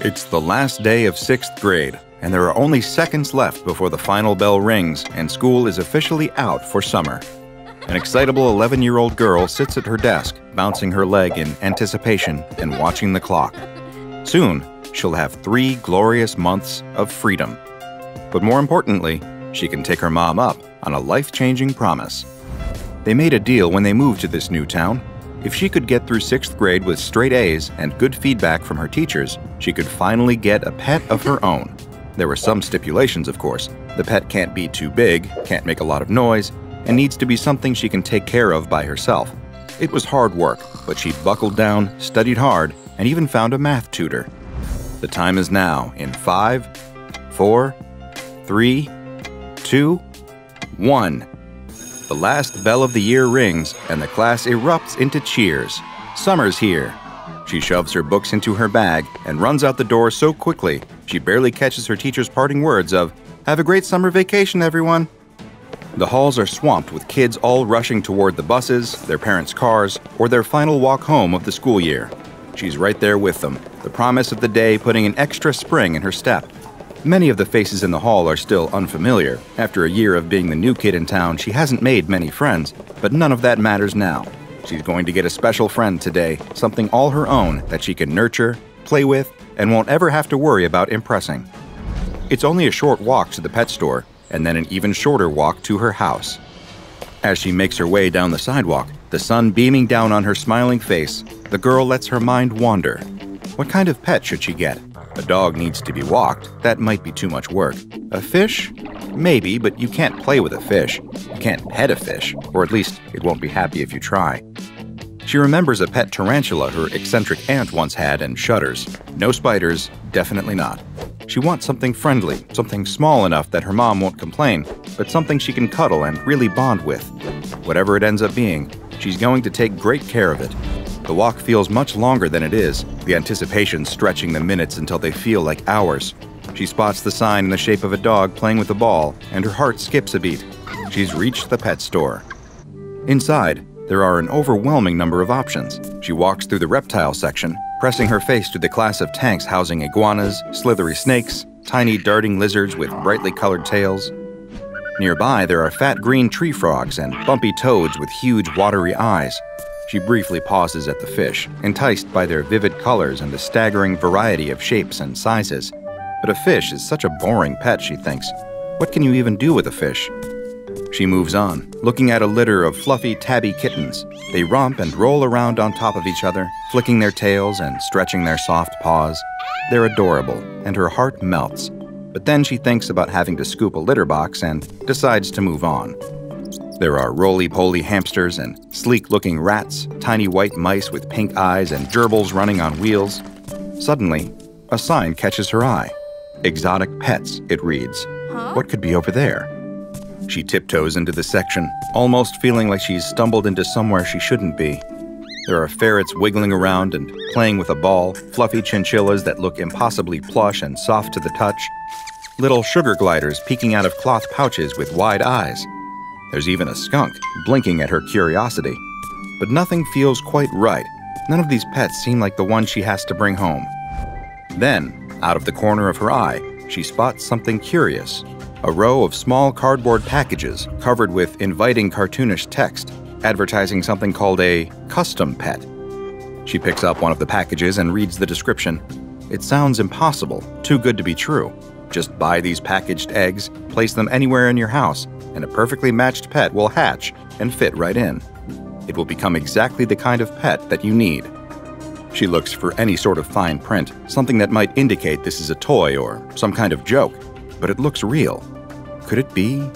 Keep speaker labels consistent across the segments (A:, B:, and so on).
A: It's the last day of sixth grade, and there are only seconds left before the final bell rings and school is officially out for summer. An excitable 11 year old girl sits at her desk, bouncing her leg in anticipation and watching the clock. Soon, she'll have three glorious months of freedom. But more importantly, she can take her mom up on a life changing promise. They made a deal when they moved to this new town if she could get through sixth grade with straight A's and good feedback from her teachers, she could finally get a pet of her own. There were some stipulations, of course. The pet can't be too big, can't make a lot of noise, and needs to be something she can take care of by herself. It was hard work, but she buckled down, studied hard, and even found a math tutor. The time is now in five, four, three, two, one. The last bell of the year rings, and the class erupts into cheers. Summer's here. She shoves her books into her bag and runs out the door so quickly she barely catches her teacher's parting words of, Have a great summer vacation, everyone. The halls are swamped with kids all rushing toward the buses, their parents' cars, or their final walk home of the school year. She's right there with them, the promise of the day putting an extra spring in her step. Many of the faces in the hall are still unfamiliar. After a year of being the new kid in town, she hasn't made many friends, but none of that matters now. She's going to get a special friend today, something all her own that she can nurture, play with, and won't ever have to worry about impressing. It's only a short walk to the pet store, and then an even shorter walk to her house. As she makes her way down the sidewalk, the sun beaming down on her smiling face, the girl lets her mind wander. What kind of pet should she get? A dog needs to be walked. That might be too much work. A fish? Maybe, but you can't play with a fish. You can't pet a fish, or at least it won't be happy if you try. She remembers a pet tarantula her eccentric aunt once had and shudders. No spiders, definitely not. She wants something friendly, something small enough that her mom won't complain, but something she can cuddle and really bond with. Whatever it ends up being, she's going to take great care of it. The walk feels much longer than it is, the anticipation stretching the minutes until they feel like hours. She spots the sign in the shape of a dog playing with a ball, and her heart skips a beat. She's reached the pet store. Inside, there are an overwhelming number of options. She walks through the reptile section, pressing her face to the class of tanks housing iguanas, slithery snakes, tiny darting lizards with brightly colored tails. Nearby, there are fat green tree frogs and bumpy toads with huge watery eyes. She briefly pauses at the fish, enticed by their vivid colors and the staggering variety of shapes and sizes. But a fish is such a boring pet, she thinks. What can you even do with a fish? She moves on, looking at a litter of fluffy tabby kittens. They romp and roll around on top of each other, flicking their tails and stretching their soft paws. They're adorable, and her heart melts. But then she thinks about having to scoop a litter box and decides to move on. There are roly poly hamsters and sleek looking rats, tiny white mice with pink eyes, and gerbils running on wheels. Suddenly, a sign catches her eye. Exotic pets, it reads. Huh? What could be over there? She tiptoes into the section, almost feeling like she's stumbled into somewhere she shouldn't be. There are ferrets wiggling around and playing with a ball, fluffy chinchillas that look impossibly plush and soft to the touch, little sugar gliders peeking out of cloth pouches with wide eyes. There's even a skunk blinking at her curiosity. But nothing feels quite right. None of these pets seem like the one she has to bring home. Then, out of the corner of her eye, she spots something curious a row of small cardboard packages covered with inviting cartoonish text advertising something called a custom pet. She picks up one of the packages and reads the description. It sounds impossible, too good to be true. Just buy these packaged eggs, place them anywhere in your house, and a perfectly matched pet will hatch and fit right in. It will become exactly the kind of pet that you need. She looks for any sort of fine print, something that might indicate this is a toy or some kind of joke, but it looks real. Could it be?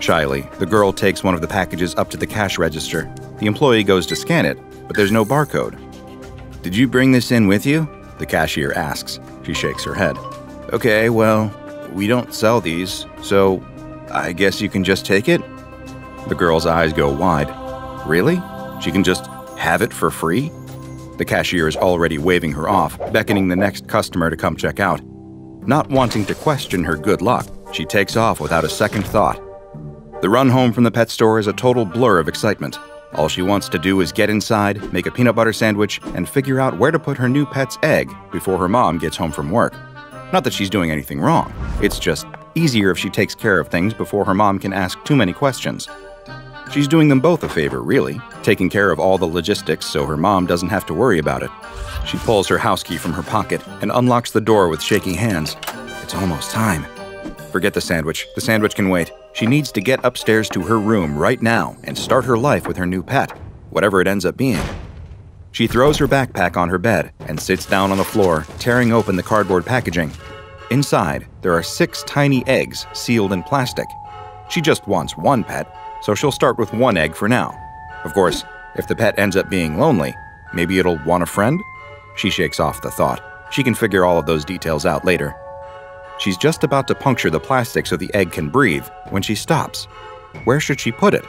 A: Shyly, the girl takes one of the packages up to the cash register. The employee goes to scan it, but there's no barcode. Did you bring this in with you? The cashier asks. She shakes her head. Okay, well, we don't sell these, so I guess you can just take it? The girl's eyes go wide. Really? She can just have it for free? The cashier is already waving her off, beckoning the next customer to come check out. Not wanting to question her good luck, she takes off without a second thought. The run home from the pet store is a total blur of excitement. All she wants to do is get inside, make a peanut butter sandwich, and figure out where to put her new pet's egg before her mom gets home from work. Not that she's doing anything wrong, it's just easier if she takes care of things before her mom can ask too many questions. She's doing them both a favor, really, taking care of all the logistics so her mom doesn't have to worry about it. She pulls her house key from her pocket and unlocks the door with shaking hands. It's almost time. Forget the sandwich. The sandwich can wait. She needs to get upstairs to her room right now and start her life with her new pet, whatever it ends up being. She throws her backpack on her bed and sits down on the floor, tearing open the cardboard packaging. Inside, there are six tiny eggs sealed in plastic. She just wants one pet, so she'll start with one egg for now. Of course, if the pet ends up being lonely, maybe it'll want a friend? She shakes off the thought. She can figure all of those details out later. She's just about to puncture the plastic so the egg can breathe when she stops. Where should she put it?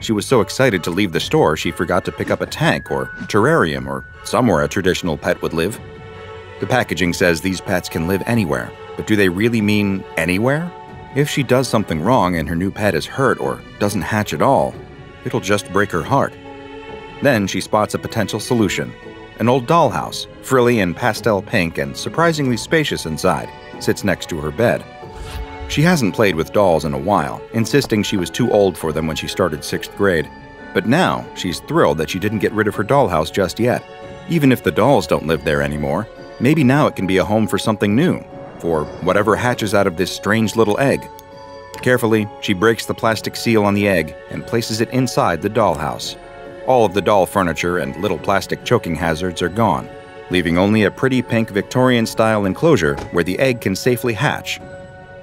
A: She was so excited to leave the store she forgot to pick up a tank or terrarium or somewhere a traditional pet would live. The packaging says these pets can live anywhere, but do they really mean anywhere? If she does something wrong and her new pet is hurt or doesn't hatch at all, it'll just break her heart. Then she spots a potential solution an old dollhouse, frilly and pastel pink and surprisingly spacious inside, sits next to her bed. She hasn't played with dolls in a while, insisting she was too old for them when she started sixth grade. But now she's thrilled that she didn't get rid of her dollhouse just yet. Even if the dolls don't live there anymore, maybe now it can be a home for something new, for whatever hatches out of this strange little egg. Carefully, she breaks the plastic seal on the egg and places it inside the dollhouse. All of the doll furniture and little plastic choking hazards are gone, leaving only a pretty pink Victorian style enclosure where the egg can safely hatch.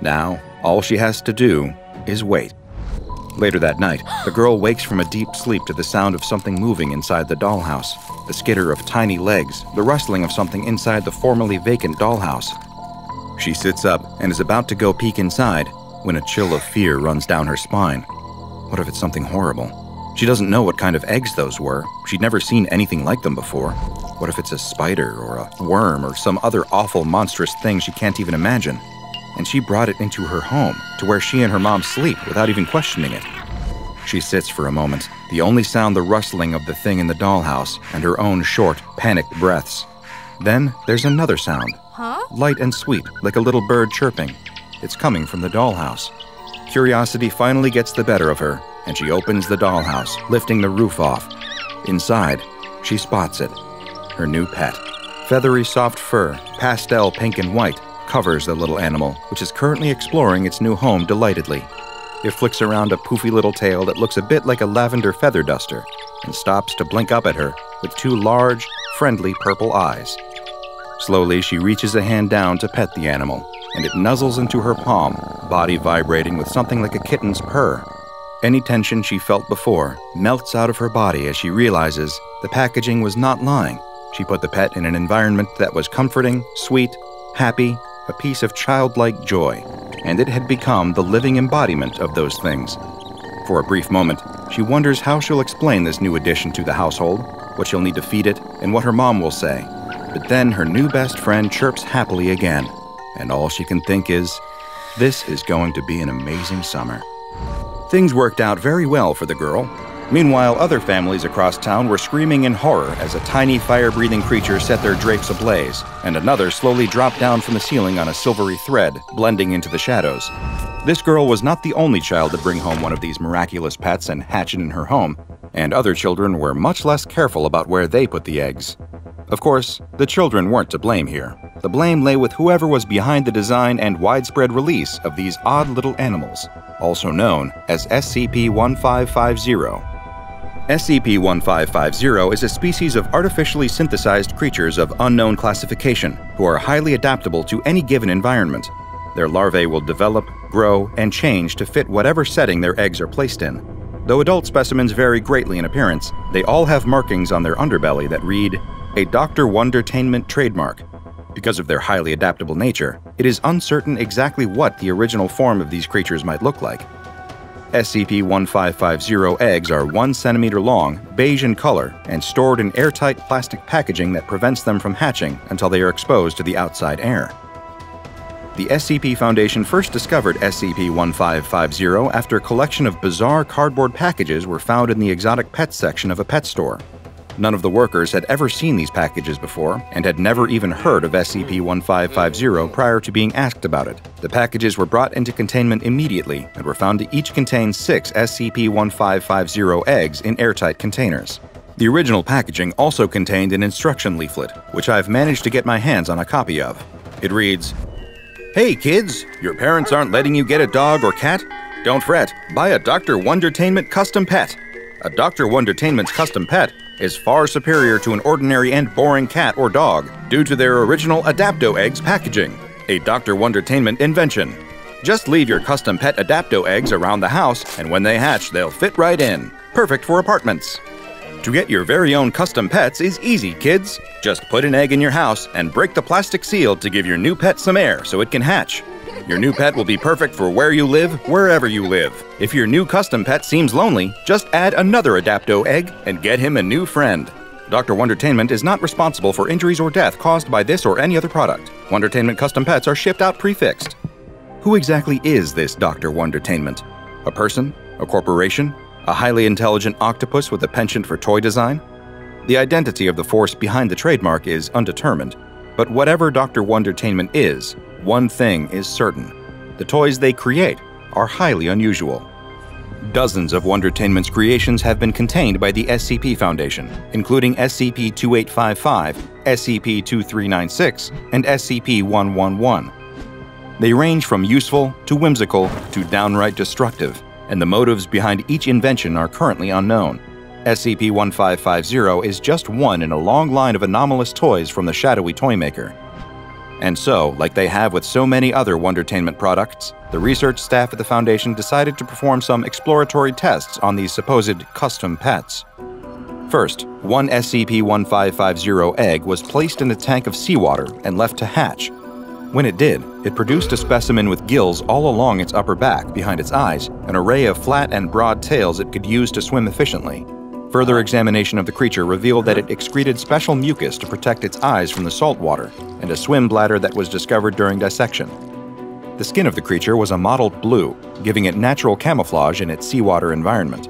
A: Now, all she has to do is wait. Later that night, the girl wakes from a deep sleep to the sound of something moving inside the dollhouse the skitter of tiny legs, the rustling of something inside the formerly vacant dollhouse. She sits up and is about to go peek inside when a chill of fear runs down her spine. What if it's something horrible? She doesn't know what kind of eggs those were. She'd never seen anything like them before. What if it's a spider or a worm or some other awful, monstrous thing she can't even imagine? And she brought it into her home, to where she and her mom sleep without even questioning it. She sits for a moment, the only sound the rustling of the thing in the dollhouse and her own short, panicked breaths. Then there's another sound.
B: Huh?
A: Light and sweet, like a little bird chirping. It's coming from the dollhouse. Curiosity finally gets the better of her, and she opens the dollhouse, lifting the roof off. Inside, she spots it her new pet. Feathery soft fur, pastel pink and white, covers the little animal, which is currently exploring its new home delightedly. It flicks around a poofy little tail that looks a bit like a lavender feather duster and stops to blink up at her with two large, friendly purple eyes. Slowly, she reaches a hand down to pet the animal, and it nuzzles into her palm, body vibrating with something like a kitten's purr. Any tension she felt before melts out of her body as she realizes the packaging was not lying. She put the pet in an environment that was comforting, sweet, happy, a piece of childlike joy, and it had become the living embodiment of those things. For a brief moment, she wonders how she'll explain this new addition to the household, what she'll need to feed it, and what her mom will say. But then her new best friend chirps happily again, and all she can think is, this is going to be an amazing summer. Things worked out very well for the girl. Meanwhile, other families across town were screaming in horror as a tiny fire breathing creature set their drapes ablaze, and another slowly dropped down from the ceiling on a silvery thread, blending into the shadows. This girl was not the only child to bring home one of these miraculous pets and hatch it in her home, and other children were much less careful about where they put the eggs. Of course, the children weren't to blame here. The blame lay with whoever was behind the design and widespread release of these odd little animals, also known as SCP 1550. SCP 1550 is a species of artificially synthesized creatures of unknown classification who are highly adaptable to any given environment. Their larvae will develop, grow, and change to fit whatever setting their eggs are placed in. Though adult specimens vary greatly in appearance, they all have markings on their underbelly that read a Dr. Wondertainment trademark. Because of their highly adaptable nature, it is uncertain exactly what the original form of these creatures might look like. SCP-1550 eggs are 1 centimeter long, beige in color, and stored in airtight plastic packaging that prevents them from hatching until they are exposed to the outside air. The SCP Foundation first discovered SCP 1550 after a collection of bizarre cardboard packages were found in the exotic pets section of a pet store. None of the workers had ever seen these packages before and had never even heard of SCP 1550 prior to being asked about it. The packages were brought into containment immediately and were found to each contain six SCP 1550 eggs in airtight containers. The original packaging also contained an instruction leaflet, which I've managed to get my hands on a copy of. It reads Hey kids, your parents aren't letting you get a dog or cat? Don't fret, buy a Dr. Wondertainment custom pet. A Dr. Wondertainment's custom pet is far superior to an ordinary and boring cat or dog due to their original Adapto Eggs packaging, a Dr. Wondertainment invention. Just leave your custom pet Adapto eggs around the house, and when they hatch, they'll fit right in. Perfect for apartments. To get your very own custom pets is easy, kids. Just put an egg in your house and break the plastic seal to give your new pet some air so it can hatch. Your new pet will be perfect for where you live, wherever you live. If your new custom pet seems lonely, just add another Adapto egg and get him a new friend. Dr. Wondertainment is not responsible for injuries or death caused by this or any other product. Wondertainment custom pets are shipped out prefixed. Who exactly is this Dr. Wondertainment? A person? A corporation? A highly intelligent octopus with a penchant for toy design? The identity of the force behind the trademark is undetermined, but whatever Dr. Wondertainment is, one thing is certain the toys they create are highly unusual. Dozens of Wondertainment's creations have been contained by the SCP Foundation, including SCP 2855, SCP 2396, and SCP 111. They range from useful to whimsical to downright destructive and the motives behind each invention are currently unknown. SCP 1550 is just one in a long line of anomalous toys from the shadowy toymaker. And so, like they have with so many other Wondertainment products, the research staff at the Foundation decided to perform some exploratory tests on these supposed custom pets. First, one SCP 1550 egg was placed in a tank of seawater and left to hatch, when it did, it produced a specimen with gills all along its upper back, behind its eyes, an array of flat and broad tails it could use to swim efficiently. Further examination of the creature revealed that it excreted special mucus to protect its eyes from the salt water, and a swim bladder that was discovered during dissection. The skin of the creature was a mottled blue, giving it natural camouflage in its seawater environment.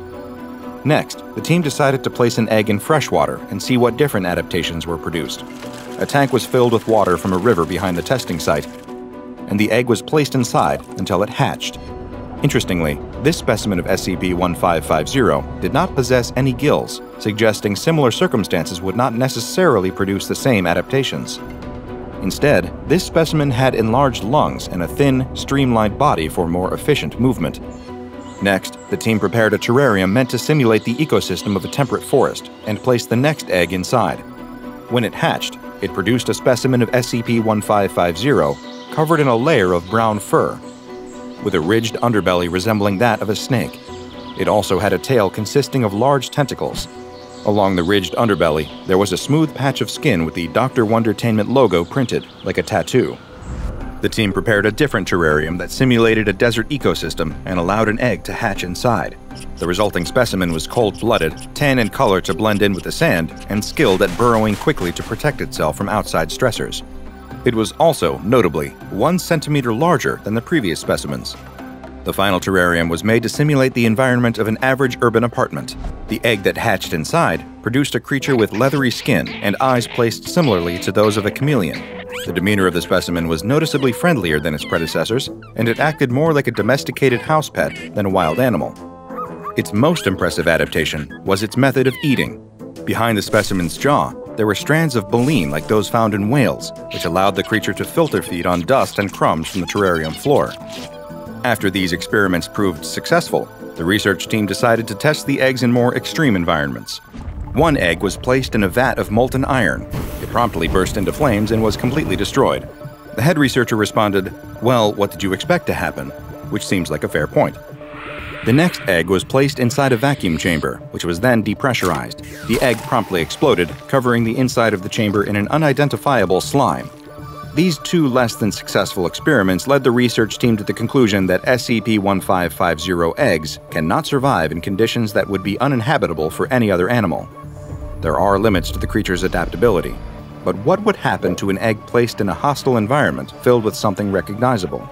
A: Next, the team decided to place an egg in freshwater and see what different adaptations were produced. A tank was filled with water from a river behind the testing site, and the egg was placed inside until it hatched. Interestingly, this specimen of SCP 1550 did not possess any gills, suggesting similar circumstances would not necessarily produce the same adaptations. Instead, this specimen had enlarged lungs and a thin, streamlined body for more efficient movement. Next, the team prepared a terrarium meant to simulate the ecosystem of a temperate forest and placed the next egg inside. When it hatched, it produced a specimen of SCP 1550 covered in a layer of brown fur, with a ridged underbelly resembling that of a snake. It also had a tail consisting of large tentacles. Along the ridged underbelly, there was a smooth patch of skin with the Dr. Wondertainment logo printed, like a tattoo. The team prepared a different terrarium that simulated a desert ecosystem and allowed an egg to hatch inside. The resulting specimen was cold blooded, tan in color to blend in with the sand, and skilled at burrowing quickly to protect itself from outside stressors. It was also, notably, one centimeter larger than the previous specimens. The final terrarium was made to simulate the environment of an average urban apartment. The egg that hatched inside produced a creature with leathery skin and eyes placed similarly to those of a chameleon. The demeanor of the specimen was noticeably friendlier than its predecessors, and it acted more like a domesticated house pet than a wild animal. Its most impressive adaptation was its method of eating. Behind the specimen's jaw, there were strands of baleen like those found in whales, which allowed the creature to filter feed on dust and crumbs from the terrarium floor. After these experiments proved successful, the research team decided to test the eggs in more extreme environments. One egg was placed in a vat of molten iron. It promptly burst into flames and was completely destroyed. The head researcher responded, Well, what did you expect to happen? Which seems like a fair point. The next egg was placed inside a vacuum chamber, which was then depressurized. The egg promptly exploded, covering the inside of the chamber in an unidentifiable slime. These two less than successful experiments led the research team to the conclusion that SCP 1550 eggs cannot survive in conditions that would be uninhabitable for any other animal. There are limits to the creature's adaptability. But what would happen to an egg placed in a hostile environment filled with something recognizable?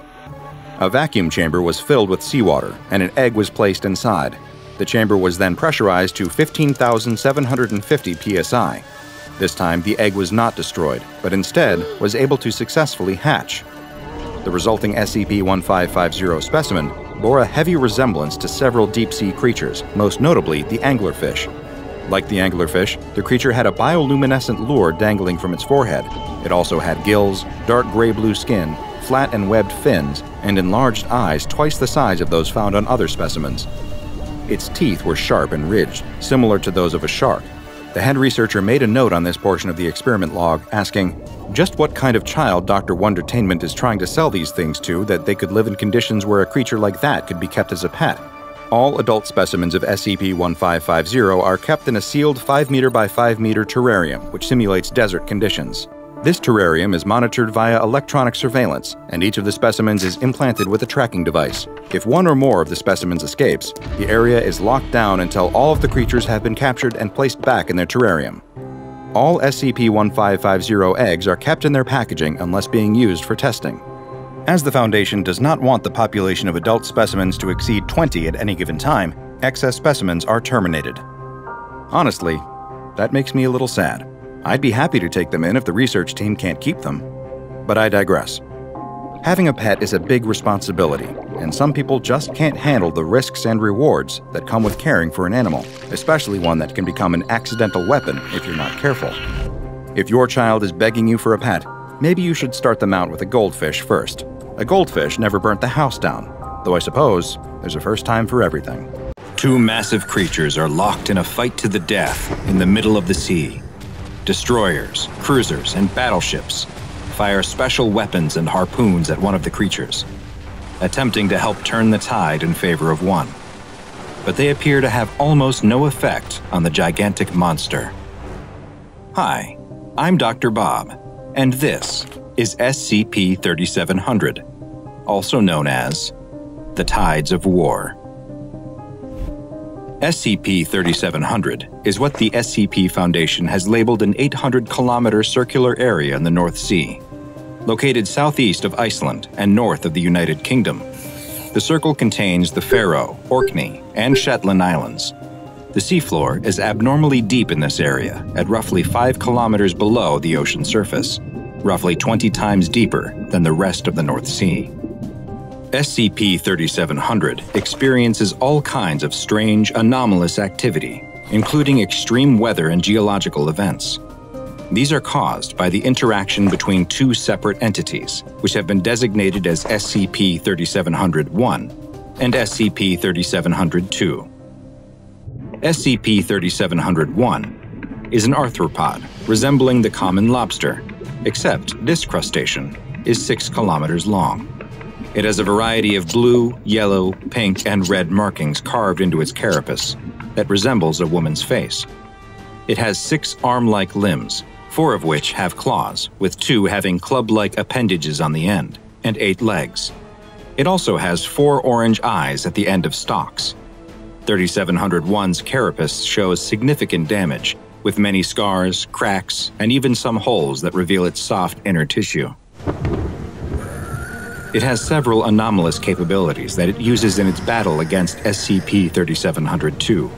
A: A vacuum chamber was filled with seawater, and an egg was placed inside. The chamber was then pressurized to 15,750 psi. This time, the egg was not destroyed, but instead was able to successfully hatch. The resulting SCP 1550 specimen bore a heavy resemblance to several deep sea creatures, most notably the anglerfish. Like the anglerfish, the creature had a bioluminescent lure dangling from its forehead. It also had gills, dark gray blue skin, flat and webbed fins, and enlarged eyes twice the size of those found on other specimens. Its teeth were sharp and ridged, similar to those of a shark. The head researcher made a note on this portion of the experiment log, asking, just what kind of child Dr. Wondertainment is trying to sell these things to that they could live in conditions where a creature like that could be kept as a pet. All adult specimens of SCP 1550 are kept in a sealed 5 meter by 5 meter terrarium, which simulates desert conditions. This terrarium is monitored via electronic surveillance, and each of the specimens is implanted with a tracking device. If one or more of the specimens escapes, the area is locked down until all of the creatures have been captured and placed back in their terrarium. All SCP-1550 eggs are kept in their packaging unless being used for testing. As the Foundation does not want the population of adult specimens to exceed 20 at any given time, excess specimens are terminated. Honestly, that makes me a little sad. I'd be happy to take them in if the research team can't keep them. But I digress. Having a pet is a big responsibility, and some people just can't handle the risks and rewards that come with caring for an animal, especially one that can become an accidental weapon if you're not careful. If your child is begging you for a pet, maybe you should start them out with a goldfish first. A goldfish never burnt the house down, though I suppose there's a first time for everything.
B: Two massive creatures are locked in a fight to the death in the middle of the sea. Destroyers, cruisers, and battleships fire special weapons and harpoons at one of the creatures, attempting to help turn the tide in favor of one. But they appear to have almost no effect on the gigantic monster. Hi, I'm Dr. Bob, and this is SCP 3700, also known as the Tides of War. SCP 3700 is what the SCP Foundation has labeled an 800 kilometer circular area in the North Sea located southeast of Iceland and north of the United Kingdom. The circle contains the Faroe, Orkney, and Shetland Islands. The seafloor is abnormally deep in this area, at roughly 5 kilometers below the ocean surface, roughly 20 times deeper than the rest of the North Sea. SCP 3700 experiences all kinds of strange, anomalous activity, including extreme weather and geological events. These are caused by the interaction between two separate entities, which have been designated as SCP 3700 1 and SCP 3700 2. SCP 3700 1 is an arthropod resembling the common lobster, except this crustacean is 6 kilometers long. It has a variety of blue, yellow, pink, and red markings carved into its carapace that resembles a woman's face. It has six arm like limbs four of which have claws, with two having club like appendages on the end, and eight legs. It also has four orange eyes at the end of stalks. 3701's carapace shows significant damage, with many scars, cracks, and even some holes that reveal its soft inner tissue. It has several anomalous capabilities that it uses in its battle against SCP 3702.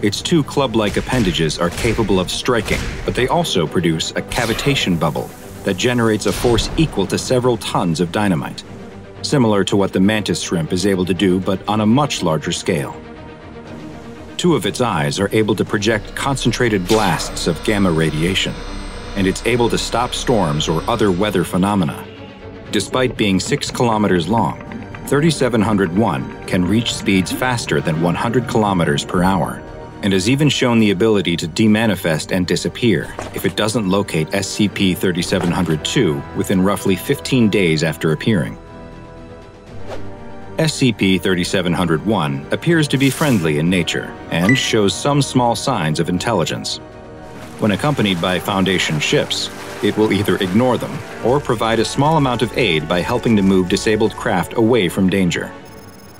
B: Its two club-like appendages are capable of striking, but they also produce a cavitation bubble that generates a force equal to several tons of dynamite, similar to what the mantis shrimp is able to do but on a much larger scale. Two of its eyes are able to project concentrated blasts of gamma radiation, and it's able to stop storms or other weather phenomena. Despite being 6 kilometers long, 3701 can reach speeds faster than 100 kilometers per hour and has even shown the ability to demanifest and disappear if it doesn't locate SCP 3702 within roughly 15 days after appearing. SCP 3701 appears to be friendly in nature and shows some small signs of intelligence. When accompanied by Foundation ships, it will either ignore them or provide a small amount of aid by helping to move disabled craft away from danger.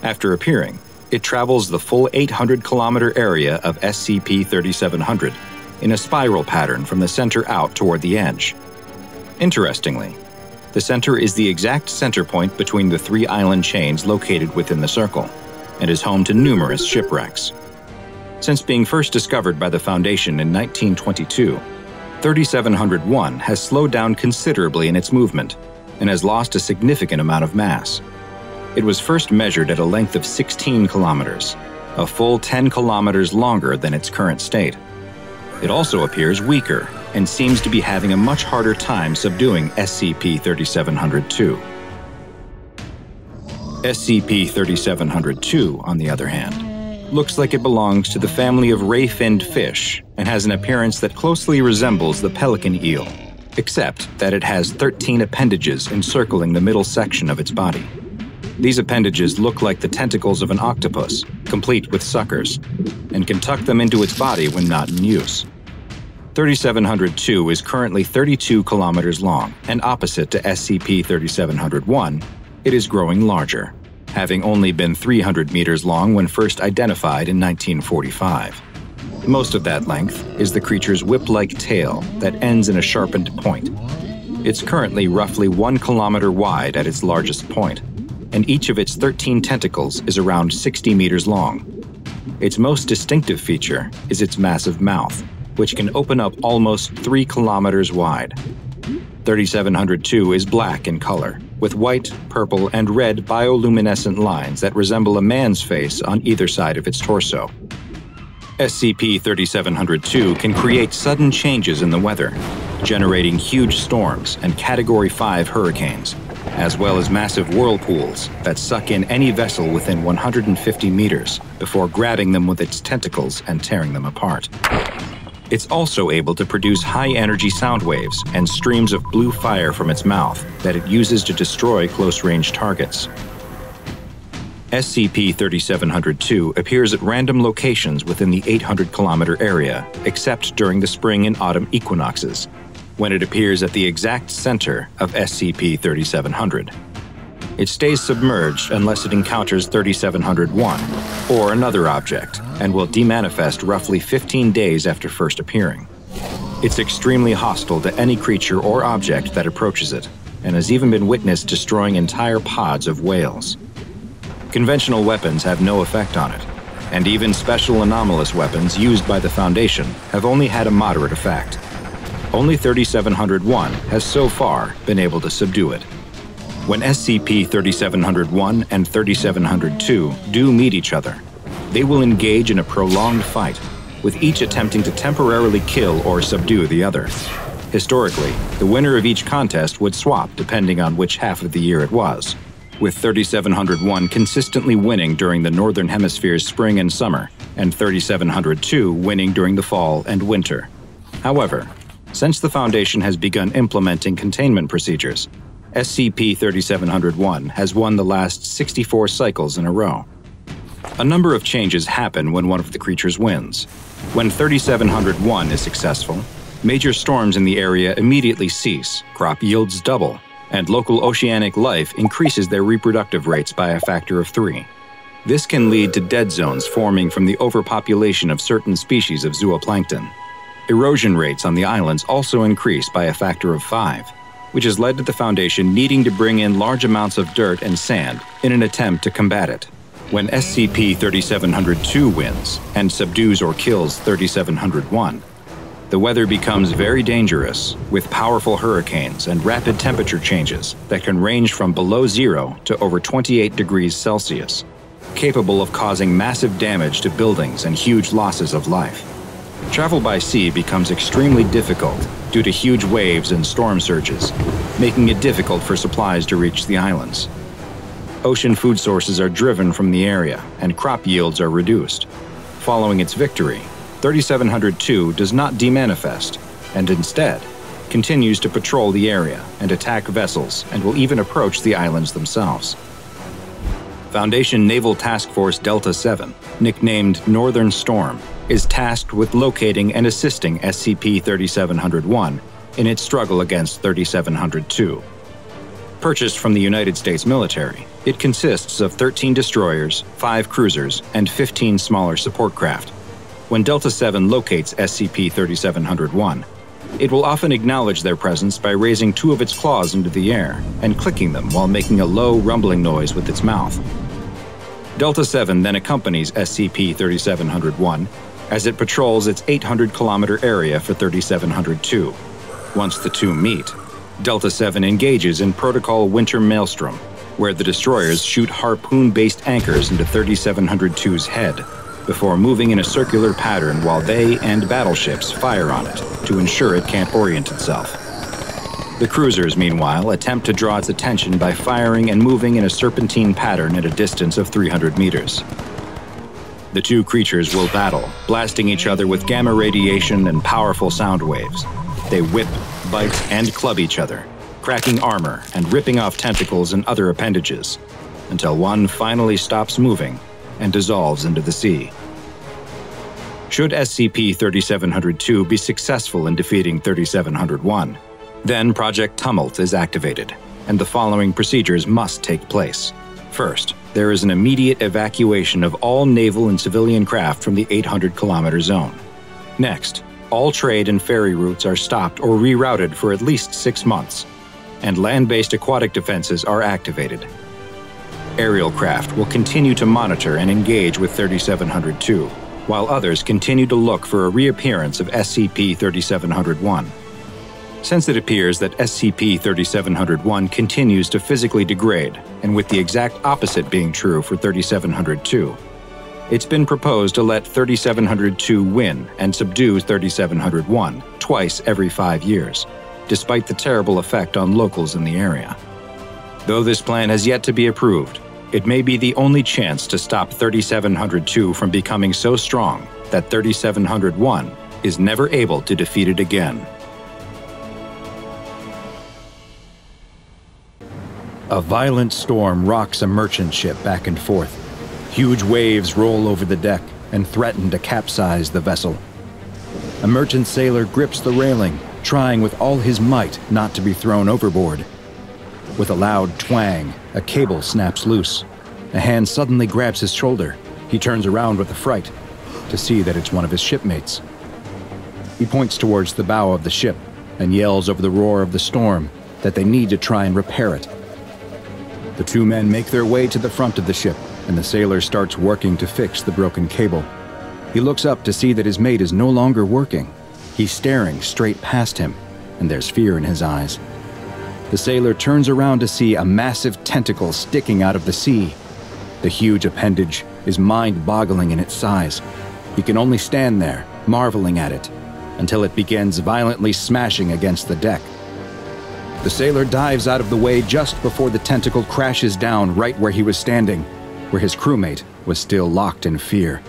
B: After appearing, it travels the full 800 kilometer area of SCP 3700, in a spiral pattern from the center out toward the edge. Interestingly, the center is the exact center point between the three island chains located within the circle, and is home to numerous shipwrecks. Since being first discovered by the Foundation in 1922, 3701 has slowed down considerably in its movement and has lost a significant amount of mass. It was first measured at a length of 16 kilometers, a full 10 kilometers longer than its current state. It also appears weaker and seems to be having a much harder time subduing SCP-3702. SCP-3702, on the other hand, looks like it belongs to the family of ray-finned fish and has an appearance that closely resembles the pelican eel, except that it has 13 appendages encircling the middle section of its body. These appendages look like the tentacles of an octopus, complete with suckers, and can tuck them into its body when not in use. 3702 is currently 32 kilometers long, and opposite to SCP 3701, it is growing larger, having only been 300 meters long when first identified in 1945. Most of that length is the creature's whip like tail that ends in a sharpened point. It's currently roughly one kilometer wide at its largest point, and each of its 13 tentacles is around 60 meters long. Its most distinctive feature is its massive mouth, which can open up almost 3 kilometers wide. 3702 is black in color, with white, purple, and red bioluminescent lines that resemble a man's face on either side of its torso. SCP 3702 can create sudden changes in the weather, generating huge storms and Category 5 hurricanes, as well as massive whirlpools that suck in any vessel within 150 meters before grabbing them with its tentacles and tearing them apart. It's also able to produce high energy sound waves and streams of blue fire from its mouth that it uses to destroy close range targets. SCP 3702 appears at random locations within the 800 kilometer area, except during the spring and autumn equinoxes, when it appears at the exact center of SCP 3700. It stays submerged unless it encounters 3701 or another object and will demanifest roughly 15 days after first appearing. It's extremely hostile to any creature or object that approaches it, and has even been witnessed destroying entire pods of whales. Conventional weapons have no effect on it, and even special anomalous weapons used by the Foundation have only had a moderate effect. Only 3701 has so far been able to subdue it. When SCP-3701 and 3702 do meet each other, they will engage in a prolonged fight, with each attempting to temporarily kill or subdue the other. Historically, the winner of each contest would swap depending on which half of the year it was, with 3701 consistently winning during the Northern Hemisphere's spring and summer, and 3702 winning during the fall and winter. However, since the Foundation has begun implementing containment procedures, SCP 3701 has won the last 64 cycles in a row. A number of changes happen when one of the creatures wins. When 3701 is successful, major storms in the area immediately cease, crop yields double, and local oceanic life increases their reproductive rates by a factor of three. This can lead to dead zones forming from the overpopulation of certain species of zooplankton. Erosion rates on the islands also increase by a factor of five, which has led to the Foundation needing to bring in large amounts of dirt and sand in an attempt to combat it. When SCP 3702 wins and subdues or kills 3701, the weather becomes very dangerous, with powerful hurricanes and rapid temperature changes that can range from below zero to over 28 degrees Celsius, capable of causing massive damage to buildings and huge losses of life. Travel by sea becomes extremely difficult due to huge waves and storm surges, making it difficult for supplies to reach the islands. Ocean food sources are driven from the area, and crop yields are reduced. Following its victory, 3702 does not demanifest, and instead continues to patrol the area and attack vessels and will even approach the islands themselves. Foundation Naval Task Force Delta 7, nicknamed Northern Storm, is tasked with locating and assisting SCP 3701 in its struggle against 3702. Purchased from the United States military, it consists of 13 destroyers, 5 cruisers, and 15 smaller support craft. When Delta 7 locates SCP 3701, it will often acknowledge their presence by raising two of its claws into the air and clicking them while making a low, rumbling noise with its mouth. Delta 7 then accompanies SCP 3701 as it patrols its 800 kilometer area for 3702. Once the two meet, Delta 7 engages in Protocol Winter Maelstrom, where the destroyers shoot harpoon based anchors into 3702's head before moving in a circular pattern while they and battleships fire on it to ensure it can't orient itself. The cruisers, meanwhile, attempt to draw its attention by firing and moving in a serpentine pattern at a distance of 300 meters. The two creatures will battle, blasting each other with gamma radiation and powerful sound waves. They whip, bite, and club each other, cracking armor and ripping off tentacles and other appendages, until one finally stops moving and dissolves into the sea. Should SCP 3702 be successful in defeating 3701, then Project Tumult is activated, and the following procedures must take place. First, there is an immediate evacuation of all naval and civilian craft from the 800 kilometer zone. Next, all trade and ferry routes are stopped or rerouted for at least six months, and land based aquatic defenses are activated. Aerial craft will continue to monitor and engage with 3702, while others continue to look for a reappearance of SCP 3701. Since it appears that SCP 3701 continues to physically degrade, and with the exact opposite being true for 3702, it's been proposed to let 3702 win and subdue 3701 twice every five years, despite the terrible effect on locals in the area. Though this plan has yet to be approved, it may be the only chance to stop 3702 from becoming so strong that 3701 is never able to defeat it again.
C: A violent storm rocks a merchant ship back and forth. Huge waves roll over the deck and threaten to capsize the vessel. A merchant sailor grips the railing, trying with all his might not to be thrown overboard. With a loud twang, a cable snaps loose. A hand suddenly grabs his shoulder. He turns around with a fright to see that it's one of his shipmates. He points towards the bow of the ship and yells over the roar of the storm that they need to try and repair it. The two men make their way to the front of the ship, and the sailor starts working to fix the broken cable. He looks up to see that his mate is no longer working. He's staring straight past him, and there's fear in his eyes. The sailor turns around to see a massive tentacle sticking out of the sea. The huge appendage is mind boggling in its size. He can only stand there, marveling at it, until it begins violently smashing against the deck. The sailor dives out of the way just before the tentacle crashes down right where he was standing, where his crewmate was still locked in fear.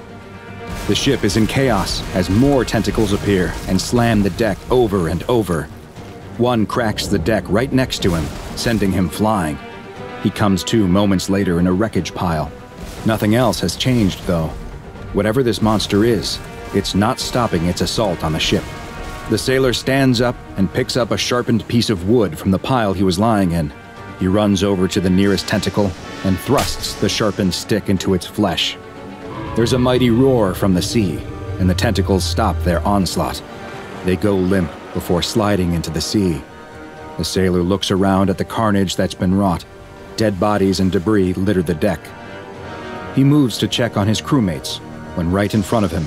C: The ship is in chaos as more tentacles appear and slam the deck over and over. One cracks the deck right next to him, sending him flying. He comes to moments later in a wreckage pile. Nothing else has changed, though. Whatever this monster is, it's not stopping its assault on the ship. The sailor stands up and picks up a sharpened piece of wood from the pile he was lying in. He runs over to the nearest tentacle and thrusts the sharpened stick into its flesh. There's a mighty roar from the sea, and the tentacles stop their onslaught. They go limp before sliding into the sea. The sailor looks around at the carnage that's been wrought. Dead bodies and debris litter the deck. He moves to check on his crewmates when right in front of him,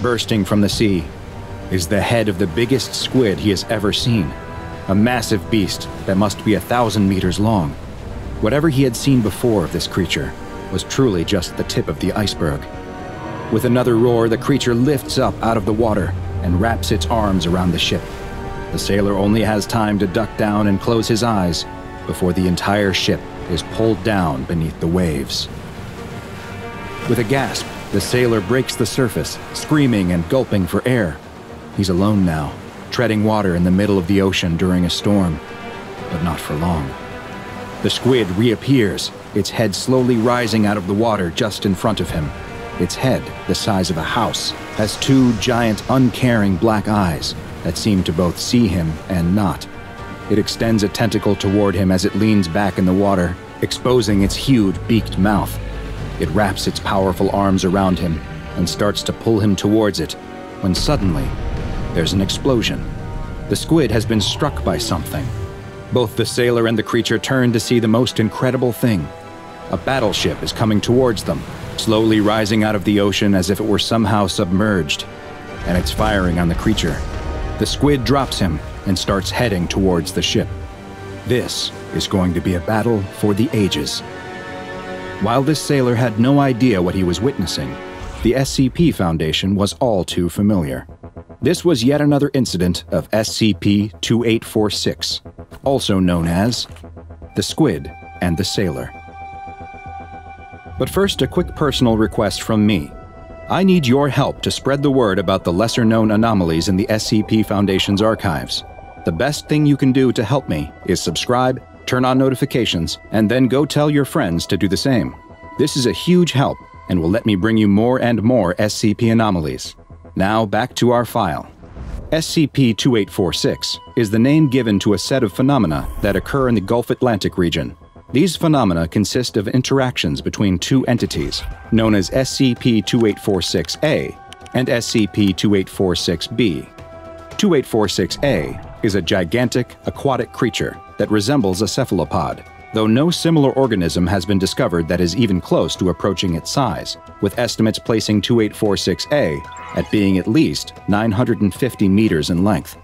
C: bursting from the sea, is the head of the biggest squid he has ever seen. A massive beast that must be a thousand meters long. Whatever he had seen before of this creature was truly just the tip of the iceberg. With another roar, the creature lifts up out of the water and wraps its arms around the ship. The sailor only has time to duck down and close his eyes before the entire ship is pulled down beneath the waves. With a gasp, the sailor breaks the surface, screaming and gulping for air. He's alone now, treading water in the middle of the ocean during a storm, but not for long. The squid reappears, its head slowly rising out of the water just in front of him. Its head, the size of a house, has two giant, uncaring black eyes that seem to both see him and not. It extends a tentacle toward him as it leans back in the water, exposing its huge beaked mouth. It wraps its powerful arms around him and starts to pull him towards it, when suddenly, there's an explosion. The squid has been struck by something. Both the sailor and the creature turn to see the most incredible thing. A battleship is coming towards them, slowly rising out of the ocean as if it were somehow submerged, and it's firing on the creature. The squid drops him and starts heading towards the ship. This is going to be a battle for the ages. While this sailor had no idea what he was witnessing, the SCP Foundation was all too familiar. This was yet another incident of SCP 2846, also known as the Squid and the Sailor. But first, a quick personal request from me. I need your help to spread the word about the lesser known anomalies in the SCP Foundation's archives. The best thing you can do to help me is subscribe, turn on notifications, and then go tell your friends to do the same. This is a huge help and will let me bring you more and more SCP anomalies. Now back to our file. SCP 2846 is the name given to a set of phenomena that occur in the Gulf Atlantic region. These phenomena consist of interactions between two entities, known as SCP 2846A and SCP 2846B. 2846A is a gigantic aquatic creature that resembles a cephalopod, though no similar organism has been discovered that is even close to approaching its size, with estimates placing 2846A at being at least 950 meters in length.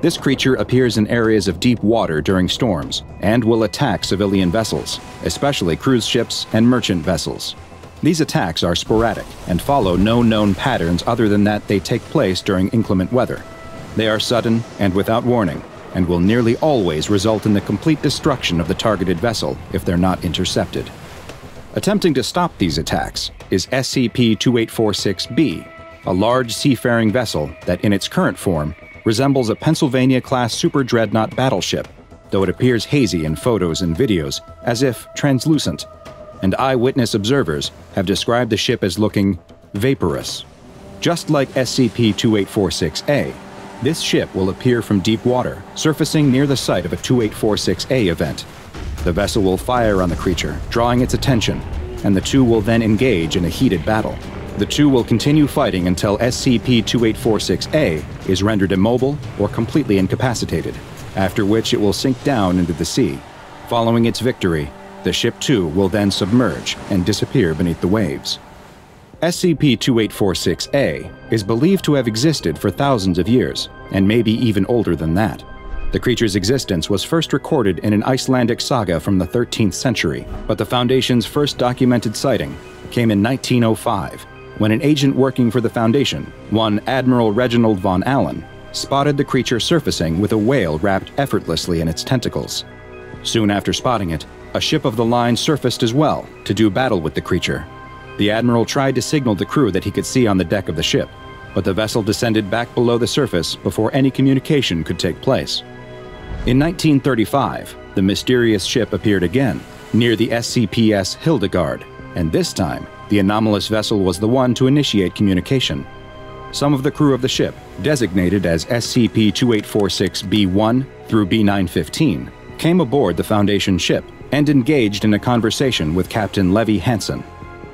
C: This creature appears in areas of deep water during storms and will attack civilian vessels, especially cruise ships and merchant vessels. These attacks are sporadic and follow no known patterns other than that they take place during inclement weather. They are sudden and without warning, and will nearly always result in the complete destruction of the targeted vessel if they're not intercepted. Attempting to stop these attacks is SCP 2846B, a large seafaring vessel that, in its current form, resembles a Pennsylvania class super dreadnought battleship, though it appears hazy in photos and videos, as if translucent. And eyewitness observers have described the ship as looking vaporous. Just like SCP 2846A, this ship will appear from deep water, surfacing near the site of a 2846A event. The vessel will fire on the creature, drawing its attention, and the two will then engage in a heated battle. The two will continue fighting until SCP 2846A is rendered immobile or completely incapacitated, after which it will sink down into the sea. Following its victory, the ship too will then submerge and disappear beneath the waves. SCP 2846A is believed to have existed for thousands of years, and maybe even older than that. The creature's existence was first recorded in an Icelandic saga from the 13th century, but the Foundation's first documented sighting came in 1905 when an agent working for the Foundation, one Admiral Reginald von Allen, spotted the creature surfacing with a whale wrapped effortlessly in its tentacles. Soon after spotting it, a ship of the line surfaced as well to do battle with the creature, the Admiral tried to signal the crew that he could see on the deck of the ship, but the vessel descended back below the surface before any communication could take place. In 1935, the mysterious ship appeared again, near the SCPS Hildegard, and this time, the anomalous vessel was the one to initiate communication. Some of the crew of the ship, designated as SCP 2846B1 through B915, came aboard the Foundation ship and engaged in a conversation with Captain Levy Hansen.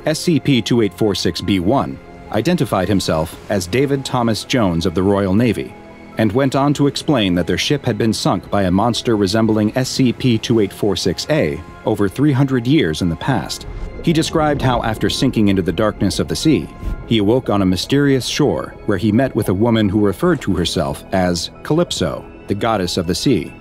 C: SCP 2846B1 identified himself as David Thomas Jones of the Royal Navy and went on to explain that their ship had been sunk by a monster resembling SCP 2846A over 300 years in the past. He described how, after sinking into the darkness of the sea, he awoke on a mysterious shore where he met with a woman who referred to herself as Calypso, the goddess of the sea.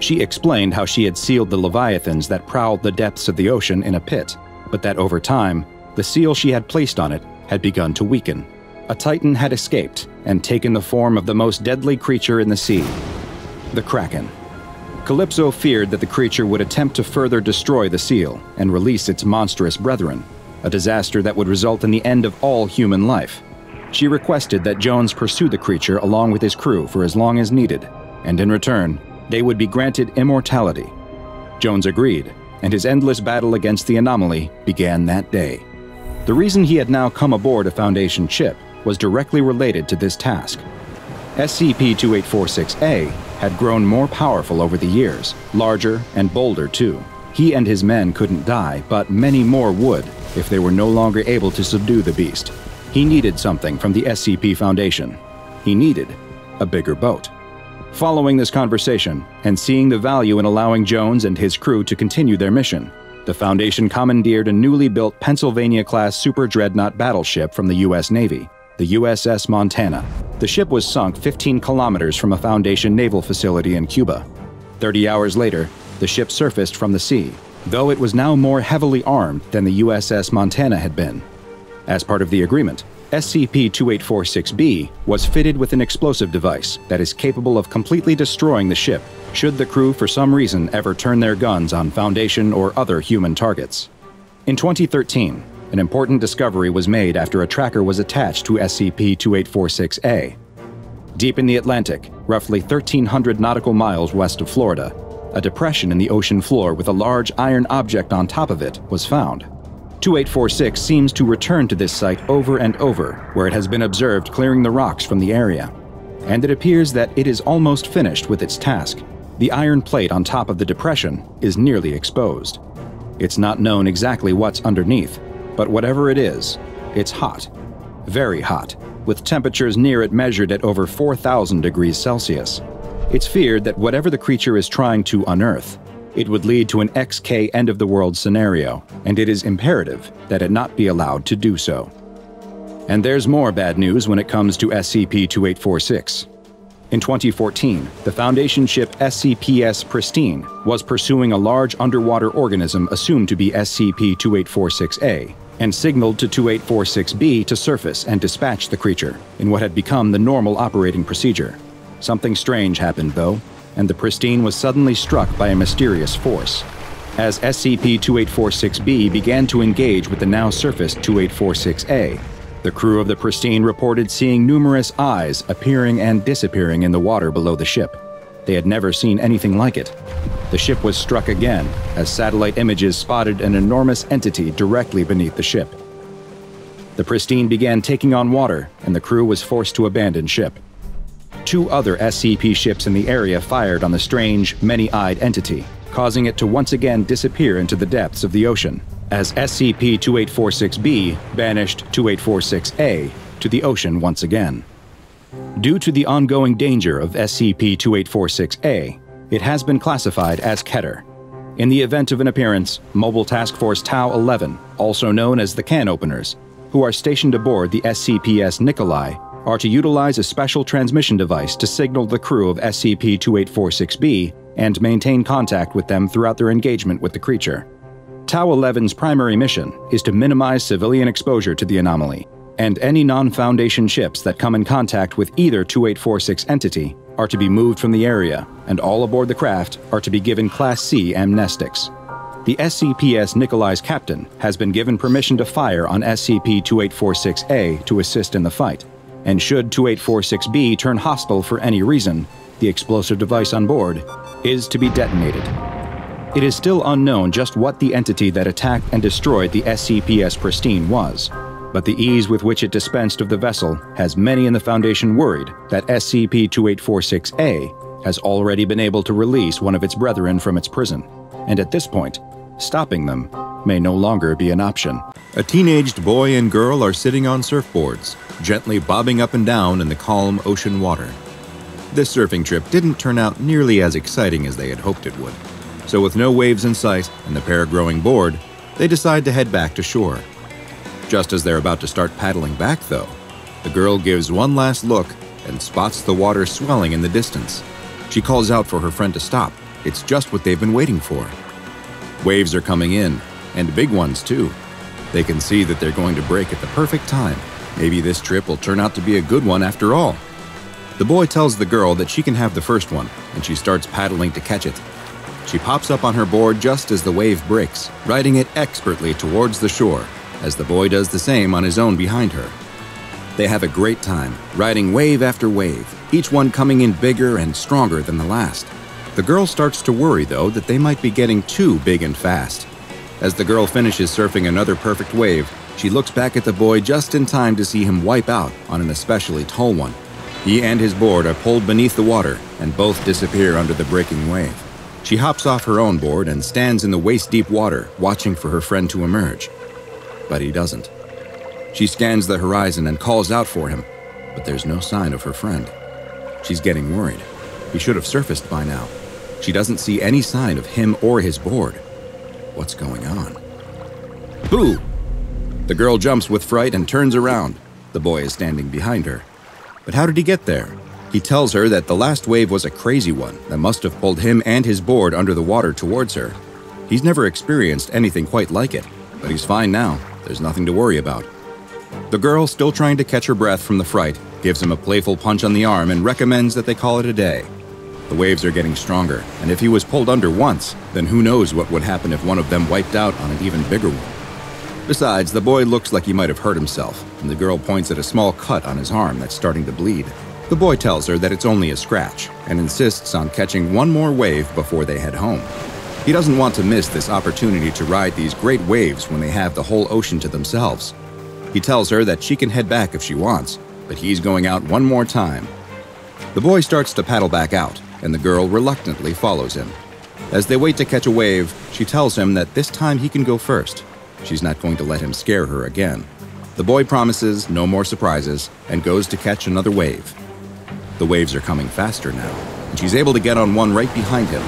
C: She explained how she had sealed the leviathans that prowled the depths of the ocean in a pit, but that over time, the seal she had placed on it had begun to weaken. A titan had escaped and taken the form of the most deadly creature in the sea the Kraken. Calypso feared that the creature would attempt to further destroy the seal and release its monstrous brethren, a disaster that would result in the end of all human life. She requested that Jones pursue the creature along with his crew for as long as needed, and in return, they would be granted immortality. Jones agreed, and his endless battle against the anomaly began that day. The reason he had now come aboard a Foundation ship was directly related to this task. SCP-2846-A had grown more powerful over the years, larger and bolder too. He and his men couldn't die, but many more would if they were no longer able to subdue the beast. He needed something from the SCP Foundation. He needed a bigger boat. Following this conversation, and seeing the value in allowing Jones and his crew to continue their mission, the Foundation commandeered a newly built Pennsylvania class super dreadnought battleship from the U.S. Navy, the USS Montana. The ship was sunk 15 kilometers from a Foundation naval facility in Cuba. 30 hours later, the ship surfaced from the sea, though it was now more heavily armed than the USS Montana had been. As part of the agreement, SCP 2846B was fitted with an explosive device that is capable of completely destroying the ship should the crew for some reason ever turn their guns on Foundation or other human targets. In 2013, an important discovery was made after a tracker was attached to SCP 2846A. Deep in the Atlantic, roughly 1,300 nautical miles west of Florida, a depression in the ocean floor with a large iron object on top of it was found. 2846 seems to return to this site over and over, where it has been observed clearing the rocks from the area. And it appears that it is almost finished with its task. The iron plate on top of the depression is nearly exposed. It's not known exactly what's underneath, but whatever it is, it's hot. Very hot, with temperatures near it measured at over 4,000 degrees Celsius. It's feared that whatever the creature is trying to unearth, it would lead to an XK end of the world scenario, and it is imperative that it not be allowed to do so. And there's more bad news when it comes to SCP 2846. In 2014, the Foundation ship SCPS Pristine was pursuing a large underwater organism assumed to be SCP 2846A and signaled to 2846B to surface and dispatch the creature in what had become the normal operating procedure. Something strange happened, though, and the Pristine was suddenly struck by a mysterious force. As SCP 2846B began to engage with the now surfaced 2846A, the crew of the Pristine reported seeing numerous eyes appearing and disappearing in the water below the ship. They had never seen anything like it. The ship was struck again as satellite images spotted an enormous entity directly beneath the ship. The Pristine began taking on water, and the crew was forced to abandon ship. Two other SCP ships in the area fired on the strange, many eyed entity, causing it to once again disappear into the depths of the ocean as SCP 2846B banished 2846A to the ocean once again. Due to the ongoing danger of SCP 2846A, it has been classified as Keter. In the event of an appearance, Mobile Task Force Tau 11, also known as the Can Openers, who are stationed aboard the SCPS Nikolai, are to utilize a special transmission device to signal the crew of SCP 2846B and maintain contact with them throughout their engagement with the creature. Tau 11's primary mission is to minimize civilian exposure to the anomaly, and any non Foundation ships that come in contact with either 2846 entity are to be moved from the area, and all aboard the craft are to be given Class C amnestics. The SCPS Nikolai's captain has been given permission to fire on SCP 2846A to assist in the fight, and should 2846B turn hostile for any reason, the explosive device on board is to be detonated. It is still unknown just what the entity that attacked and destroyed the SCPS Pristine was, but the ease with which it dispensed of the vessel has many in the Foundation worried that SCP 2846A has already been able to release one of its brethren from its prison, and at this point, stopping them may no longer be an option.
A: A teenaged boy and girl are sitting on surfboards, gently bobbing up and down in the calm ocean water. This surfing trip didn't turn out nearly as exciting as they had hoped it would. So, with no waves in sight and the pair growing bored, they decide to head back to shore. Just as they're about to start paddling back, though, the girl gives one last look and spots the water swelling in the distance. She calls out for her friend to stop. It's just what they've been waiting for. Waves are coming in, and big ones too. They can see that they're going to break at the perfect time. Maybe this trip will turn out to be a good one after all. The boy tells the girl that she can have the first one, and she starts paddling to catch it. She pops up on her board just as the wave breaks, riding it expertly towards the shore, as the boy does the same on his own behind her. They have a great time, riding wave after wave, each one coming in bigger and stronger than the last. The girl starts to worry, though, that they might be getting too big and fast. As the girl finishes surfing another perfect wave, she looks back at the boy just in time to see him wipe out on an especially tall one. He and his board are pulled beneath the water and both disappear under the breaking wave. She hops off her own board and stands in the waist deep water, watching for her friend to emerge. But he doesn't.
C: She scans the horizon and calls out for him, but there's no sign of her friend. She's getting worried. He should have surfaced by now. She doesn't see any sign of him or his board. What's going on? Boo! The girl jumps with fright and turns around. The boy is standing behind her. But how did he get there? He tells her that the last wave was a crazy one that must have pulled him and his board under the water towards her. He's never experienced anything quite like it, but he's fine now. There's nothing to worry about. The girl, still trying to catch her breath from the fright, gives him a playful punch on the arm and recommends that they call it a day. The waves are getting stronger, and if he was pulled under once, then who knows what would happen if one of them wiped out on an even bigger one. Besides, the boy looks like he might have hurt himself, and the girl points at a small cut on his arm that's starting to bleed. The boy tells her that it's only a scratch, and insists on catching one more wave before they head home. He doesn't want to miss this opportunity to ride these great waves when they have the whole ocean to themselves. He tells her that she can head back if she wants, but he's going out one more time. The boy starts to paddle back out, and the girl reluctantly follows him. As they wait to catch a wave, she tells him that this time he can go first. She's not going to let him scare her again. The boy promises no more surprises and goes to catch another wave. The waves are coming faster now, and she's able to get on one right behind him.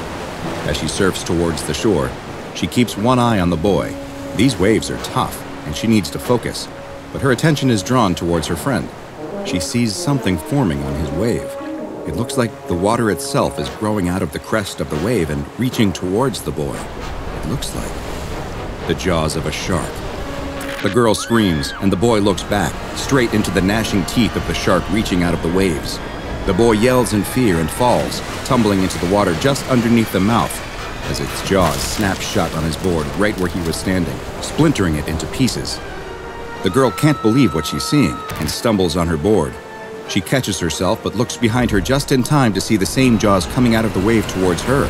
C: As she surfs towards the shore, she keeps one eye on the boy. These waves are tough, and she needs to focus, but her attention is drawn towards her friend. She sees something forming on his wave. It looks like the water itself is growing out of the crest of the wave and reaching towards the boy. It looks like the jaws of a shark. The girl screams, and the boy looks back, straight into the gnashing teeth of the shark reaching out of the waves. The boy yells in fear and falls, tumbling into the water just underneath the mouth as its jaws snap shut on his board right where he was standing, splintering it into pieces. The girl can't believe what she's seeing and stumbles on her board. She catches herself but looks behind her just in time to see the same jaws coming out of the wave towards her.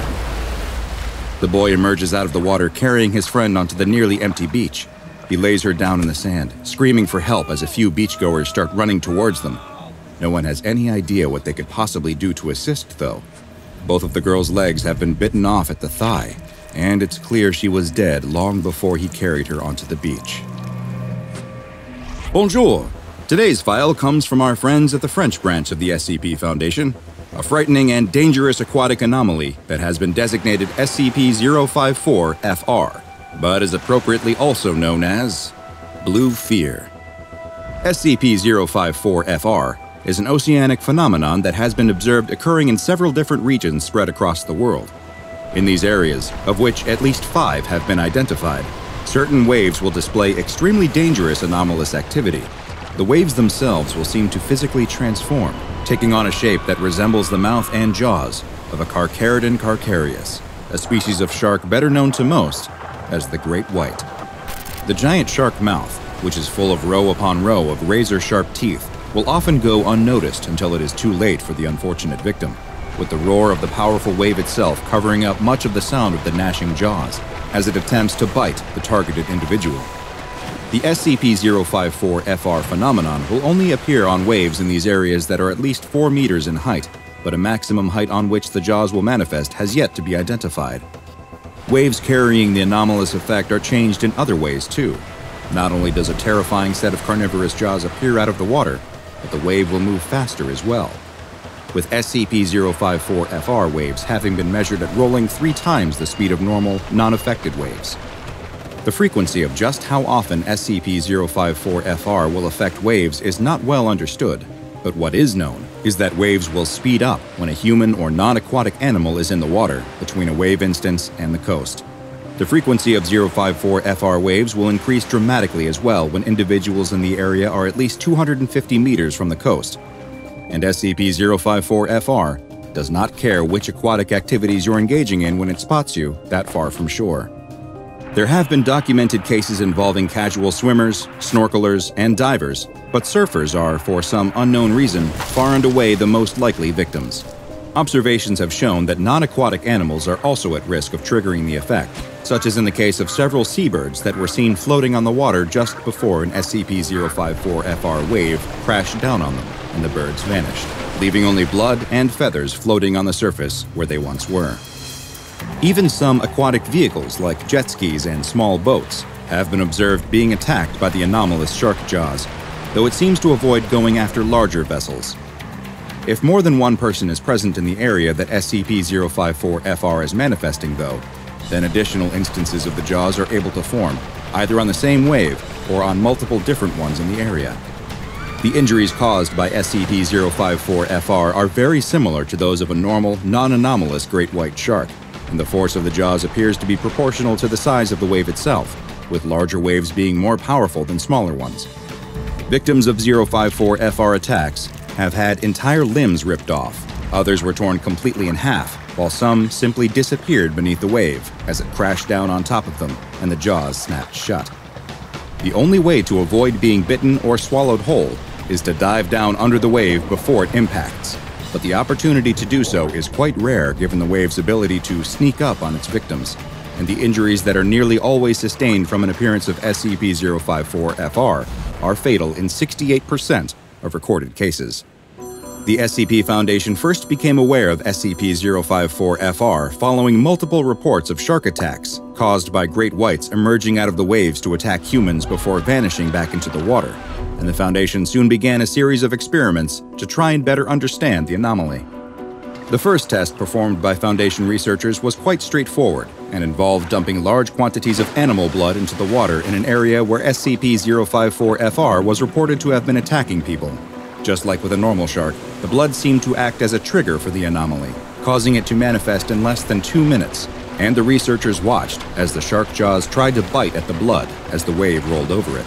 C: The boy emerges out of the water carrying his friend onto the nearly empty beach. He lays her down in the sand, screaming for help as a few beachgoers start running towards them. No one has any idea what they could possibly do to assist, though. Both of the girl's legs have been bitten off at the thigh, and it's clear she was dead long before he carried her onto the beach. Bonjour! Today's file comes from our friends at the French branch of the SCP Foundation, a frightening and dangerous aquatic anomaly that has been designated SCP 054 FR, but is appropriately also known as Blue Fear. SCP 054 FR is an oceanic phenomenon that has been observed occurring in several different regions spread across the world. In these areas, of which at least five have been identified, certain waves will display extremely dangerous anomalous activity. The waves themselves will seem to physically transform, taking on a shape that resembles the mouth and jaws of a Carcharodon carcharias, a species of shark better known to most as the great white. The giant shark mouth, which is full of row upon row of razor sharp teeth, will often go unnoticed until it is too late for the unfortunate victim, with the roar of the powerful wave itself covering up much of the sound of the gnashing jaws as it attempts to bite the targeted individual. The SCP-054-FR phenomenon will only appear on waves in these areas that are at least 4 meters in height, but a maximum height on which the jaws will manifest has yet to be identified. Waves carrying the anomalous effect are changed in other ways too. Not only does a terrifying set of carnivorous jaws appear out of the water, but the wave will move faster as well. With SCP-054-FR waves having been measured at rolling three times the speed of normal, non-affected waves. The frequency of just how often SCP-054-FR will affect waves is not well understood, but what is known is that waves will speed up when a human or non-aquatic animal is in the water between a wave instance and the coast. The frequency of 054 FR waves will increase dramatically as well when individuals in the area are at least 250 meters from the coast. And SCP 054 FR does not care which aquatic activities you're engaging in when it spots you that far from shore. There have been documented cases involving casual swimmers, snorkelers, and divers, but surfers are, for some unknown reason, far and away the most likely victims. Observations have shown that non aquatic animals are also at risk of triggering the effect, such as in the case of several seabirds that were seen floating on the water just before an SCP 054 FR wave crashed down on them and the birds vanished, leaving only blood and feathers floating on the surface where they once were. Even some aquatic vehicles like jet skis and small boats
A: have been observed being attacked by the anomalous shark jaws, though it seems to avoid going after larger vessels. If more than one person is present in the area that SCP-054-FR is manifesting, though, then additional instances of the jaws are able to form, either on the same wave or on multiple different ones in the area. The injuries caused by SCP-054-FR are very similar to those of a normal, non-anomalous great white shark, and the force of the jaws appears to be proportional to the size of the wave itself, with larger waves being more powerful than smaller ones. Victims of 054-FR attacks have had entire limbs ripped off, others were torn completely in half, while some simply disappeared beneath the wave as it crashed down on top of them and the jaws snapped shut. The only way to avoid being bitten or swallowed whole is to dive down under the wave before it impacts, but the opportunity to do so is quite rare given the wave's ability to sneak up on its victims, and the injuries that are nearly always sustained from an appearance of SCP 054 FR are fatal in 68% of recorded cases. The SCP Foundation first became aware of SCP-054-FR following multiple reports of shark attacks caused by great whites emerging out of the waves to attack humans before vanishing back into the water, and the Foundation soon began a series of experiments to try and better understand the anomaly. The first test performed by Foundation researchers was quite straightforward and involved dumping large quantities of animal blood into the water in an area where SCP-054-FR was reported to have been attacking people. Just like with a normal shark, the blood seemed to act as a trigger for the anomaly, causing it to manifest in less than two minutes, and the researchers watched as the shark jaws tried to bite at the blood as the wave rolled over it.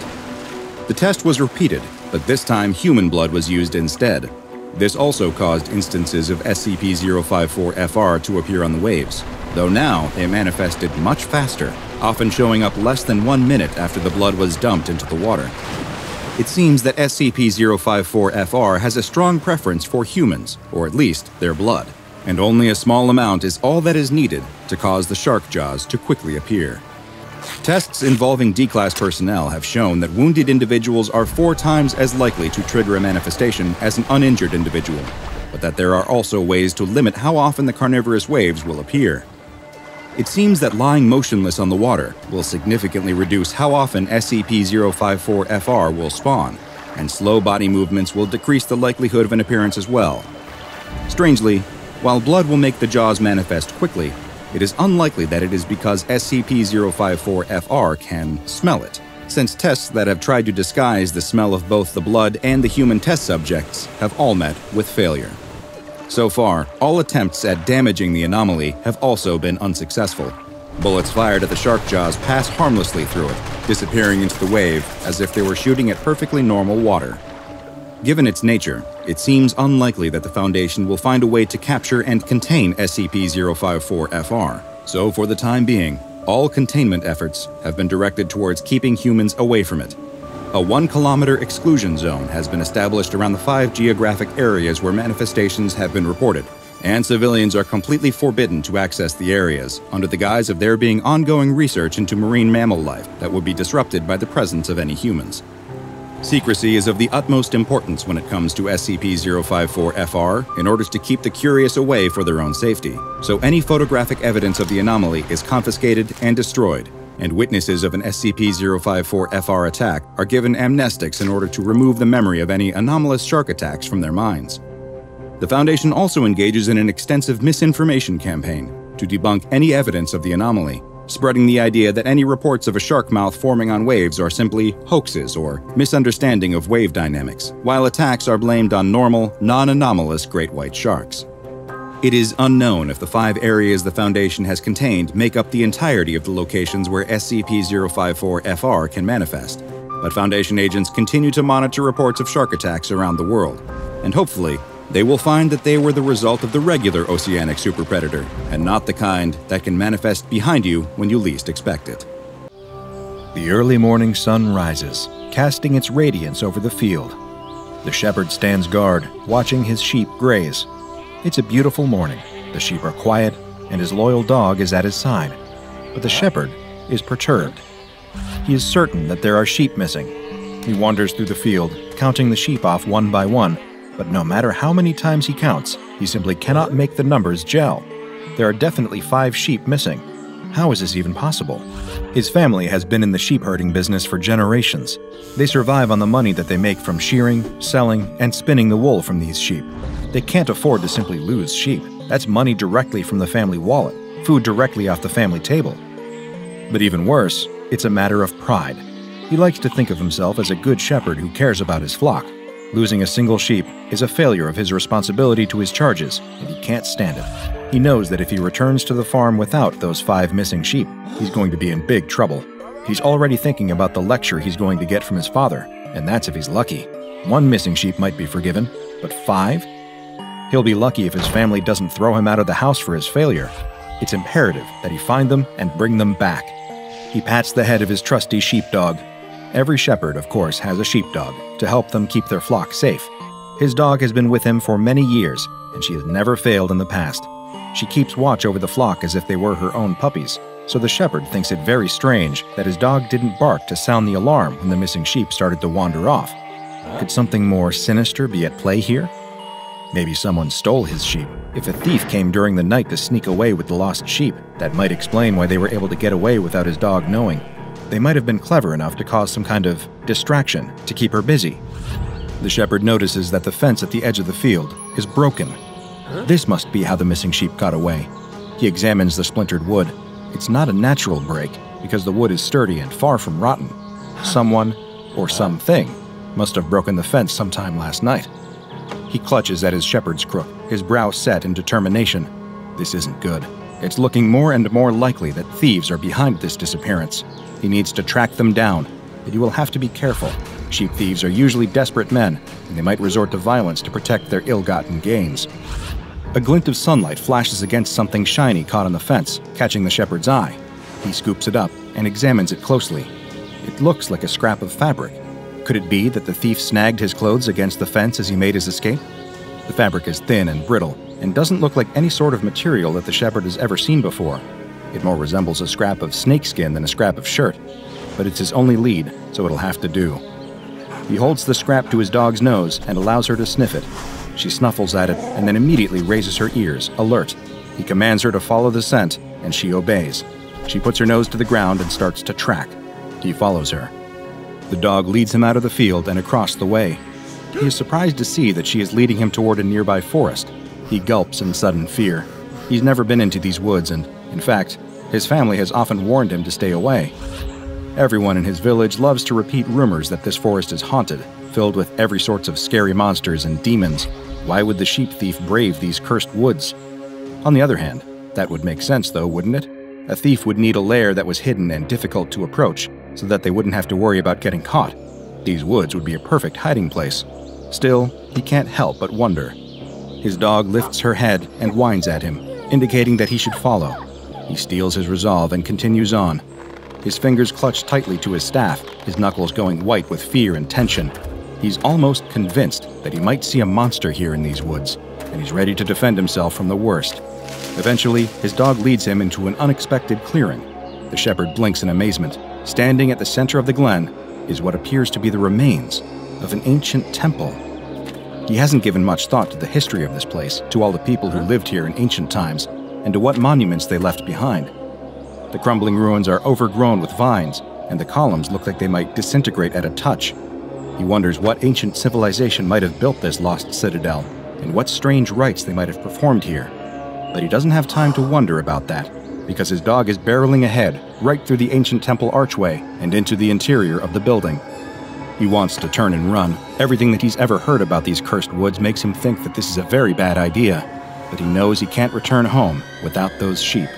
A: The test was repeated, but this time human blood was used instead. This also caused instances of SCP-054-FR to appear on the waves, though now they manifested much faster, often showing up less than one minute after the blood was dumped into the water. It seems that SCP-054-FR has a strong preference for humans, or at least their blood, and only a small amount is all that is needed to cause the shark jaws to quickly appear. Tests involving D-Class personnel have shown that wounded individuals are four times as likely to trigger a manifestation as an uninjured individual, but that there are also ways to limit how often the carnivorous waves will appear. It seems that lying motionless on the water will significantly reduce how often SCP-054-FR will spawn, and slow body movements will decrease the likelihood of an appearance as well. Strangely, while blood will make the jaws manifest quickly, it is unlikely that it is because SCP-054-FR can smell it, since tests that have tried to disguise the smell of both the blood and the human test subjects have all met with failure. So far, all attempts at damaging the anomaly have also been unsuccessful. Bullets fired at the shark jaws pass harmlessly through it, disappearing into the wave as if they were shooting at perfectly normal water. Given its nature, it seems unlikely that the Foundation will find a way to capture and contain SCP-054-FR, so for the time being, all containment efforts have been directed towards keeping humans away from it a one kilometer exclusion zone has been established around the five geographic areas where manifestations have been reported, and civilians are completely forbidden to access the areas under the guise of there being ongoing research into marine mammal life that would be disrupted by the presence of any humans. Secrecy is of the utmost importance when it comes to SCP 054 FR in order to keep the curious away for their own safety, so any photographic evidence of the anomaly is confiscated and destroyed and witnesses of an SCP-054-FR attack are given amnestics in order to remove the memory of any anomalous shark attacks from their minds. The Foundation also engages in an extensive misinformation campaign to debunk any evidence of the anomaly, spreading the idea that any reports of a shark mouth forming on waves are simply hoaxes or misunderstanding of wave dynamics, while attacks are blamed on normal, non-anomalous great white sharks. It is unknown if the five areas the Foundation has contained make up the entirety of the locations where SCP-054-FR can manifest, but Foundation agents continue to monitor reports of shark attacks around the world, and hopefully, they will find that they were the result of the regular oceanic superpredator, and not the kind that can manifest behind you when you least expect it.
C: The early morning sun rises, casting its radiance over the field. The shepherd stands guard, watching his sheep graze, it's a beautiful morning. The sheep are quiet, and his loyal dog is at his side. But the shepherd is perturbed. He is certain that there are sheep missing. He wanders through the field, counting the sheep off one by one, but no matter how many times he counts, he simply cannot make the numbers gel. There are definitely five sheep missing.
A: How is this even possible? His family has been in the sheep herding business for generations. They survive on the money that they make from shearing, selling, and spinning the wool from these sheep. They can't afford to simply lose sheep. That's money directly from the family wallet, food directly off the family table. But even worse, it's a matter of pride. He likes to think of himself as a good shepherd who cares about his flock. Losing a single sheep is a failure of his responsibility to his charges, and he can't stand it. He knows that if he returns to the farm without those five missing sheep, he's going to be in big trouble. He's already thinking about the lecture he's going to get from his father, and that's if he's lucky. One missing sheep might be forgiven, but five? He'll be lucky if his family doesn't throw him out of the house for his failure. It's imperative that he find them and bring them back. He pats the head of his trusty sheepdog. Every shepherd, of course, has a sheepdog to help them keep their flock safe. His dog has been with him for many years, and she has never failed in the past. She keeps watch over the flock as if they were her own puppies, so the shepherd thinks it very strange that his dog didn't bark to sound the alarm when the missing sheep started to wander off. Could something more sinister be at play here? Maybe someone stole his sheep. If a thief came during the night to sneak away with the lost sheep, that might explain why they were able to get away without his dog knowing. They might have been clever enough to cause some kind of distraction to keep her busy. The shepherd notices that the fence at the edge of the field is broken. This must be how the missing sheep got away. He examines the splintered wood. It's not a natural break because the wood is sturdy and far from rotten. Someone, or something, must have broken the fence sometime last night. He clutches at his shepherd's crook, his brow set in determination. This isn't good. It's looking more and more likely that thieves are behind this disappearance. He needs to track them down, but he will have to be careful. Sheep thieves are usually desperate men, and they might resort to violence to protect their ill gotten gains. A glint of sunlight flashes against something shiny caught on the fence, catching the shepherd's eye. He scoops it up and examines it closely. It looks like a scrap of fabric, could it be that the thief snagged his clothes against the fence as he made his escape? The fabric is thin and brittle, and doesn't look like any sort of material that the shepherd has ever seen before. It more resembles a scrap of snakeskin than a scrap of shirt, but it's his only lead, so it'll have to do. He holds the scrap to his dog's nose and allows her to sniff it. She snuffles at it and then immediately raises her ears, alert. He commands her to follow the scent, and she obeys. She puts her nose to the ground and starts to track. He follows her. The dog leads him out of the field and across the way. He is surprised to see that she is leading him toward a nearby forest. He gulps in sudden fear. He's never been into these woods, and, in fact, his family has often warned him to stay away. Everyone in his village loves to repeat rumors that this forest is haunted, filled with every sorts of scary monsters and demons. Why would the sheep thief brave these cursed woods? On the other hand, that would make sense, though, wouldn't it? A thief would need a lair that was hidden and difficult to approach, so that they wouldn't have to worry about getting caught. These woods would be a perfect hiding place. Still, he can't help but wonder. His dog lifts her head and whines at him, indicating that he should follow. He steels his resolve and continues on. His fingers clutch tightly to his staff, his knuckles going white with fear and tension. He's almost convinced that he might see a monster here in these woods, and he's ready to defend himself from the worst. Eventually, his dog leads him into an unexpected clearing. The shepherd blinks in amazement. Standing at the center of the glen is what appears to be the remains of an ancient temple. He hasn't given much thought to the history of this place, to all the people who lived here in ancient times, and to what monuments they left behind. The crumbling ruins are overgrown with vines, and the columns look like they might disintegrate at a touch. He wonders what ancient civilization might have built this lost citadel, and what strange rites they might have performed here. But he doesn't have time to wonder about that because his dog is barreling ahead, right through the ancient temple archway and into the interior of the building. He wants to turn and run. Everything that he's ever heard about these cursed woods makes him think that this is a very bad idea, but he knows he can't return home without those sheep.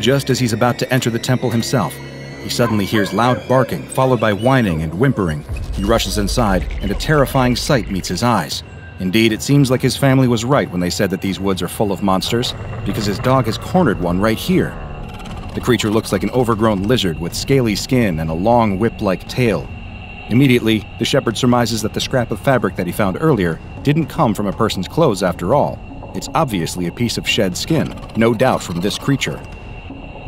A: Just as he's about to enter the temple himself, he suddenly hears loud barking, followed by whining and whimpering. He rushes inside, and a terrifying sight meets his eyes. Indeed, it seems like his family was right when they said that these woods are full of monsters, because his dog has cornered one right here. The creature looks like an overgrown lizard with scaly skin and a long whip like tail. Immediately, the shepherd surmises that the scrap of fabric that he found earlier didn't come from a person's clothes after all. It's obviously a piece of shed skin, no doubt from this creature.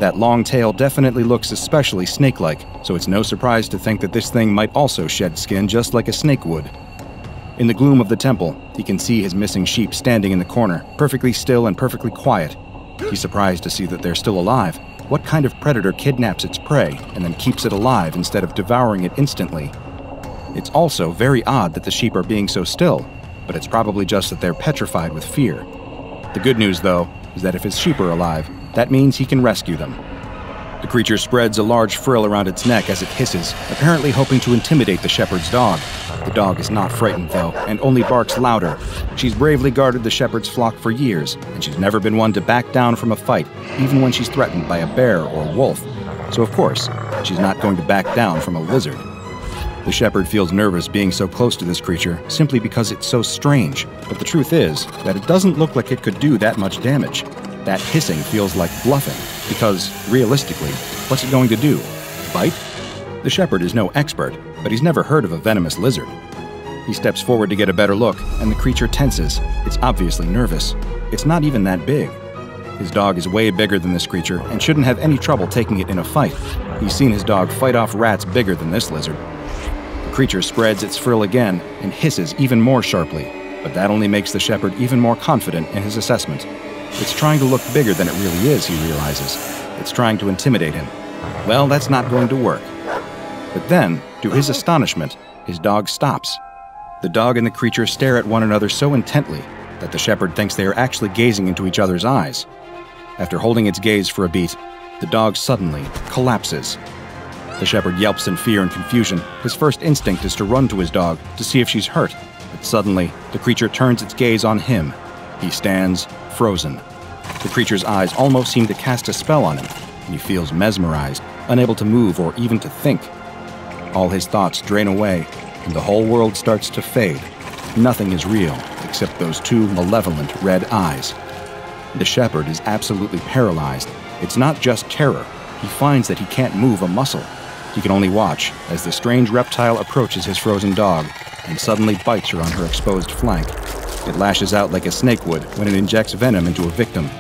A: That long tail definitely looks especially snake like, so it's no surprise to think that this thing might also shed skin just like a snake would. In the gloom of the temple, he can see his missing sheep standing in the corner, perfectly still and perfectly quiet. He's surprised to see that they're still alive.
C: What kind of predator kidnaps its prey and then keeps it alive instead of devouring it instantly? It's also very odd that the sheep are being so still, but it's probably just that they're petrified with fear. The good news, though, is that if his sheep are alive, that means he can rescue them. The creature spreads a large frill around its neck as it hisses, apparently hoping to intimidate the shepherd's dog. The dog is not frightened, though, and only barks louder. She's bravely guarded the shepherd's flock for years, and she's never been one to back down from a fight, even when she's threatened by a bear or wolf. So, of course, she's not going to back down from a lizard. The shepherd feels nervous being so close to this creature simply because it's so strange, but the truth is that it doesn't look like it could do that much damage. That hissing feels like bluffing, because, realistically, what's it going to do? Bite? The shepherd is no expert, but he's never heard of a venomous lizard. He steps forward to get a better look, and the creature tenses. It's obviously nervous. It's not even that big. His dog is way bigger than this creature and shouldn't have any trouble taking it in a fight. He's seen his dog fight off rats bigger than this lizard. The creature spreads its frill again and hisses even more sharply, but that only makes the shepherd even more confident in his assessment. It's trying to look bigger than it really is, he realizes. It's trying to intimidate him. Well, that's not going to work. But then, to his astonishment, his dog stops. The dog and the creature stare at one another so intently that the shepherd thinks they are actually gazing into each other's eyes. After holding its gaze for a beat, the dog suddenly collapses. The shepherd yelps in fear and confusion. His first instinct is to run to his dog to see if she's hurt, but suddenly, the creature turns its gaze on him. He stands frozen. The creature's eyes almost seem to cast a spell on him, and he feels mesmerized, unable to move or even to think. All his thoughts drain away, and the whole world starts to fade. Nothing is real except those two malevolent red eyes. The shepherd is absolutely paralyzed. It's not just terror, he finds that he can't move a muscle. He can only watch as the strange reptile approaches his frozen dog and suddenly bites her on her exposed flank. It lashes out like a snake would when it injects venom into a victim.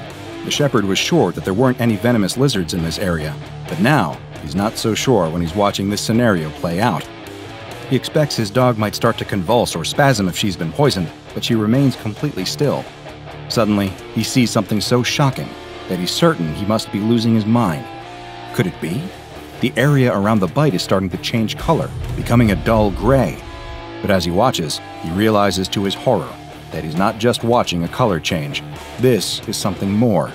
C: The shepherd was sure that there weren't any venomous lizards in this area, but now he's not so sure when he's watching this scenario play out. He expects his dog might start to convulse or spasm if she's been poisoned, but she remains completely still. Suddenly, he sees something so shocking that he's certain he must be losing his mind. Could it be? The area around the bite is starting to change color, becoming a dull gray. But as he watches, he realizes to his horror that he's not just watching a color change. This is something more.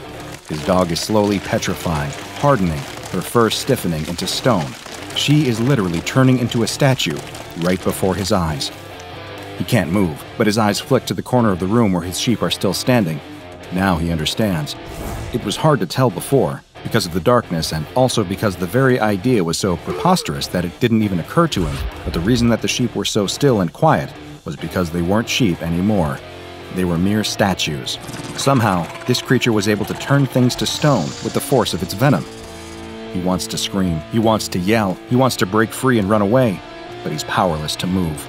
C: His dog is slowly petrifying, hardening, her fur stiffening into stone. She is literally turning into a statue right before his eyes. He can't move, but his eyes flick to the corner of the room where his sheep are still standing. Now he understands. It was hard to tell before, because of the darkness and also because the very idea was so preposterous that it didn't even occur to him. But the reason that the sheep were so still and quiet was because they weren't sheep anymore. They were mere statues. Somehow, this creature was able to turn things to stone with the force of its venom. He wants to scream, he wants to yell, he wants to break free and run away, but he's powerless to move.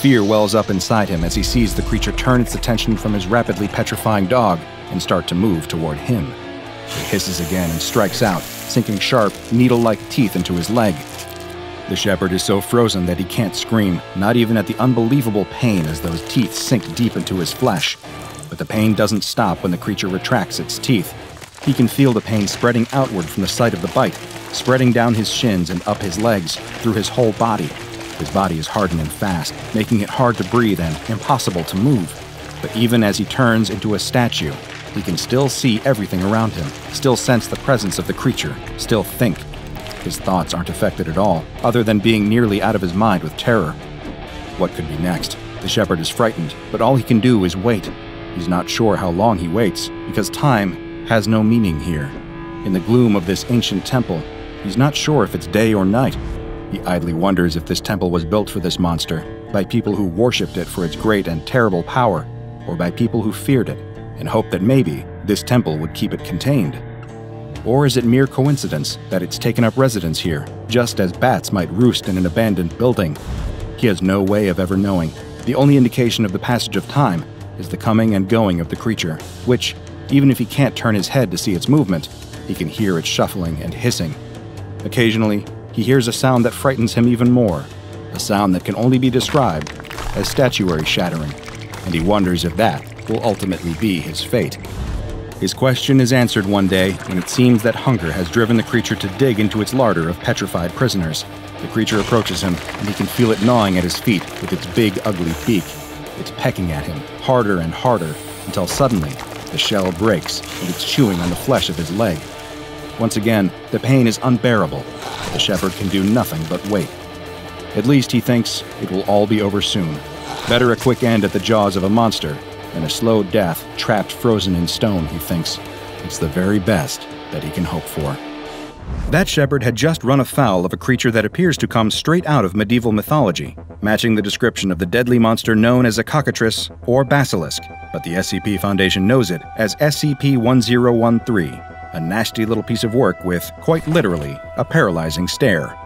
C: Fear wells up inside him as he sees the creature turn its attention from his rapidly petrifying dog and start to move toward him. It hisses again and strikes out, sinking sharp, needle like teeth into his leg. The shepherd is so frozen that he can't scream, not even at the unbelievable pain as those teeth sink deep into his flesh. But the pain doesn't stop when the creature retracts its teeth. He can feel the pain spreading outward from the site of the bite, spreading down his shins and up his legs, through his whole body. His body is hardening fast, making it hard to breathe and impossible to move. But even as he turns into a statue, he can still see everything around him, still sense the presence of the creature, still think. His thoughts aren't affected at all, other than being nearly out of his mind with terror. What could be next? The shepherd is frightened, but all he can do is wait. He's not sure how long he waits, because time has no meaning here. In the gloom of this ancient temple, he's not sure if it's day or night. He idly wonders if this temple was built for this monster, by people who worshipped it for its great and terrible power, or by people who feared it, and hoped that maybe this temple would keep it contained. Or is it mere coincidence that it's taken up residence here, just as bats might roost in an abandoned building? He has no way of ever knowing. The only indication of the passage of time is the coming and going of the creature, which, even if he can't turn his head to see its movement, he can hear it shuffling and hissing. Occasionally, he hears a sound that frightens him even more, a sound that can only be described as statuary shattering, and he wonders if that will ultimately be his fate. His question is answered one day when it seems that hunger has driven the creature to dig into its larder of petrified prisoners. The creature approaches him, and he can feel it gnawing at his feet with its big, ugly beak. It's pecking at him, harder and harder, until suddenly the shell breaks and it's chewing on the flesh of his leg. Once again, the pain is unbearable. The shepherd can do nothing but wait. At least he thinks it will all be over soon. Better a quick end at the jaws of a monster than a slow death trapped frozen in stone, he thinks. It's the very best that he can hope for. That shepherd had just run afoul of a creature that appears to come straight out of medieval mythology, matching the description of the deadly monster known as a cockatrice or basilisk, but the SCP Foundation knows it as SCP 1013, a nasty little piece of work with, quite literally, a paralyzing stare.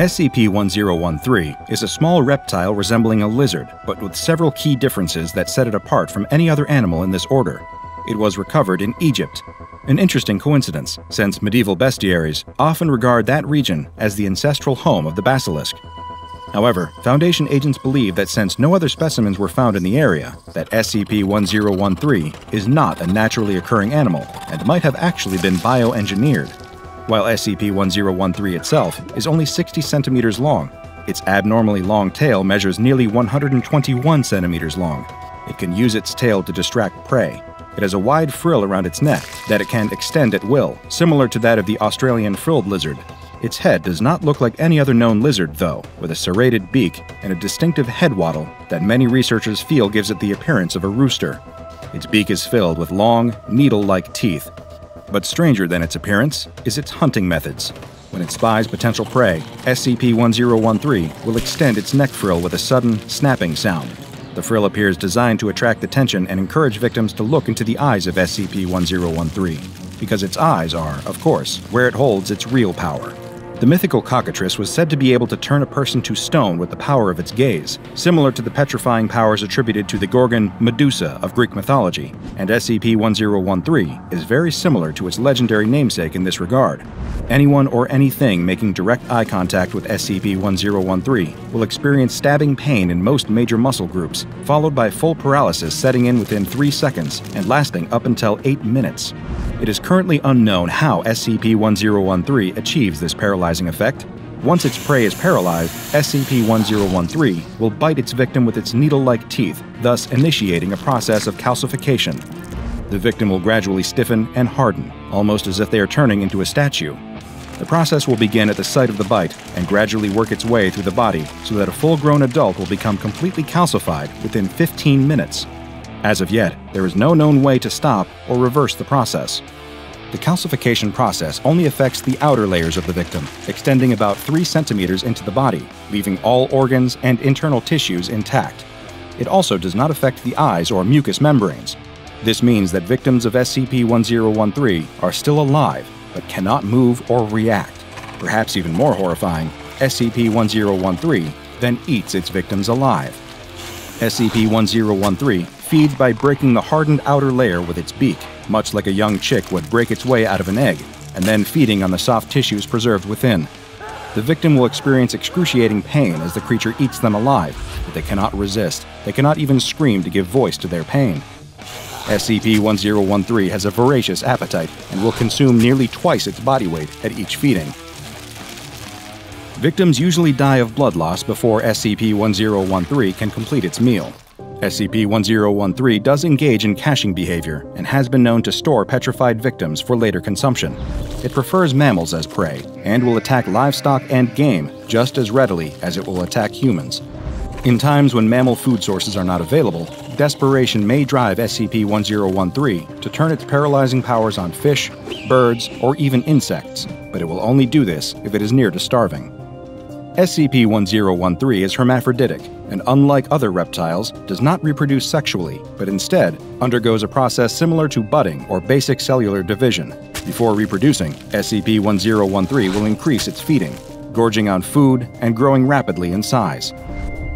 C: SCP 1013 is a small reptile resembling a lizard, but with several key differences that set it apart from any other animal in this order. It was recovered in Egypt. An interesting coincidence, since medieval bestiaries often regard that region as the ancestral home of the basilisk. However, Foundation agents believe that since no other specimens were found in the area, that SCP-1013 is not a naturally occurring animal and might have actually been bioengineered. While SCP-1013 itself is only 60 centimeters long, its abnormally long tail measures nearly 121 centimeters long. It can use its tail to distract prey, it has a wide frill around its neck that it can extend at will, similar to that of the Australian frilled lizard. Its head does not look like any other known lizard, though, with a serrated beak and a distinctive head wattle that many researchers feel gives it the appearance of a rooster. Its beak is filled with long, needle like teeth. But stranger than its appearance is its hunting methods. When it spies potential prey, SCP 1013 will extend its neck frill with a sudden, snapping sound the frill appears designed to attract attention and encourage victims to look into the eyes of SCP 1013, because its eyes are, of course, where it holds its real power. The mythical cockatrice was said to be able to turn a person to stone with the power of its gaze, similar to the petrifying powers attributed to the Gorgon Medusa of Greek mythology, and SCP 1013 is very similar to its legendary namesake in this regard. Anyone or anything making direct eye contact with SCP 1013 will experience stabbing pain in most major muscle groups, followed by full paralysis setting in within 3 seconds and lasting up until 8 minutes. It is currently unknown how SCP 1013 achieves this paralyzing effect. Once its prey is paralyzed, SCP 1013 will bite its victim with its needle like teeth, thus initiating a process of calcification. The victim will gradually stiffen and harden, almost as if they are turning into a statue. The process will begin at the site of the bite and gradually work its way through the body so that a full grown adult will become completely calcified within 15 minutes. As of yet, there is no known way to stop or reverse the process. The calcification process only affects the outer layers of the victim, extending about 3 centimeters into the body, leaving all organs and internal tissues intact. It also does not affect the eyes or mucous membranes. This means that victims of SCP 1013 are still alive but cannot move or react. Perhaps even more horrifying, SCP 1013 then eats its victims alive. SCP 1013 feeds by breaking the hardened outer layer with its beak, much like a young chick would break its way out of an egg, and then feeding on the soft tissues preserved within. The victim will experience excruciating pain as the creature eats them alive, but they cannot resist. They cannot even scream to give voice to their pain. SCP 1013 has a voracious appetite and will consume nearly twice its body weight at each feeding. Victims usually die of blood loss before SCP 1013 can complete its meal. SCP 1013 does engage in caching behavior and has been known to store petrified victims for later consumption. It prefers mammals as prey and will attack livestock and game just as readily as it will attack humans. In times when mammal food sources are not available, desperation may drive SCP 1013 to turn its paralyzing powers on fish, birds, or even insects, but it will only do this if it is near to starving. SCP 1013 is hermaphroditic and, unlike other reptiles, does not reproduce sexually, but instead undergoes a process similar to budding or basic cellular division. Before reproducing, SCP 1013 will increase its feeding, gorging on food and growing rapidly in size.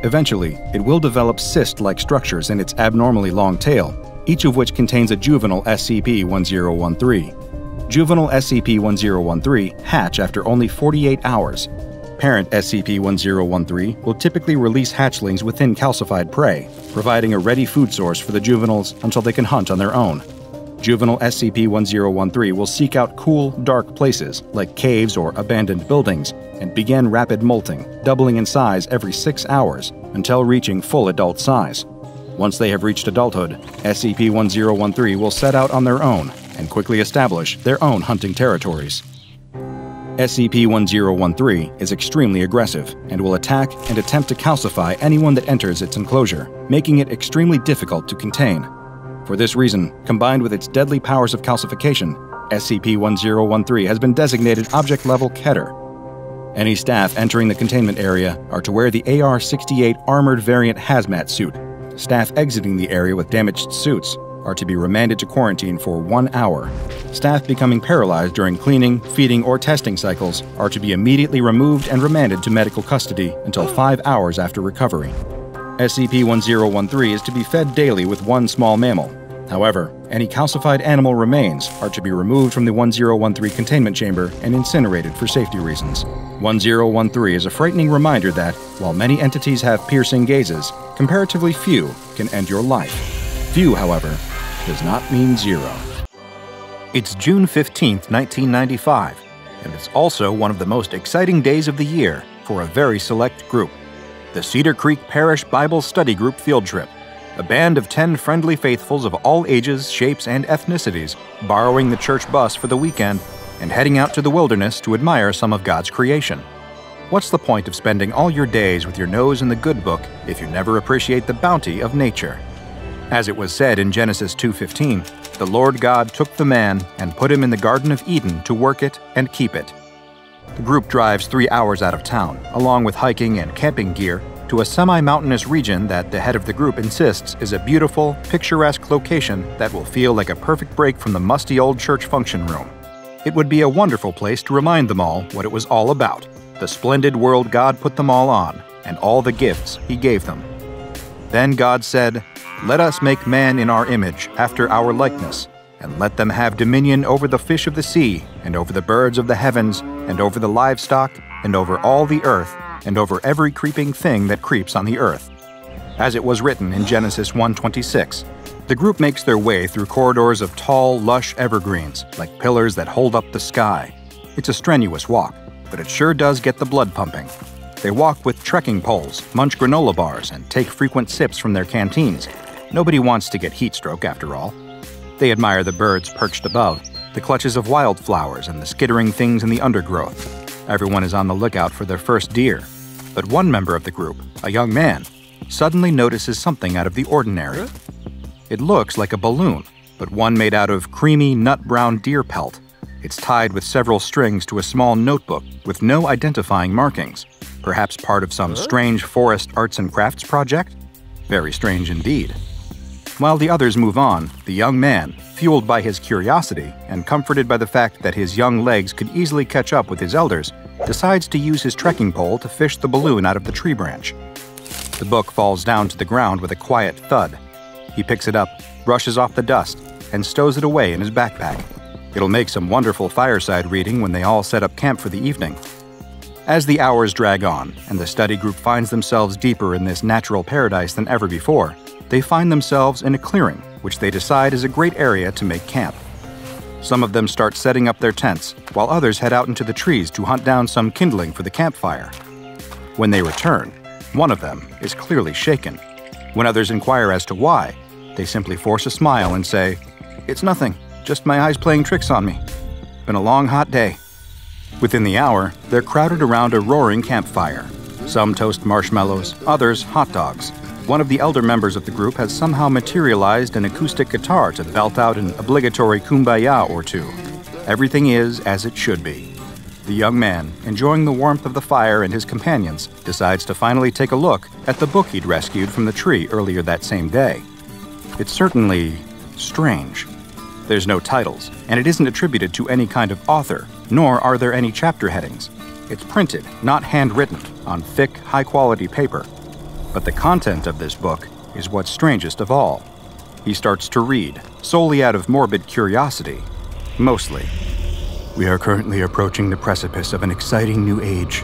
C: Eventually, it will develop cyst like structures in its abnormally long tail, each of which contains a juvenile SCP 1013. Juvenile SCP 1013 hatch after only 48 hours Parent SCP-1013 will typically release hatchlings within calcified prey, providing a ready food source for the juveniles until they can hunt on their own. juvenile SCP 1013 will seek out cool, dark places, like caves or abandoned buildings, and begin rapid molting, doubling in size every six hours until reaching full adult size. Once they have reached adulthood, SCP 1013 will set out on their own and quickly establish their own hunting territories. SCP 1013 is extremely aggressive and will attack and attempt to calcify anyone that enters its enclosure, making it extremely difficult to contain. For this reason, combined with its deadly powers of calcification, SCP 1013 has been designated Object Level Keter. Any staff entering the containment area are to wear the AR 68 Armored Variant Hazmat suit. Staff exiting the area with damaged suits are to be remanded to quarantine for one hour. Staff becoming paralyzed during cleaning, feeding, or testing cycles are to be immediately removed and remanded to medical custody until five hours after recovery. SCP 1013 is to be fed daily with one small mammal. However, any calcified animal remains are to be removed from the 1013 containment chamber and incinerated for safety reasons. 1013 is a frightening reminder that, while many entities have piercing gazes, comparatively few can end your life. Few, however, does not mean zero. It's June 15, 1995, and it's also one of the most exciting days of the year for a very select group the Cedar Creek Parish Bible Study Group Field Trip, a band of 10 friendly faithfuls of all ages, shapes, and ethnicities, borrowing the church bus for the weekend and heading out to the wilderness to admire some of God's creation. What's the point of spending all your days with your nose in the good book if you never appreciate the bounty of nature? As it was said in Genesis 2:15, the Lord God took the man and put him in the garden of Eden to work it and keep it. The group drives three hours out of town, along with hiking and camping gear, to a semi mountainous region that the head of the group insists is a beautiful, picturesque location that will feel like a perfect break from the musty old church function room. It would be a wonderful place to remind them all what it was all about the splendid world God put them all on, and all the gifts He gave them. Then God said, Let us make man in our image, after our likeness and let them have dominion over the fish of the sea, and over the birds of the heavens, and over the livestock, and over all the earth, and over every creeping thing that creeps on the earth. As it was written in Genesis 1:26, the group makes their way through corridors of tall, lush evergreens, like pillars that hold up the sky. It's a strenuous walk, but it sure does get the blood pumping. They walk with trekking poles, munch granola bars, and take frequent sips from their canteens. Nobody wants to get heat stroke after all. They admire the birds perched above, the clutches of wildflowers, and the skittering things in the undergrowth. Everyone is on the lookout for their first deer. But one member of the group, a young man, suddenly notices something out of the ordinary. It looks like a balloon, but one made out of creamy nut brown deer pelt. It's tied with several strings to a small notebook with no identifying markings. Perhaps part of some strange forest arts and crafts project? Very strange indeed. While the others move on, the young man, fueled by his curiosity and comforted by the fact that his young legs could easily catch up with his elders, decides to use his trekking pole to fish the balloon out of the tree branch. The book falls down to the ground with a quiet thud. He picks it up, brushes off the dust, and stows it away in his backpack. It'll make some wonderful fireside reading when they all set up camp for the evening. As the hours drag on and the study group finds themselves deeper in this natural paradise than ever before, they find themselves in a clearing, which they decide is a great area to make camp. Some of them start setting up their tents, while others head out into the trees to hunt down some kindling for the campfire. When they return, one of them is clearly shaken. When others inquire as to why, they simply force a smile and say, It's nothing, just my eyes playing tricks on me. Been a long, hot day. Within the hour, they're crowded around a roaring campfire. Some toast marshmallows, others hot dogs, one of the elder members of the group has somehow materialized an acoustic guitar to belt out an obligatory kumbaya or two. Everything is as it should be. The young man, enjoying the warmth of the fire and his companions, decides to finally take a look at the book he'd rescued from the tree earlier that same day. It's certainly strange. There's no titles, and it isn't attributed to any kind of author, nor are there any chapter headings. It's printed, not handwritten, on thick, high quality paper, but the content of this book is what's strangest of all. He starts to read, solely out of morbid curiosity. Mostly. We are currently approaching the precipice of an exciting new age,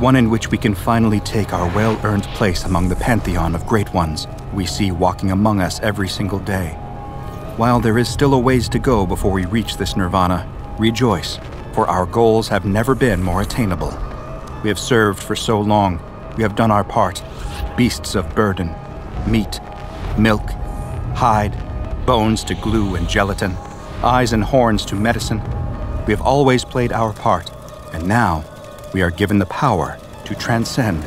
C: one in which we can finally take our well earned place among the pantheon of great ones we see walking among us every single day.
A: While there is still a ways to go before we reach this nirvana, rejoice, for our goals have never been more attainable. We have served for so long, we have done our part. Beasts of burden, meat, milk, hide, bones to glue and gelatin, eyes and horns to medicine. We have always played our part, and now we are given the power to transcend.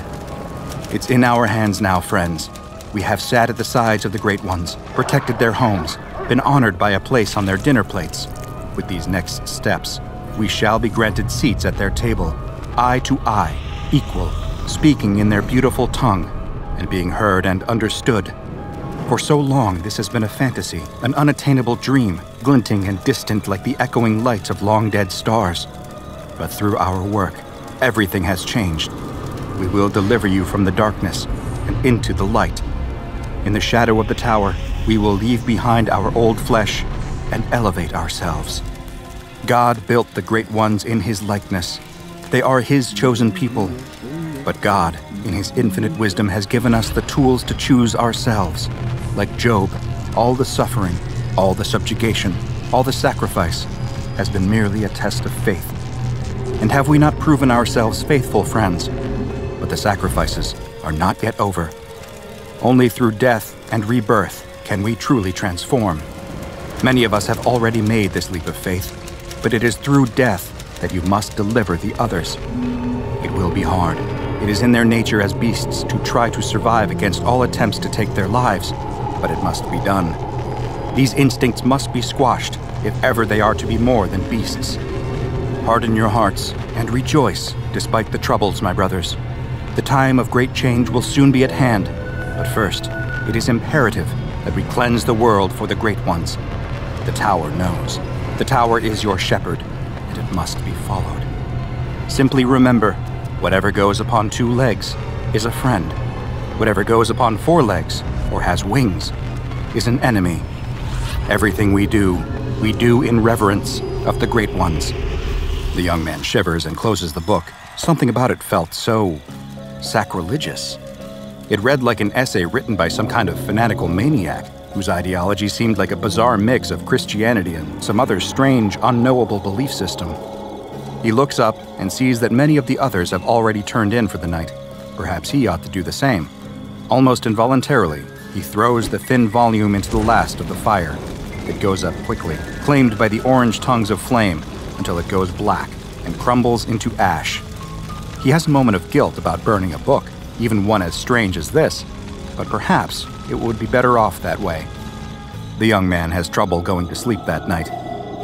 A: It's in our hands now, friends. We have sat at the sides of the great ones, protected their homes, been honored by a place on their dinner plates. With these next steps, we shall be granted seats at their table, eye to eye, equal, speaking in their beautiful tongue, being heard and understood. For so long, this has been a fantasy, an unattainable dream, glinting and distant like the echoing lights of long dead stars. But through our work, everything has changed. We will deliver you from the darkness and into the light. In the shadow of the tower, we will leave behind our old flesh and elevate ourselves. God built the great ones in his likeness. They are his chosen people. But God, in his infinite wisdom, has given us the tools to choose ourselves. Like Job, all the suffering, all the subjugation, all the sacrifice has been merely a test of faith. And have we not proven ourselves faithful friends? But the sacrifices are not yet over. Only through death and rebirth can we truly transform. Many of us have already made this leap of faith, but it is through death that you must deliver the others. It will be hard. It is in their nature as beasts to try to survive against all attempts to take their lives, but it must be done. These instincts must be squashed if ever they are to be more than beasts. Harden your hearts and rejoice despite the troubles, my brothers. The time of great change will soon be at hand, but first, it is imperative that we cleanse the world for the great ones. The tower knows. The tower is your shepherd, and it must be followed. Simply remember whatever goes upon two legs is a friend. Whatever goes upon four legs or has wings is an enemy. Everything we do, we do in reverence of the great ones. The young man shivers and closes the book. Something about it felt so sacrilegious. It read like an essay written by some kind of fanatical maniac whose ideology seemed like a bizarre mix of Christianity and some other strange, unknowable belief system. He looks up and sees that many of the others have already turned in for the night. Perhaps he ought to do the same. Almost involuntarily, he throws the thin volume into the last of the fire. It goes up quickly, claimed by the orange tongues of flame, until it goes black and crumbles into ash. He has a moment of guilt about burning a book, even one as strange as this, but perhaps it would be better off that way. The young man has trouble going to sleep that night.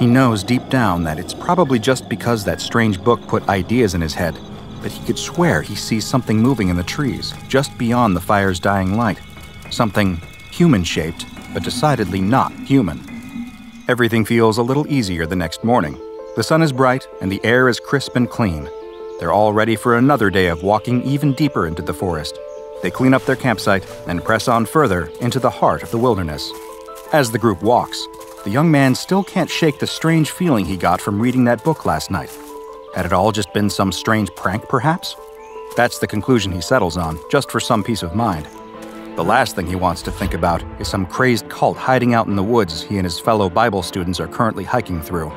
A: He knows deep down that it's probably just because that strange book put ideas in his head, but he could swear he sees something moving in the trees, just beyond the fire's dying light. Something human shaped, but decidedly not human. Everything feels a little easier the next morning. The sun is bright and the air is crisp and clean. They're all ready for another day of walking even deeper into the forest. They clean up their campsite and press on further into the heart of the wilderness. As the group walks, the young man still can't shake the strange feeling he got from reading that book last night. Had it all just been some strange prank, perhaps? That's the conclusion he settles on, just for some peace of mind. The last thing he wants to think about is some crazed cult hiding out in the woods he and his fellow Bible students are currently hiking through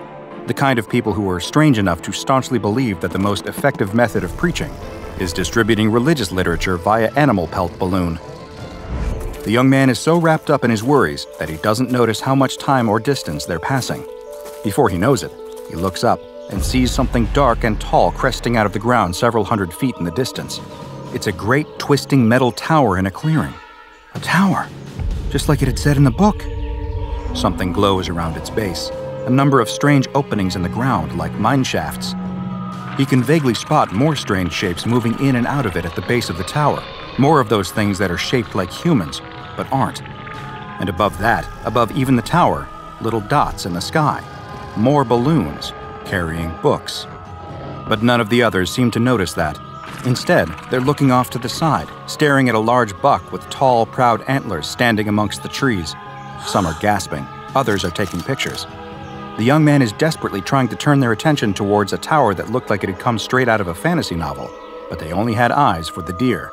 A: the kind of people who are strange enough to staunchly believe that the most effective method of preaching is distributing religious literature via animal pelt balloon. The young man is so wrapped up in his worries that he doesn't notice how much time or distance they're passing. Before he knows it, he looks up and sees something dark and tall cresting out of the ground several hundred feet in the distance. It's a great twisting metal tower in a clearing. A tower, just like it had said in the book. Something glows around its base, a number of strange openings in the ground, like mine shafts. He can vaguely spot more strange shapes moving in and out of it at the base of the tower, more of those things that are shaped like humans, but aren't. And above that, above even the tower, little dots in the sky, more balloons carrying books. But none of the others seem to notice that. Instead, they're looking off to the side, staring at a large buck with tall, proud antlers standing amongst the trees. Some are gasping, others are taking pictures. The young man is desperately trying to turn their attention towards a tower that looked like it had come straight out of a fantasy novel, but they only had eyes for the deer.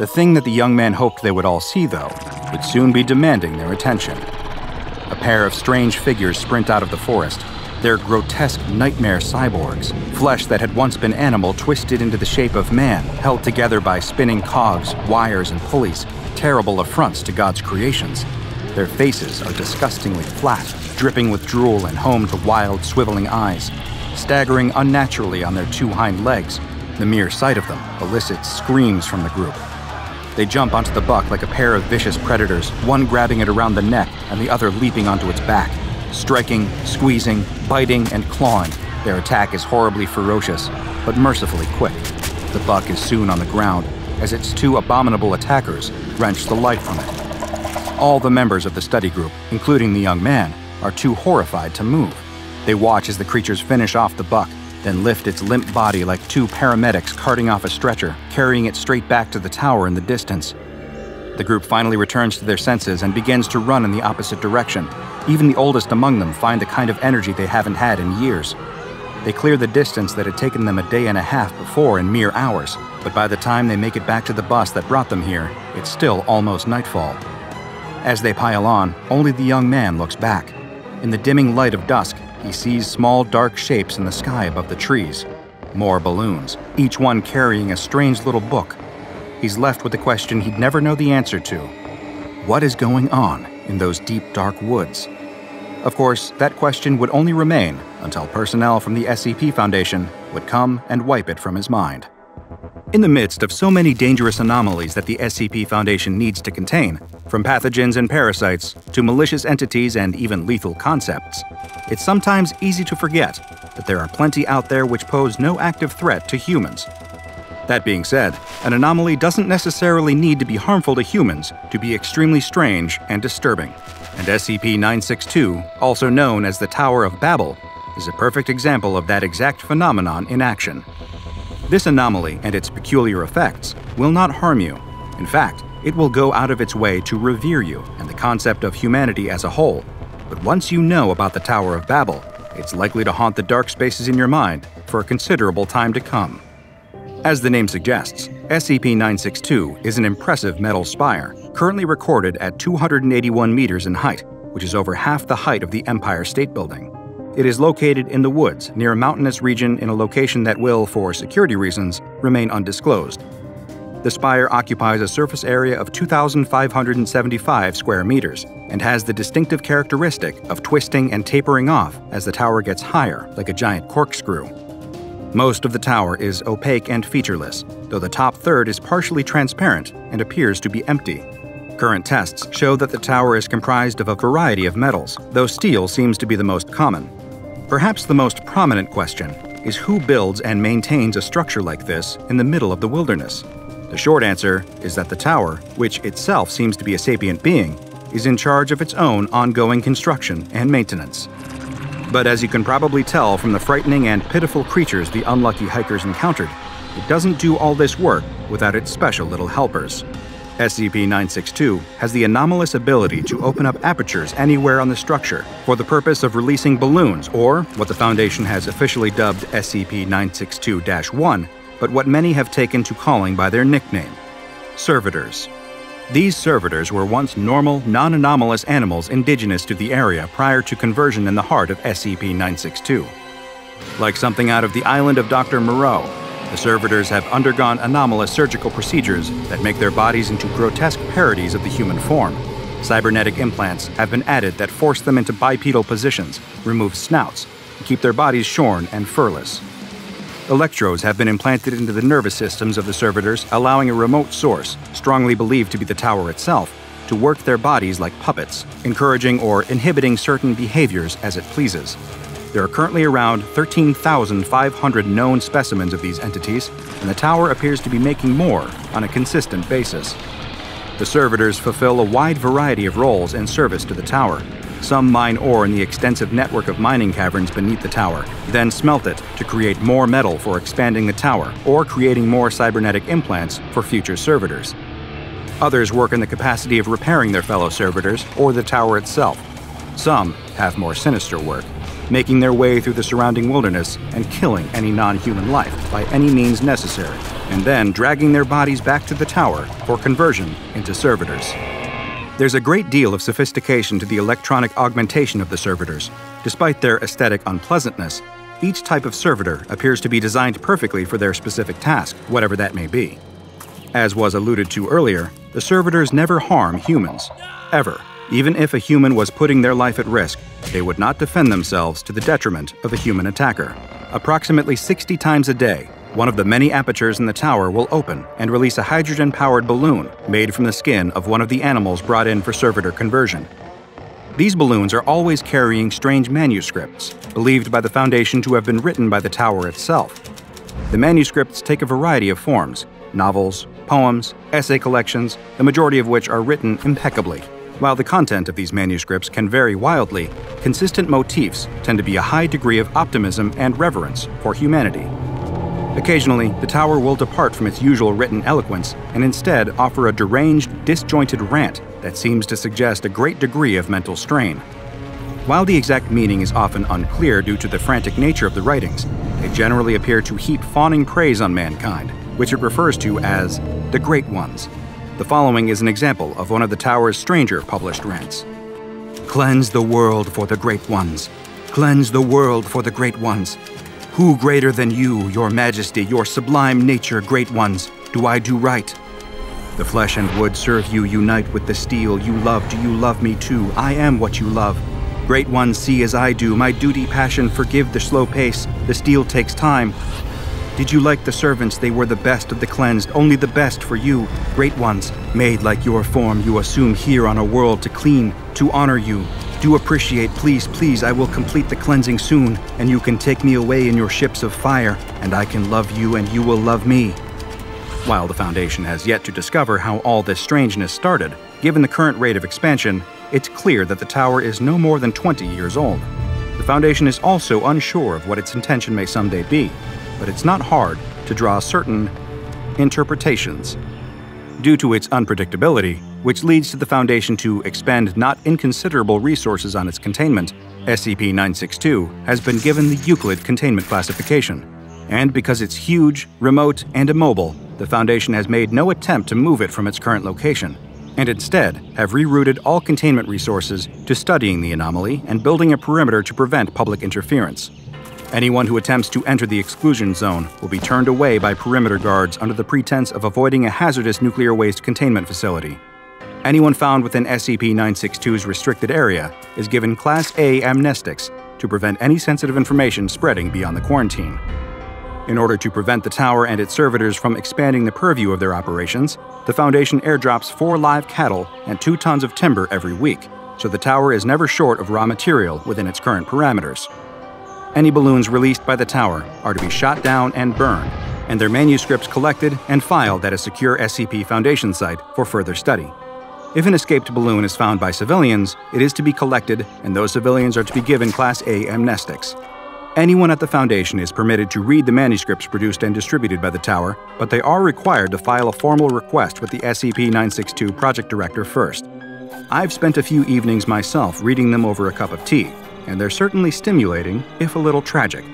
A: The thing that the young man hoped they would all see, though, would soon be demanding their attention. a pair of strange figures sprint out of the forest. They're grotesque nightmare cyborgs, flesh that had once been animal twisted into the shape of man, held together by spinning cogs, wires, and pulleys, terrible affronts to God's creations. Their faces are disgustingly flat, dripping with drool and home to wild, swiveling eyes. Staggering unnaturally on their two hind legs, the mere sight of them elicits screams from the group. They jump onto the buck like a pair of vicious predators, one grabbing it around the neck and the other leaping onto its back. Striking, squeezing, biting, and clawing, their attack is horribly ferocious, but mercifully quick. The buck is soon on the ground as its two abominable attackers wrench the life from it. All the members of the study group, including the young man, are too horrified to move. They watch as the creatures finish off the buck, then lift its limp body like two paramedics carting off a stretcher, carrying it straight back to the tower in the distance. The group finally returns to their senses and begins to run in the opposite direction. Even the oldest among them find the kind of energy they haven't had in years. They clear the distance that had taken them a day and a half before in mere hours, but by the time they make it back to the bus that brought them here, it's still almost nightfall. As they pile on, only the young man looks back. In the dimming light of dusk, he sees small dark shapes in the sky above the trees. More balloons, each one carrying a strange little book. He's left with a question he'd never know the answer to What is going on in those deep, dark woods? Of course, that question would only remain until personnel from the SCP Foundation would come and wipe it from his mind. In the midst of so many dangerous anomalies that the SCP Foundation needs to contain, from pathogens and parasites to malicious entities and even lethal concepts, it's sometimes easy to forget that there are plenty out there which pose no active threat to humans. That being said, an anomaly doesn't necessarily need to be harmful to humans to be extremely strange and disturbing. And SCP 962, also known as the Tower of Babel, is a perfect example of that exact phenomenon in action. This anomaly and its peculiar effects will not harm you. In fact, it will go out of its way to revere you and the concept of humanity as a whole. But once you know about the Tower of Babel, it's likely to haunt the dark spaces in your mind for a considerable time to come. As the name suggests, SCP 962 is an impressive metal spire, currently recorded at 281 meters in height, which is over half the height of the Empire State Building. It is located in the woods near a mountainous region in a location that will, for security reasons, remain undisclosed. The spire occupies a surface area of 2,575 square meters and has the distinctive characteristic of twisting and tapering off as the tower gets higher, like a giant corkscrew. Most of the tower is opaque and featureless, though the top third is partially transparent and appears to be empty. Current tests show that the tower is comprised of a variety of metals, though steel seems to be the most common. Perhaps the most prominent question is who builds and maintains a structure like this in the middle of the wilderness? The short answer is that the tower, which itself seems to be a sapient being, is in charge of its own ongoing construction and maintenance. But as you can probably tell from the frightening and pitiful creatures the unlucky hikers encountered, it doesn't do all this work without its special little helpers. SCP-962 has the anomalous ability to open up apertures anywhere on the structure for the purpose of releasing balloons or what the Foundation has officially dubbed SCP-962-1, but what many have taken to calling by their nickname, servitors. These servitors were once normal, non-anomalous animals indigenous to the area prior to conversion in the heart of SCP-962. Like something out of the island of Dr. Moreau, the servitors have undergone anomalous surgical procedures that make their bodies into grotesque parodies of the human form. Cybernetic implants have been added that force them into bipedal positions, remove snouts, and keep their bodies shorn and furless. Electrodes have been implanted into the nervous systems of the servitors, allowing a remote source, strongly believed to be the tower itself, to work their bodies like puppets, encouraging or inhibiting certain behaviors as it pleases. There are currently around 13,500 known specimens of these entities, and the tower appears to be making more on a consistent basis. The servitors fulfill a wide variety of roles in service to the tower. Some mine ore in the extensive network of mining caverns beneath the tower, then smelt it to create more metal for expanding the tower or creating more cybernetic implants for future servitors. Others work in the capacity of repairing their fellow servitors or the tower itself. Some have more sinister work, making their way through the surrounding wilderness and killing any non human life by any means necessary, and then dragging their bodies back to the tower for conversion into servitors.
D: There's a great deal of sophistication to the electronic augmentation of the servitors. Despite their aesthetic unpleasantness, each type of servitor appears to be designed perfectly for their specific task, whatever that may be. As was alluded to earlier, the servitors never harm humans, ever. Even if a human was putting their life at risk, they would not defend themselves to the detriment of a human attacker. Approximately 60 times a day, one of the many apertures in the tower will open and release a hydrogen powered balloon made from the skin of one of the animals brought in for servitor conversion. These balloons are always carrying strange manuscripts, believed by the Foundation to have been written by the tower itself. The manuscripts take a variety of forms novels, poems, essay collections, the majority of which are written impeccably. While the content of these manuscripts can vary wildly, consistent motifs tend to be a high degree of optimism and reverence for humanity. Occasionally, the tower will depart from its usual written eloquence and instead offer a deranged, disjointed rant that seems to suggest a great degree of mental strain. While the exact meaning is often unclear due to the frantic nature of the writings, they generally appear to heap fawning praise on mankind, which it refers to as the Great Ones. The following is an example of one of the tower's stranger published rants Cleanse the world for the Great Ones. Cleanse the world for the Great Ones. Who greater than you, your majesty, your sublime nature, great ones, do I do right? The flesh and wood serve you, unite with the steel. You love, do you love me too? I am what you love. Great ones see as I do, my duty, passion, forgive the slow pace. The steel takes time. Did you like the servants? They were the best of the cleansed, only the best for you, great ones. Made like your form, you assume here on a world to clean, to honor you. Do appreciate, please, please, I will complete the cleansing soon, and you can take me away in your ships of fire, and I can love you, and you will love me. While the Foundation has yet to discover how all this strangeness started, given the current rate of expansion, it's clear that the tower is no more than 20 years old. The Foundation is also unsure of what its intention may someday be, but it's not hard to draw certain interpretations. Due to its unpredictability, which leads to the Foundation to expend not inconsiderable resources on its containment, SCP 962 has been given the Euclid containment classification. And because it's huge, remote, and immobile, the Foundation has made no attempt to move it from its current location, and instead have rerouted all containment resources to studying the anomaly and building a perimeter to prevent public interference. Anyone who attempts to enter the exclusion zone will be turned away by perimeter guards under the pretense of avoiding a hazardous nuclear waste containment facility. Anyone found within SCP 962's restricted area is given Class A amnestics to prevent any sensitive information spreading beyond the quarantine. In order to prevent the tower and its servitors from expanding the purview of their operations, the Foundation airdrops four live cattle and two tons of timber every week, so the tower is never short of raw material within its current parameters. Any balloons released by the tower are to be shot down and burned, and their manuscripts collected and filed at a secure SCP Foundation site for further study. If an escaped balloon is found by civilians, it is to be collected, and those civilians are to be given Class A amnestics. Anyone at the Foundation is permitted to read the manuscripts produced and distributed by the Tower, but they are required to file a formal request with the SCP 962 project director first. I've spent a few evenings myself reading them over a cup of tea, and they're certainly stimulating, if a little tragic.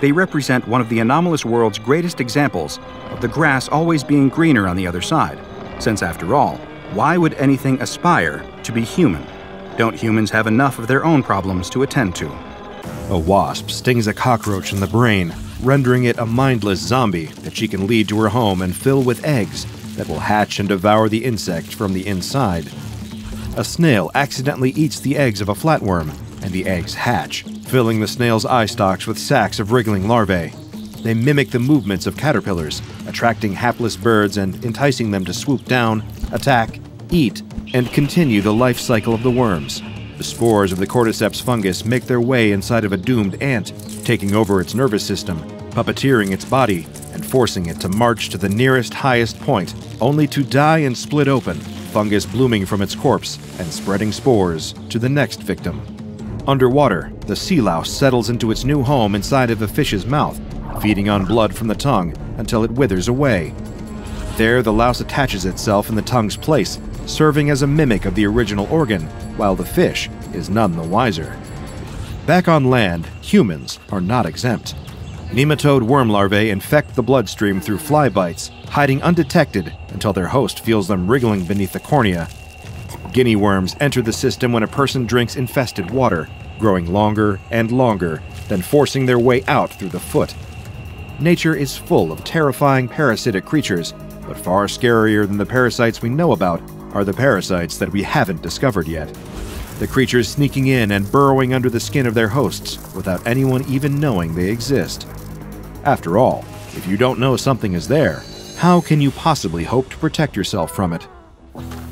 D: They represent one of the anomalous world's greatest examples of the grass always being greener on the other side, since after all, why would anything aspire to be human? Don't humans have enough of their own problems to attend to?
C: A wasp stings a cockroach in the brain, rendering it a mindless zombie that she can lead to her home and fill with eggs that will hatch and devour the insect from the inside. A snail accidentally eats the eggs of a flatworm, and the eggs hatch, filling the snail's eye stalks with sacks of wriggling larvae. They mimic the movements of caterpillars, attracting hapless birds and enticing them to swoop down, attack, eat, and continue the life cycle of the worms. The spores of the cordyceps fungus make their way inside of a doomed ant, taking over its nervous system, puppeteering its body, and forcing it to march to the nearest highest point, only to die and split open, fungus blooming from its corpse and spreading spores to the next victim. Underwater, the sea louse settles into its new home inside of the fish's mouth, feeding on blood from the tongue until it withers away. There, the louse attaches itself in the tongue's place, serving as a mimic of the original organ, while the fish is none the wiser. Back on land, humans are not exempt. Nematode worm larvae infect the bloodstream through fly bites, hiding undetected until their host feels them wriggling beneath the cornea. Guinea worms enter the system when a person drinks infested water, growing longer and longer, then forcing their way out through the foot. Nature is full of terrifying parasitic creatures, but far scarier than the parasites we know about are the parasites that we haven't discovered yet. The creatures sneaking in and burrowing under the skin of their hosts without anyone even knowing they exist. After all, if you don't know something is there, how can you possibly hope to protect yourself from it?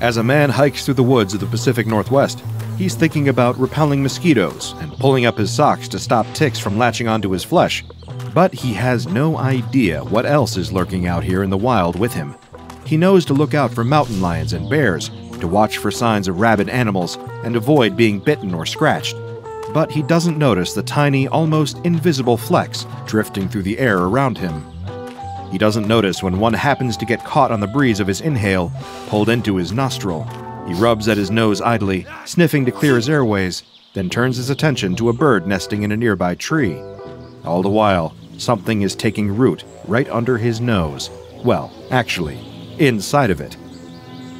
C: As a man hikes through the woods of the Pacific Northwest, he's thinking about repelling mosquitoes and pulling up his socks to stop ticks from latching onto his flesh. But he has no idea what else is lurking out here in the wild with him. He knows to look out for mountain lions and bears, to watch for signs of rabid animals, and avoid being bitten or scratched. But he doesn't notice the tiny, almost invisible flecks drifting through the air around him. He doesn't notice when one happens to get caught on the breeze of his inhale, pulled into his nostril. He rubs at his nose idly, sniffing to clear his airways, then turns his attention to a bird nesting in a nearby tree. All the while, something is taking root right under his nose. Well, actually, inside of it.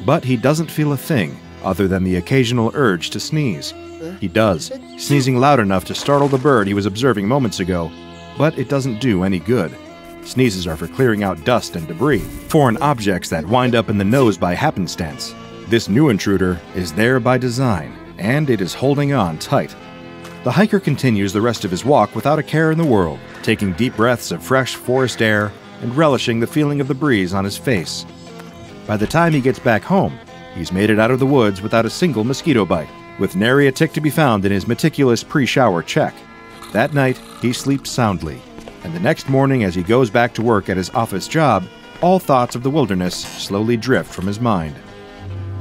C: But he doesn't feel a thing other than the occasional urge to sneeze. He does, sneezing loud enough to startle the bird he was observing moments ago, but it doesn't do any good. Sneezes are for clearing out dust and debris, foreign objects that wind up in the nose by happenstance. This new intruder is there by design, and it is holding on tight. The hiker continues the rest of his walk without a care in the world, taking deep breaths of fresh forest air and relishing the feeling of the breeze on his face. By the time he gets back home, he's made it out of the woods without a single mosquito bite, with nary a tick to be found in his meticulous pre shower check. That night, he sleeps soundly, and the next morning, as he goes back to work at his office job, all thoughts of the wilderness slowly drift from his mind.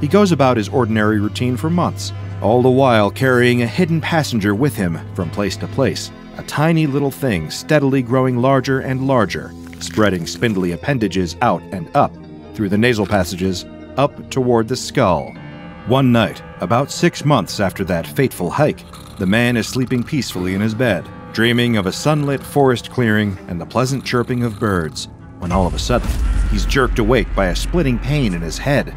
C: He goes about his ordinary routine for months, all the while carrying a hidden passenger with him from place to place, a tiny little thing steadily growing larger and larger, spreading spindly appendages out and up through the nasal passages, up toward the skull. One night, about six months after that fateful hike, the man is sleeping peacefully in his bed, dreaming of a sunlit forest clearing and the pleasant chirping of birds, when all of a sudden, he's jerked awake by a splitting pain in his head.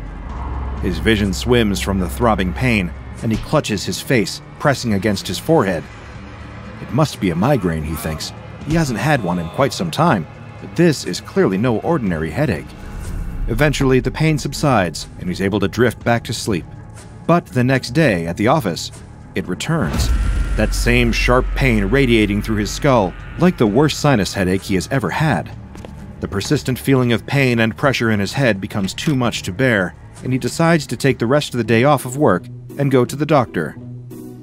C: His vision swims from the throbbing pain, and he clutches his face, pressing against his forehead. It must be a migraine, he thinks. He hasn't had one in quite some time, but this is clearly no ordinary headache. Eventually, the pain subsides, and he's able to drift back to sleep. But the next day, at the office, it returns. That same sharp pain radiating through his skull, like the worst sinus headache he has ever had. The persistent feeling of pain and pressure in his head becomes too much to bear, and he decides to take the rest of the day off of work and go to the doctor.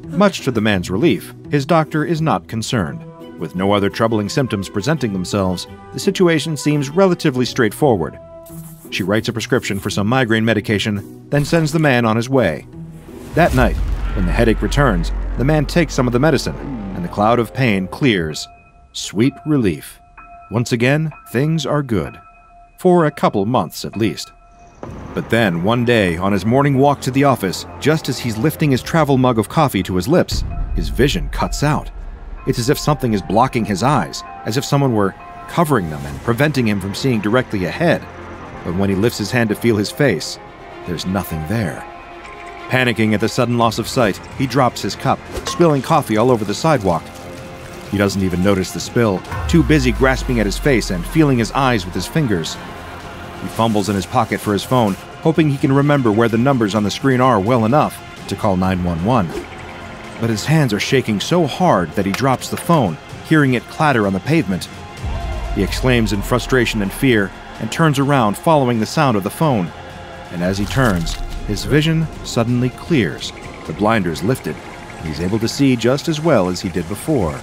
C: Much to the man's relief, his doctor is not concerned. With no other troubling symptoms presenting themselves, the situation seems relatively straightforward. She writes a prescription for some migraine medication, then sends the man on his way. That night, when the headache returns, the man takes some of the medicine, and the cloud of pain clears. Sweet relief. Once again, things are good. For a couple months at least. But then, one day, on his morning walk to the office, just as he's lifting his travel mug of coffee to his lips, his vision cuts out. It's as if something is blocking his eyes, as if someone were covering them and preventing him from seeing directly ahead. But when he lifts his hand to feel his face, there's nothing there. Panicking at the sudden loss of sight, he drops his cup, spilling coffee all over the sidewalk. He doesn't even notice the spill, too busy grasping at his face and feeling his eyes with his fingers. He fumbles in his pocket for his phone, hoping he can remember where the numbers on the screen are well enough to call 911. But his hands are shaking so hard that he drops the phone, hearing it clatter on the pavement. He exclaims in frustration and fear and turns around following the sound of the phone. And as he turns, his vision suddenly clears, the blinders lifted, and he's able to see just as well as he did before.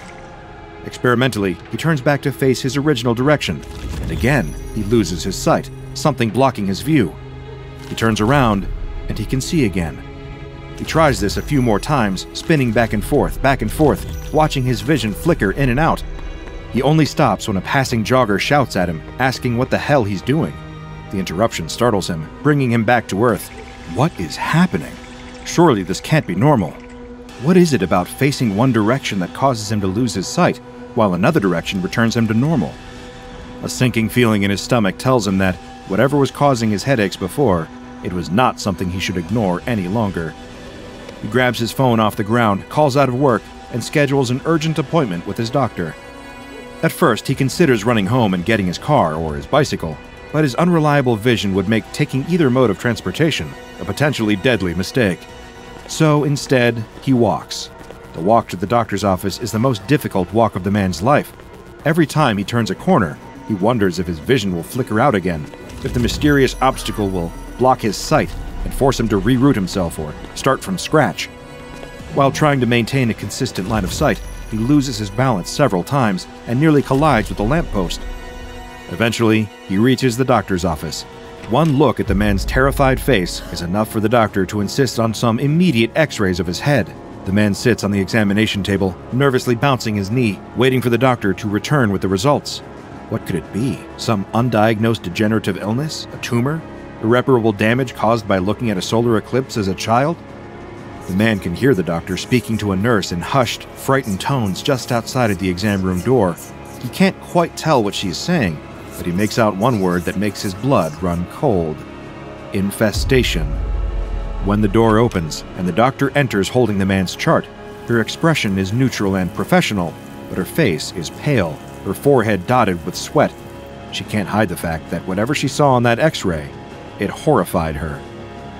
C: Experimentally, he turns back to face his original direction, and again he loses his sight, something blocking his view. He turns around, and he can see again. He tries this a few more times, spinning back and forth, back and forth, watching his vision flicker in and out. He only stops when a passing jogger shouts at him, asking what the hell he's doing. The interruption startles him, bringing him back to Earth. What is happening? Surely this can't be normal. What is it about facing one direction that causes him to lose his sight, while another direction returns him to normal? A sinking feeling in his stomach tells him that whatever was causing his headaches before It was not something he should ignore any longer. He grabs his phone off the ground, calls out of work, and schedules an urgent appointment with his doctor. At first, he considers running home and getting his car or his bicycle, but his unreliable vision would make taking either mode of transportation a potentially deadly mistake. So instead, he walks. The walk to the doctor's office is the most difficult walk of the man's life. Every time he turns a corner, he wonders if his vision will flicker out again, if the mysterious obstacle will block his sight and force him to reroute himself or start from scratch. While trying to maintain a consistent line of sight, he loses his balance several times and nearly collides with a lamppost. Eventually, he reaches the doctor's office. One look at the man's terrified face is enough for the doctor to insist on some immediate x rays of his head. The man sits on the examination table, nervously bouncing his knee, waiting for the doctor to return with the results. What could it be? Some undiagnosed degenerative illness? A tumor? Irreparable damage caused by looking at a solar eclipse as a child? The man can hear the doctor speaking to a nurse in hushed, frightened tones just outside of the exam room door. He can't quite tell what she is saying, but he makes out one word that makes his blood run cold infestation. When the door opens and the doctor enters holding the man's chart, her expression is neutral and professional, but her face is pale, her forehead dotted with sweat. She can't hide the fact that whatever she saw on that x ray, it horrified her.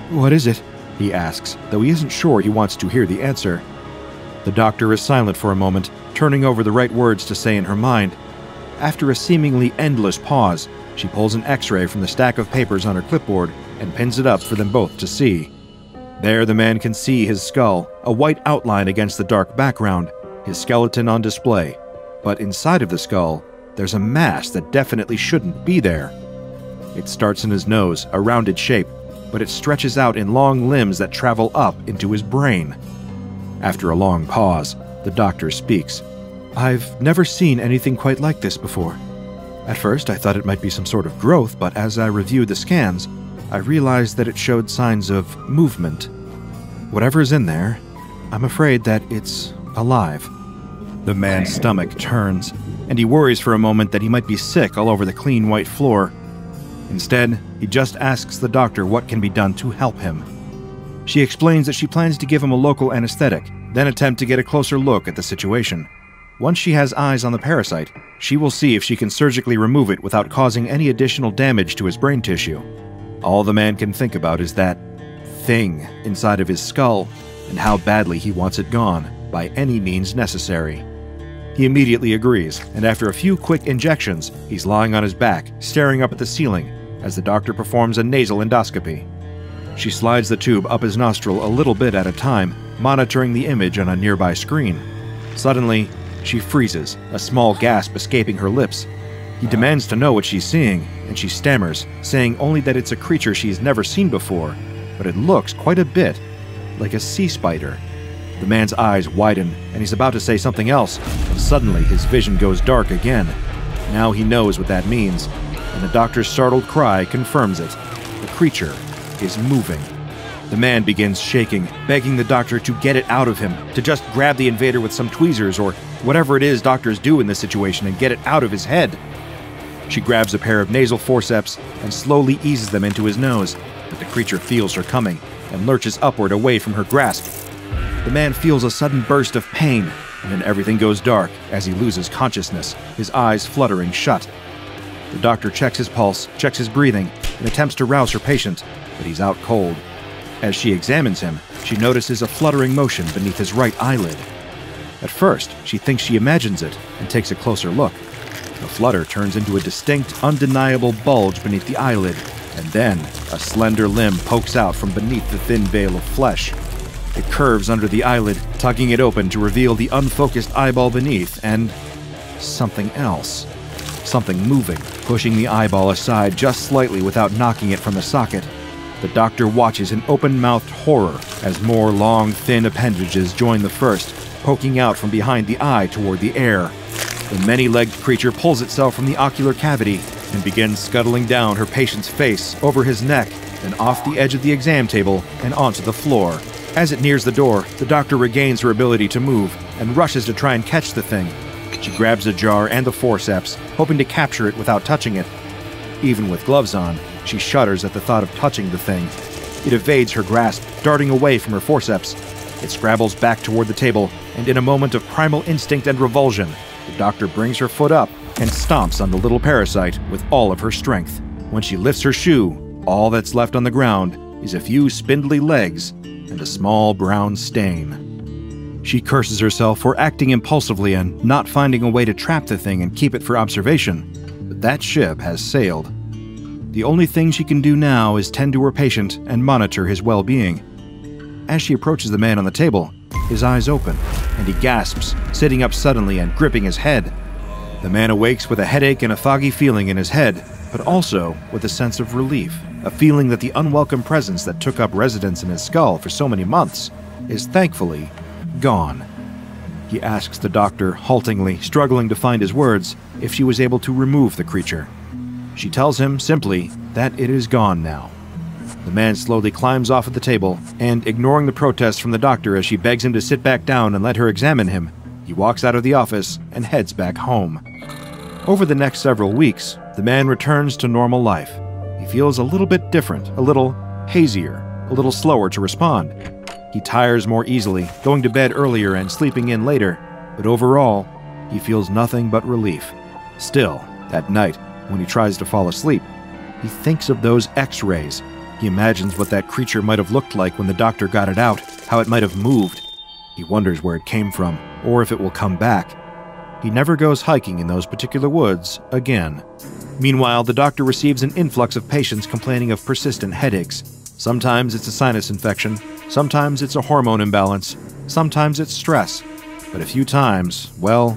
C: What is it? he asks, though he isn't sure he wants to hear the answer. The doctor is silent for a moment, turning over the right words to say in her mind. After a seemingly endless pause, she pulls an x ray from the stack of papers on her clipboard and pins it up for them both to see. There, the man can see his skull, a white outline against the dark background, his skeleton on display. But inside of the skull, there's a mass that definitely shouldn't be there. It starts in his nose, a rounded shape, but it stretches out in long limbs that travel up into his brain. After a long pause, the doctor speaks. I've never seen anything quite like this before. At first, I thought it might be some sort of growth, but as I reviewed the scans, I realized that it showed signs of movement. Whatever's in there, I'm afraid that it's alive. The man's stomach turns, and he worries for a moment that he might be sick all over the clean white floor. Instead, he just asks the doctor what can be done to help him. She explains that she plans to give him a local anesthetic, then attempt to get a closer look at the situation. Once she has eyes on the parasite, she will see if she can surgically remove it without causing any additional damage to his brain tissue. All the man can think about is that thing inside of his skull and how badly he wants it gone by any means necessary. He immediately agrees, and after a few quick injections, he's lying on his back, staring up at the ceiling as the doctor performs a nasal endoscopy. She slides the tube up his nostril a little bit at a time, monitoring the image on a nearby screen. Suddenly, she freezes, a small gasp escaping her lips. He demands to know what she's seeing, and she stammers, saying only that it's a creature she's never seen before, but it looks quite a bit like a sea spider. The man's eyes widen, and he's about to say something else, and suddenly his vision goes dark again. Now he knows what that means, and the doctor's startled cry confirms it. The creature is moving. The man begins shaking, begging the doctor to get it out of him, to just grab the invader with some tweezers or whatever it is doctors do in this situation and get it out of his head. She grabs a pair of nasal forceps and slowly eases them into his nose, but the creature feels her coming and lurches upward away from her grasp. The man feels a sudden burst of pain, and then everything goes dark as he loses consciousness, his eyes fluttering shut. The doctor checks his pulse, checks his breathing, and attempts to rouse her patient, but he's out cold. As she examines him, she notices a fluttering motion beneath his right eyelid. At first, she thinks she imagines it and takes a closer look. The flutter turns into a distinct, undeniable bulge beneath the eyelid, and then a slender limb pokes out from beneath the thin veil of flesh. It curves under the eyelid, tugging it open to reveal the unfocused eyeball beneath and something else. Something moving, pushing the eyeball aside just slightly without knocking it from the socket. The doctor watches in open mouthed horror as more long, thin appendages join the first, poking out from behind the eye toward the air. The many legged creature pulls itself from the ocular cavity and begins scuttling down her patient's face, over his neck, and off the edge of the exam table and onto the floor. As it nears the door, the doctor regains her ability to move and rushes to try and catch the thing. She grabs the jar and the forceps, hoping to capture it without touching it. Even with gloves on, she shudders at the thought of touching the thing, It evades her grasp, darting away from her forceps. It scrabbles back toward the table, and in a moment of primal instinct and revulsion, the doctor brings her foot up and stomps on the little parasite with all of her strength. When she lifts her shoe, all that's left on the ground is a few spindly legs and a small brown stain. She curses herself for acting impulsively and not finding a way to trap the thing and keep it for observation, but that ship has sailed. The only thing she can do now is tend to her patient and monitor his well being. As she approaches the man on the table, his eyes open, and he gasps, sitting up suddenly and gripping his head. The man awakes with a headache and a foggy feeling in his head, but also with a sense of relief, a feeling that the unwelcome presence that took up residence in his skull for so many months is thankfully gone. He asks the doctor, haltingly, struggling to find his words, if she was able to remove the creature. She tells him simply that it is gone now. The man slowly climbs off of the table, and ignoring the protest from the doctor as she begs him to sit back down and let her examine him, he walks out of the office and heads back home. Over the next several weeks, the man returns to normal life. He feels a little bit different, a little hazier, a little slower to respond. He tires more easily, going to bed earlier and sleeping in later, but overall, he feels nothing but relief. Still, at night, when he tries to fall asleep, he thinks of those x rays. He imagines what that creature might have looked like when the doctor got it out, how it might have moved. He wonders where it came from, or if it will come back. He never goes hiking in those particular woods again. Meanwhile, the doctor receives an influx of patients complaining of persistent headaches. Sometimes it's a sinus infection, sometimes it's a hormone imbalance, sometimes it's stress. But a few times, well,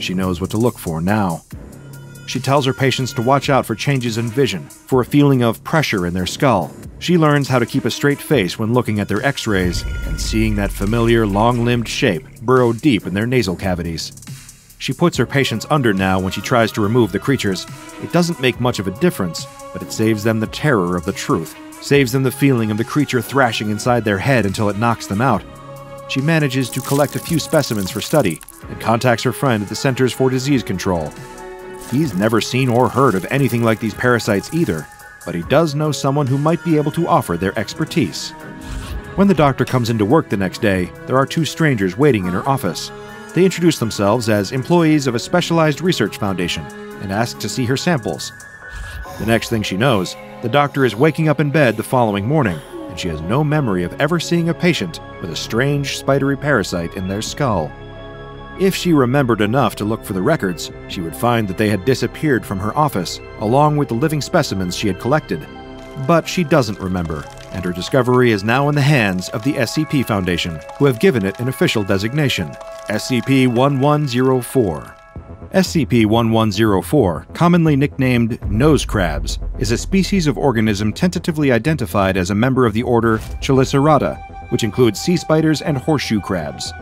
C: she knows what to look for now. She tells her patients to watch out for changes in vision, for a feeling of pressure in their skull. She learns how to keep a straight face when looking at their x rays and seeing that familiar long limbed shape burrow deep in their nasal cavities. She puts her patients under now when she tries to remove the creatures. It doesn't make much of a difference, but it saves them the terror of the truth, saves them the feeling of the creature thrashing inside their head until it knocks them out. She manages to collect a few specimens for study and contacts her friend at the Centers for Disease Control He's never seen or heard of anything like these parasites either, but he does know someone who might be able to offer their expertise. When the doctor comes into work the next day, there are two strangers waiting in her office. They introduce themselves as employees of a specialized research foundation and ask to see her samples. The next thing she knows, the doctor is waking up in bed the following morning, and she has no memory of ever seeing a patient with a strange spidery parasite in their skull. If she remembered enough to look for the records, she would find that they had disappeared from her office, along with the living specimens she had collected. But she doesn't remember, and her discovery is now in the hands of the SCP Foundation, who have given it an official designation SCP 1104. SCP 1104, commonly nicknamed nose crabs, is a species of organism tentatively identified as a member of the order Chelicerata, which includes sea spiders and horseshoe crabs.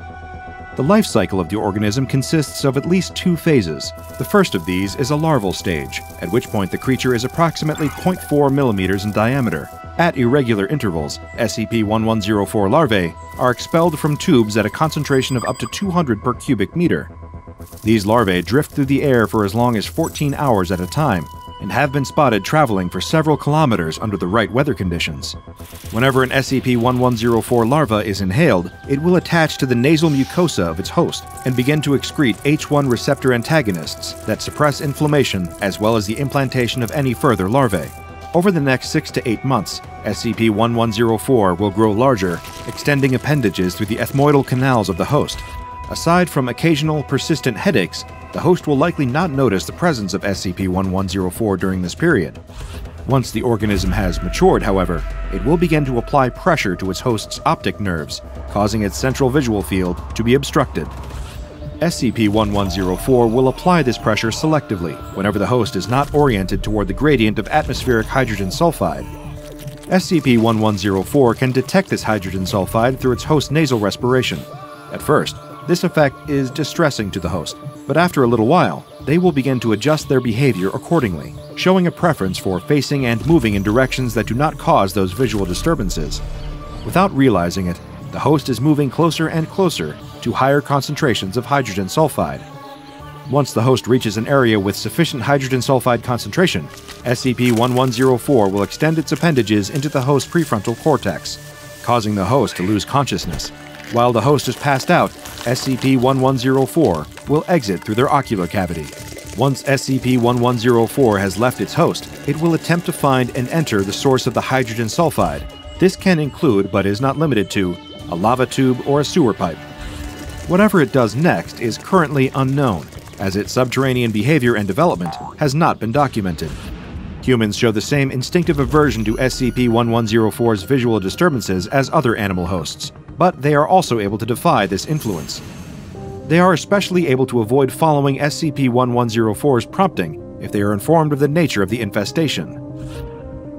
C: The life cycle of the organism consists of at least two phases. The first of these is a larval stage, at which point the creature is approximately 0.4 millimeters in diameter. At irregular intervals, SCP 1104 larvae are expelled from tubes at a concentration of up to 200 per cubic meter. These larvae drift through the air for as long as 14 hours at a time, and have been spotted traveling for several kilometers under the right weather conditions. Whenever an SCP 1104 larva is inhaled, it will attach to the nasal mucosa of its host and begin to excrete H1 receptor antagonists that suppress inflammation as well as the implantation of any further larvae. Over the next 6 to 8 months, SCP 1104 will grow larger, extending appendages through the ethmoidal canals of the host. Aside from occasional persistent headaches, the host will likely not notice the presence of SCP-1104 during this period. Once the organism has matured, however, it will begin to apply pressure to its host's optic nerves, causing its central visual field to be obstructed. SCP-1104 will apply this pressure selectively whenever the host is not oriented toward the gradient of atmospheric hydrogen sulfide. SCP-1104 can detect this hydrogen sulfide through its host nasal respiration. At first, this effect is distressing to the host, but after a little while, they will begin to adjust their behavior accordingly, showing a preference for facing and moving in directions that do not cause those visual disturbances. Without realizing it, the host is moving closer and closer to higher concentrations of hydrogen sulfide. Once the host reaches an area with sufficient hydrogen sulfide concentration, SCP 1104 will extend its appendages into the host prefrontal cortex, causing the host to lose consciousness. While the host is passed out, SCP 1104 will exit through their ocular cavity. Once SCP 1104 has left its host, it will attempt to find and enter the source of the hydrogen sulfide. This can include, but is not limited to, a lava tube or a sewer pipe. Whatever it does next is currently unknown, as its subterranean behavior and development has not been documented. Humans show the same instinctive aversion to SCP 1104's visual disturbances as other animal hosts, but they are also able to defy this influence. They are especially able to avoid following SCP 1104's prompting if they are informed of the nature of the infestation.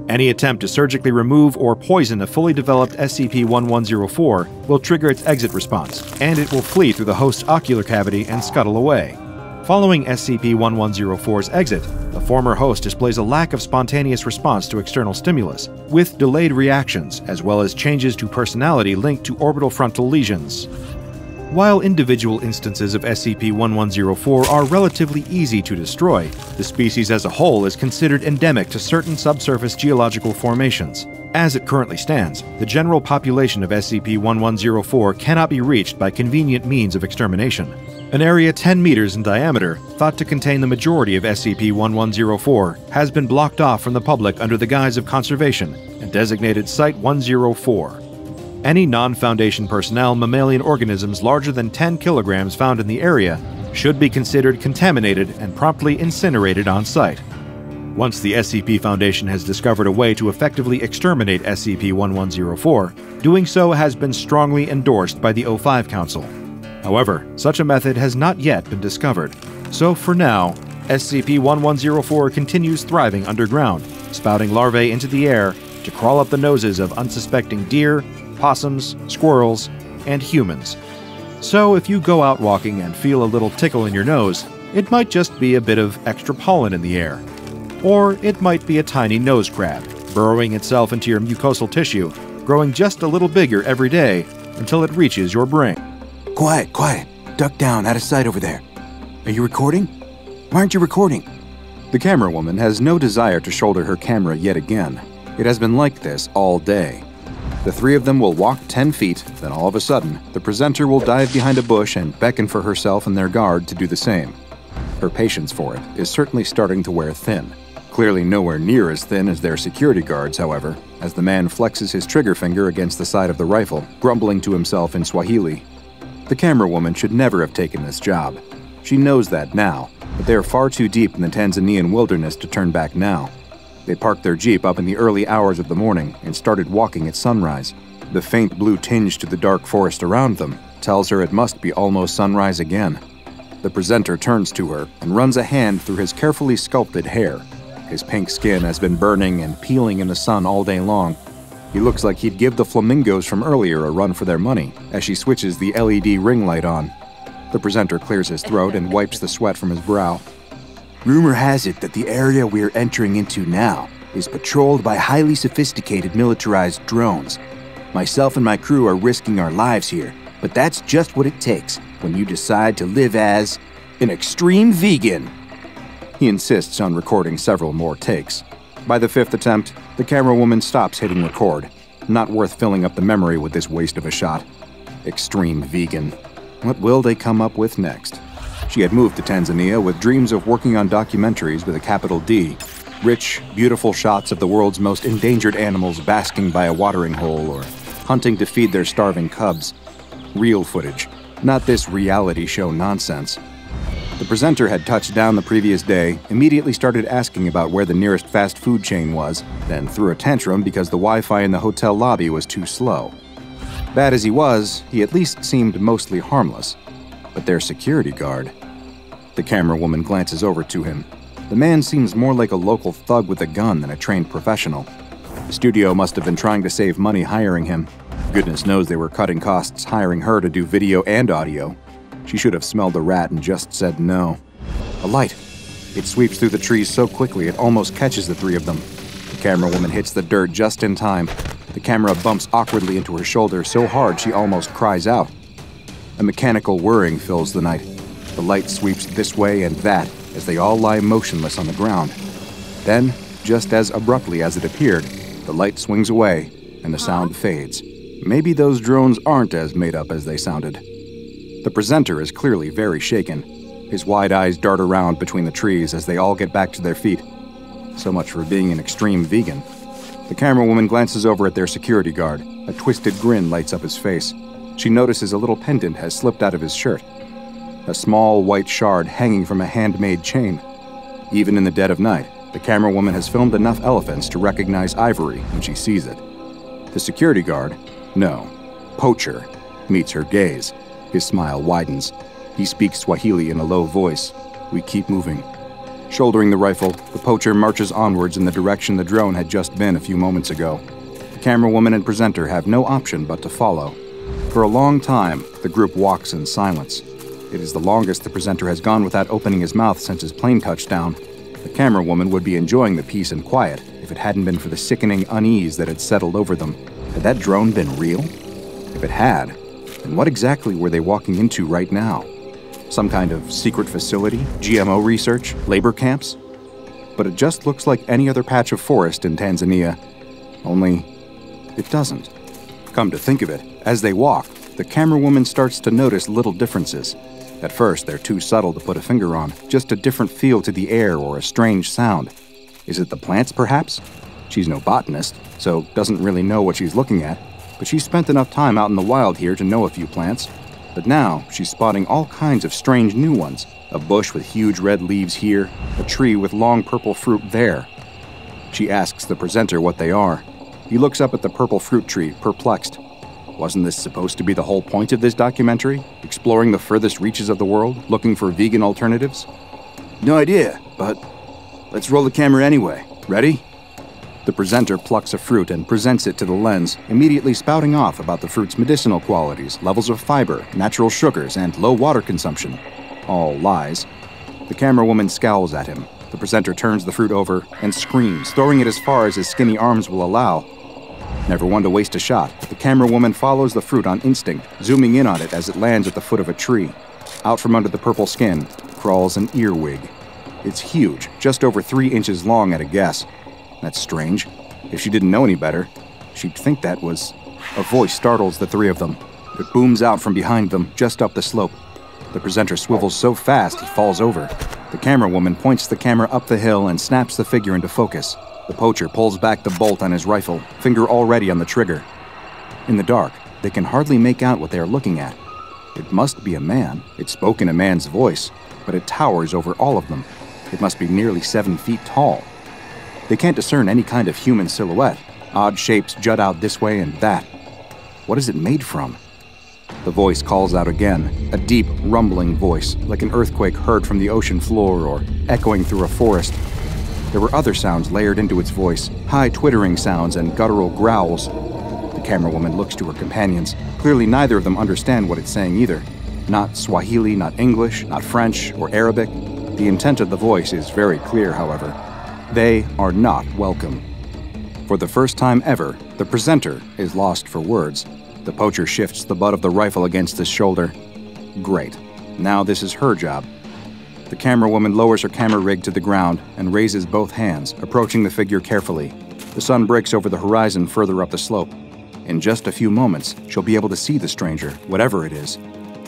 C: Any attempt to surgically remove or poison a fully developed SCP 1104 will trigger its exit response, and it will flee through the host's ocular cavity and scuttle away. Following SCP 1104's exit, the former host displays a lack of spontaneous response to external stimulus, with delayed reactions as well as changes to personality linked to orbital frontal lesions. While individual instances of SCP 1104 are relatively easy to destroy, the species as a whole is considered endemic to certain subsurface geological formations. As it currently stands, the general population of SCP 1104 cannot be reached by convenient means of extermination. An area 10 meters in diameter, thought to contain the majority of SCP 1104, has been blocked off from the public under the guise of conservation and designated Site 104. Any non Foundation personnel mammalian organisms larger than 10 kilograms found in the area should be considered contaminated and promptly incinerated on site. Once the SCP Foundation has discovered a way to effectively exterminate SCP 1104, doing so has been strongly endorsed by the O5 Council. However, such a method has not yet been discovered, so for now, SCP 1104 continues thriving underground, spouting larvae into the air to crawl up the noses of unsuspecting deer, possums, squirrels, and humans. So if you go out walking and feel a little tickle in your nose, it might just be a bit of extra pollen in the air. Or it might be a tiny nose crab, burrowing itself into your mucosal tissue, growing just a little bigger every day until it reaches your brain.
E: Quiet, quiet. Duck down, out of sight over there. Are you recording? Why aren't you recording?
A: The camera woman has no desire to shoulder her camera yet again. It has been like this all day. The three of them will walk 10 feet, then all of a sudden, the presenter will dive behind a bush and beckon for herself and their guard to do the same. Her patience for it is certainly starting to wear thin. Clearly nowhere near as thin as their security guards, however, as the man flexes his trigger finger against the side of the rifle, grumbling to himself in Swahili. The camera woman should never have taken this job. She knows that now, but they are far too deep in the Tanzanian wilderness to turn back now. They parked their Jeep up in the early hours of the morning and started walking at sunrise. The faint blue tinge to the dark forest around them tells her it must be almost sunrise again. The presenter turns to her and runs a hand through his carefully sculpted hair. His pink skin has been burning and peeling in the sun all day long. He looks like he'd give the flamingos from earlier a run for their money as she switches the LED ring light on. The presenter clears his throat and wipes the sweat from his brow.
E: Rumor has it that the area we're entering into now is patrolled by highly sophisticated militarized drones. Myself and my crew are risking our lives here, but that's just what it takes when you decide to live as an extreme vegan.
A: He insists on recording several more takes. By the fifth attempt, the camera woman stops hitting record. Not worth filling up the memory with this waste of a shot. Extreme vegan. What will they come up with next? She had moved to Tanzania with dreams of working on documentaries with a capital D. Rich, beautiful shots of the world's most endangered animals basking by a watering hole or hunting to feed their starving cubs. Real footage, not this reality show nonsense. The presenter had touched down the previous day, immediately started asking about where the nearest fast food chain was, then threw a tantrum because the Wi Fi in the hotel lobby was too slow. Bad as he was, he at least seemed mostly harmless. But their security guard. The camera woman glances over to him. The man seems more like a local thug with a gun than a trained professional. The studio must have been trying to save money hiring him. Goodness knows they were cutting costs hiring her to do video and audio. She should have smelled the rat and just said no. A light. It sweeps through the trees so quickly it almost catches the three of them. The camera woman hits the dirt just in time. The camera bumps awkwardly into her shoulder so hard she almost cries out. A mechanical whirring fills the night.
E: The light sweeps this way and that as they all lie motionless on the ground. Then, just as abruptly as it appeared, the light swings away and the sound fades. Maybe those drones aren't as made up as they sounded. The presenter is clearly very shaken. His wide eyes dart around between the trees as they all get back to their feet. So much for being an extreme vegan. The camerawoman glances over at their security guard. A twisted grin lights up his face. She notices a little pendant has slipped out of his shirt. A small white shard hanging from a handmade chain. Even in the dead of night, the camerawoman has filmed enough elephants to recognize ivory when she sees it. The security guard, no, poacher, meets her gaze. His smile widens. He speaks Swahili in a low voice. We keep moving. Shouldering the rifle, the poacher marches onwards in the direction the drone had just been a few moments ago. The camerawoman and presenter have no option but to follow. For a long time, the group walks in silence. It is the longest the presenter has gone without opening his mouth since his plane touched down. The camerawoman would be enjoying the peace and quiet if it hadn't been for the sickening unease that had settled over them. Had that drone been real? If it had, then what exactly were they walking into right now? Some kind of secret facility, GMO research, labor camps? But it just looks like any other patch of forest in Tanzania. Only, it doesn't. Come to think of it, as they walk, the camerawoman starts to notice little differences. At first, they're too subtle to put a finger on, just a different feel to the air or a strange sound. Is it the plants, perhaps? She's no botanist, so doesn't really know what she's looking at, but she's spent enough time out in the wild here to know a few plants. But now she's spotting all kinds of strange new ones a bush with huge red leaves here, a tree with long purple fruit there. She asks the presenter what they are. He looks up at the purple fruit tree, perplexed. Wasn't this supposed to be the whole point of this documentary? Exploring the furthest reaches of the world, looking for vegan alternatives? No idea, but let's roll the camera anyway. Ready? The presenter plucks a fruit and presents it to the lens, immediately spouting off about the fruit's medicinal qualities, levels of fiber, natural sugars, and low water consumption all lies. The camerawoman scowls at him. The presenter turns the fruit over and screams, throwing it as far as his skinny arms will allow. Never one to waste a shot, the camerawoman follows the fruit on instinct, zooming in on it as it lands at the foot of a tree. Out from under the purple skin crawls an earwig. It's huge, just over three inches long at a guess. That's strange. If she didn't know any better, she'd think that was. A voice startles the three of them. It booms out from behind them, just up the slope. The presenter swivels so fast he falls over. The camerawoman points the camera up the hill and snaps the figure into focus. The poacher pulls back the bolt on his rifle, finger already on the trigger. In the dark, they can hardly make out what they are looking at. It must be a man. It spoke in a man's voice, but it towers over all of them. It must be nearly seven feet tall. They can't discern any kind of human silhouette. Odd shapes jut out this way and that. What is it made from? The voice calls out again, a deep, rumbling voice, like an earthquake heard from the ocean floor or echoing through a forest. There were other sounds layered into its voice, high twittering sounds and guttural growls. The camerawoman looks to her companions. Clearly, neither of them understand what it's saying either. Not Swahili, not English, not French or Arabic. The intent of the voice is very clear, however. They are not welcome. For the first time ever, the presenter is lost for words. The poacher shifts the butt of the rifle against his shoulder. Great. Now this is her job. The camera woman lowers her camera rig to the ground and raises both hands, approaching the figure carefully. The sun breaks over the horizon further up the slope. In just a few moments, she'll be able to see the stranger, whatever it is.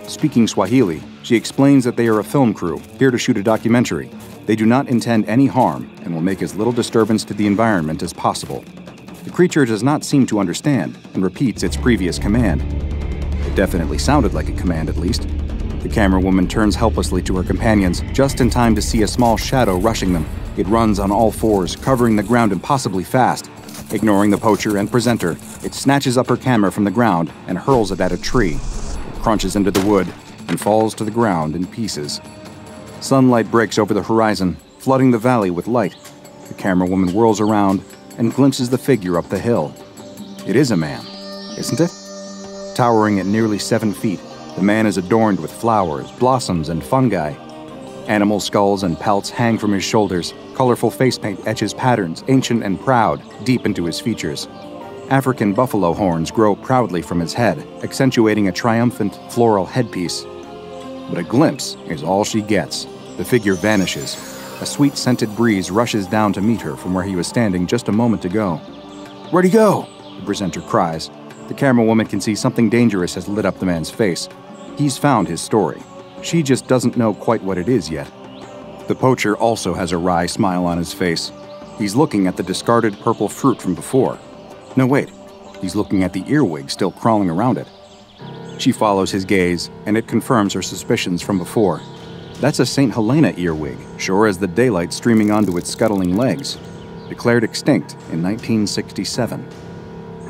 E: Speaking Swahili, she explains that they are a film crew, here to shoot a documentary. They do not intend any harm and will make as little disturbance to the environment as possible. The creature does not seem to understand and repeats its previous command. It definitely sounded like a command, at least. The camera woman turns helplessly to her companions, just in time to see a small shadow rushing them. It runs on all fours, covering the ground impossibly fast. Ignoring the poacher and presenter, it snatches up her camera from the ground and hurls it at a tree. It crunches into the wood and falls to the ground in pieces. Sunlight breaks over the horizon, flooding the valley with light. The camerawoman whirls around and glimpses the figure up the hill. It is a man, isn't it? Towering at nearly seven feet, the man is adorned with flowers, blossoms, and fungi. Animal skulls and pelts hang from his shoulders. Colorful face paint etches patterns, ancient and proud, deep into his features. African buffalo horns grow proudly from his head, accentuating a triumphant floral headpiece.
D: but a glimpse is all she gets. The figure vanishes. A sweet scented breeze rushes down to meet her from where he was standing just a moment ago. Where'd he go? The presenter cries. The camera woman can see something dangerous has lit up the man's face. He's found his story. She just doesn't know quite what it is yet. The poacher also has a wry smile on his face. He's looking at the discarded purple fruit from before. No, wait. He's looking at the earwig still crawling around it. She follows his gaze, and it confirms her suspicions from before. That's a St. Helena earwig, sure as the daylight streaming onto its scuttling legs. Declared extinct in 1967.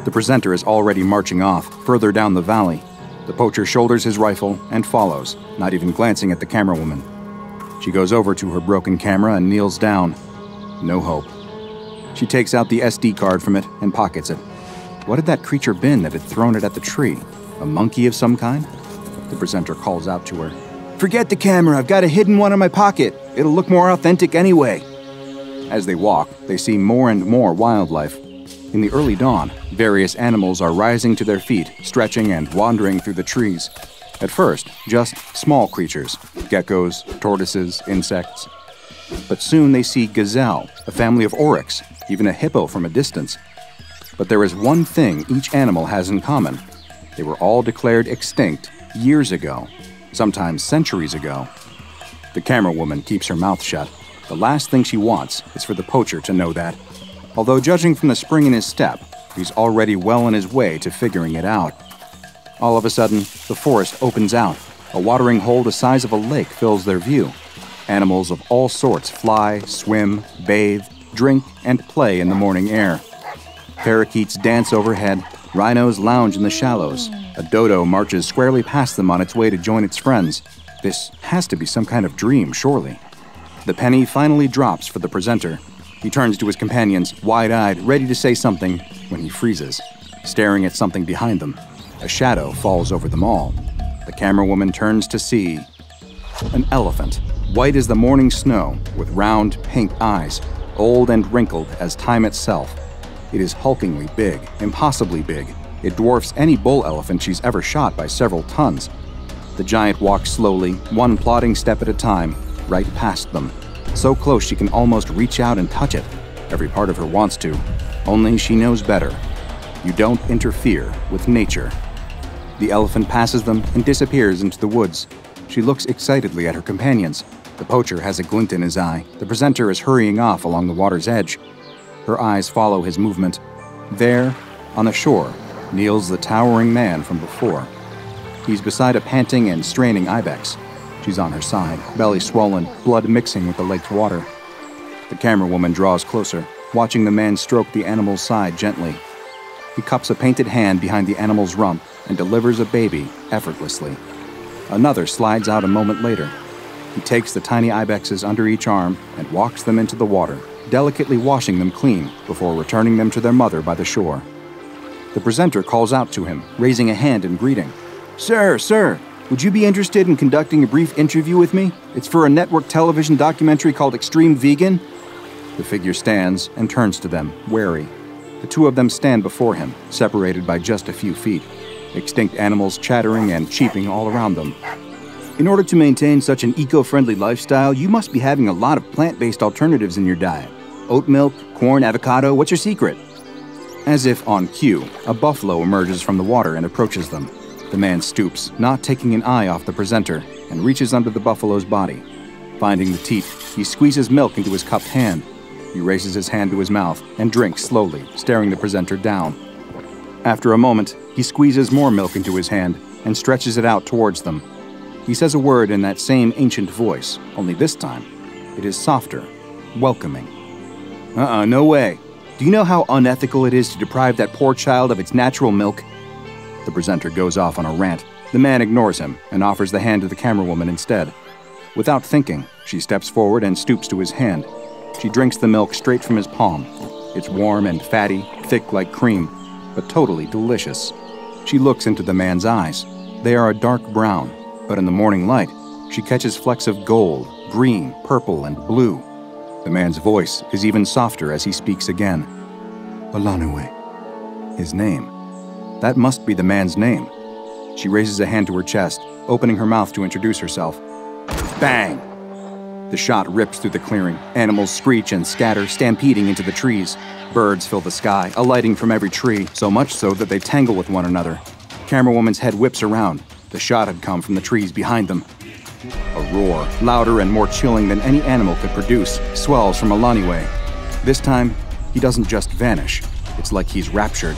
D: The presenter is already marching off, further down the valley. The poacher shoulders his rifle and follows, not even glancing at the camera woman. She goes over to her broken camera and kneels down. No hope. She takes out the SD card from it and pockets it. What had that creature been that had thrown it at the tree? A monkey of some kind? The presenter calls out to her. Forget the camera, I've got a hidden one in my pocket. It'll look more authentic anyway. As they walk, they see more and more wildlife. In the early dawn, various animals are rising to their feet, stretching and wandering through the trees. At first, just small creatures geckos, tortoises, insects. But soon they see gazelle, a family of oryx, even a hippo from a distance. But there is one thing each animal has in common they were all declared extinct years ago, sometimes centuries ago. The camera woman keeps her mouth shut. The last thing she wants is for the poacher to know that. Although, judging from the spring in his step, he's already well on his way to figuring it out. All of a sudden, the forest opens out. A watering hole the size of a lake fills their view. Animals of all sorts fly, swim, bathe, drink, and play in the morning air. Parakeets dance overhead, Rhinos lounge in the shallows. A dodo marches squarely past them on its way to join its friends. This has to be some kind of dream, surely. The penny finally drops for the presenter. He turns to his companions, wide eyed, ready to say something, when he freezes, staring at something behind them. A shadow falls over them all. The camera woman turns to see an elephant, white as the morning snow, with round pink eyes, old and wrinkled as time itself. It is hulkingly big, impossibly big. It dwarfs any bull elephant she's ever shot by several tons. The giant walks slowly, one plodding step at a time, right past them. So close she can almost reach out and touch it. Every part of her wants to. Only she knows better. You don't interfere with nature. The elephant passes them and disappears into the woods. She looks excitedly at her companions. The poacher has a glint in his eye. The presenter is hurrying off along the water's edge. Her eyes follow his movement. There, on the shore, kneels the towering man from before. He's beside a panting and straining ibex. She's on her side, belly swollen, blood mixing with the lake's water. The camera woman draws closer, watching the man stroke the animal's side gently. He cups a painted hand behind the animal's rump and delivers a baby effortlessly. Another slides out a moment later. He takes the tiny ibexes under each arm and walks them into the water delicately washing them clean before returning them to their mother by the shore. The presenter calls out to him, raising a hand in greeting. Sir, sir, would you be interested in conducting a brief interview with me? It's for a network television documentary called Extreme Vegan. The figure stands and turns to them, wary. The two of them stand before him, separated by just a few feet, extinct animals chattering and cheeping all around them. In order to maintain such an eco friendly lifestyle, you must be having a lot of plant based alternatives in your diet. Oat milk, corn, avocado, what's your secret? As if on cue, a buffalo emerges from the water and approaches them. The man stoops, not taking an eye off the presenter, and reaches under the buffalo's body. Finding the teat, he squeezes milk into his cupped hand. He raises his hand to his mouth and drinks slowly, staring the presenter down. After a moment, he squeezes more milk into his hand and stretches it out towards them. He says a word in that same ancient voice, only this time, it is softer, welcoming. Uh uh no way. Do you know how unethical it is to deprive that poor child of its natural milk? The presenter goes off on a rant. The man ignores him and offers the hand to the camerawoman instead. Without thinking, she steps forward and stoops to his hand. She drinks the milk straight from his palm. It's warm and fatty, thick like cream, but totally delicious. She looks into the man's eyes. They are a dark brown, but in the morning light, she catches flecks of gold, green, purple, and blue. The man's voice is even softer as he speaks again. Alaaniwe. His name. That must be the man's name. She raises a hand to her chest, opening her mouth to introduce herself. Bang! The shot rips through the clearing. Animals screech and scatter, stampeding into the trees. Birds fill the sky, alighting from every tree, so much so that they tangle with one another. Camerawoman's head whips around. The shot had come from the trees behind them. A roar, louder and more chilling than any animal could produce, swells from Alaaniwe. This time, he doesn't just vanish, it's like he's raptured.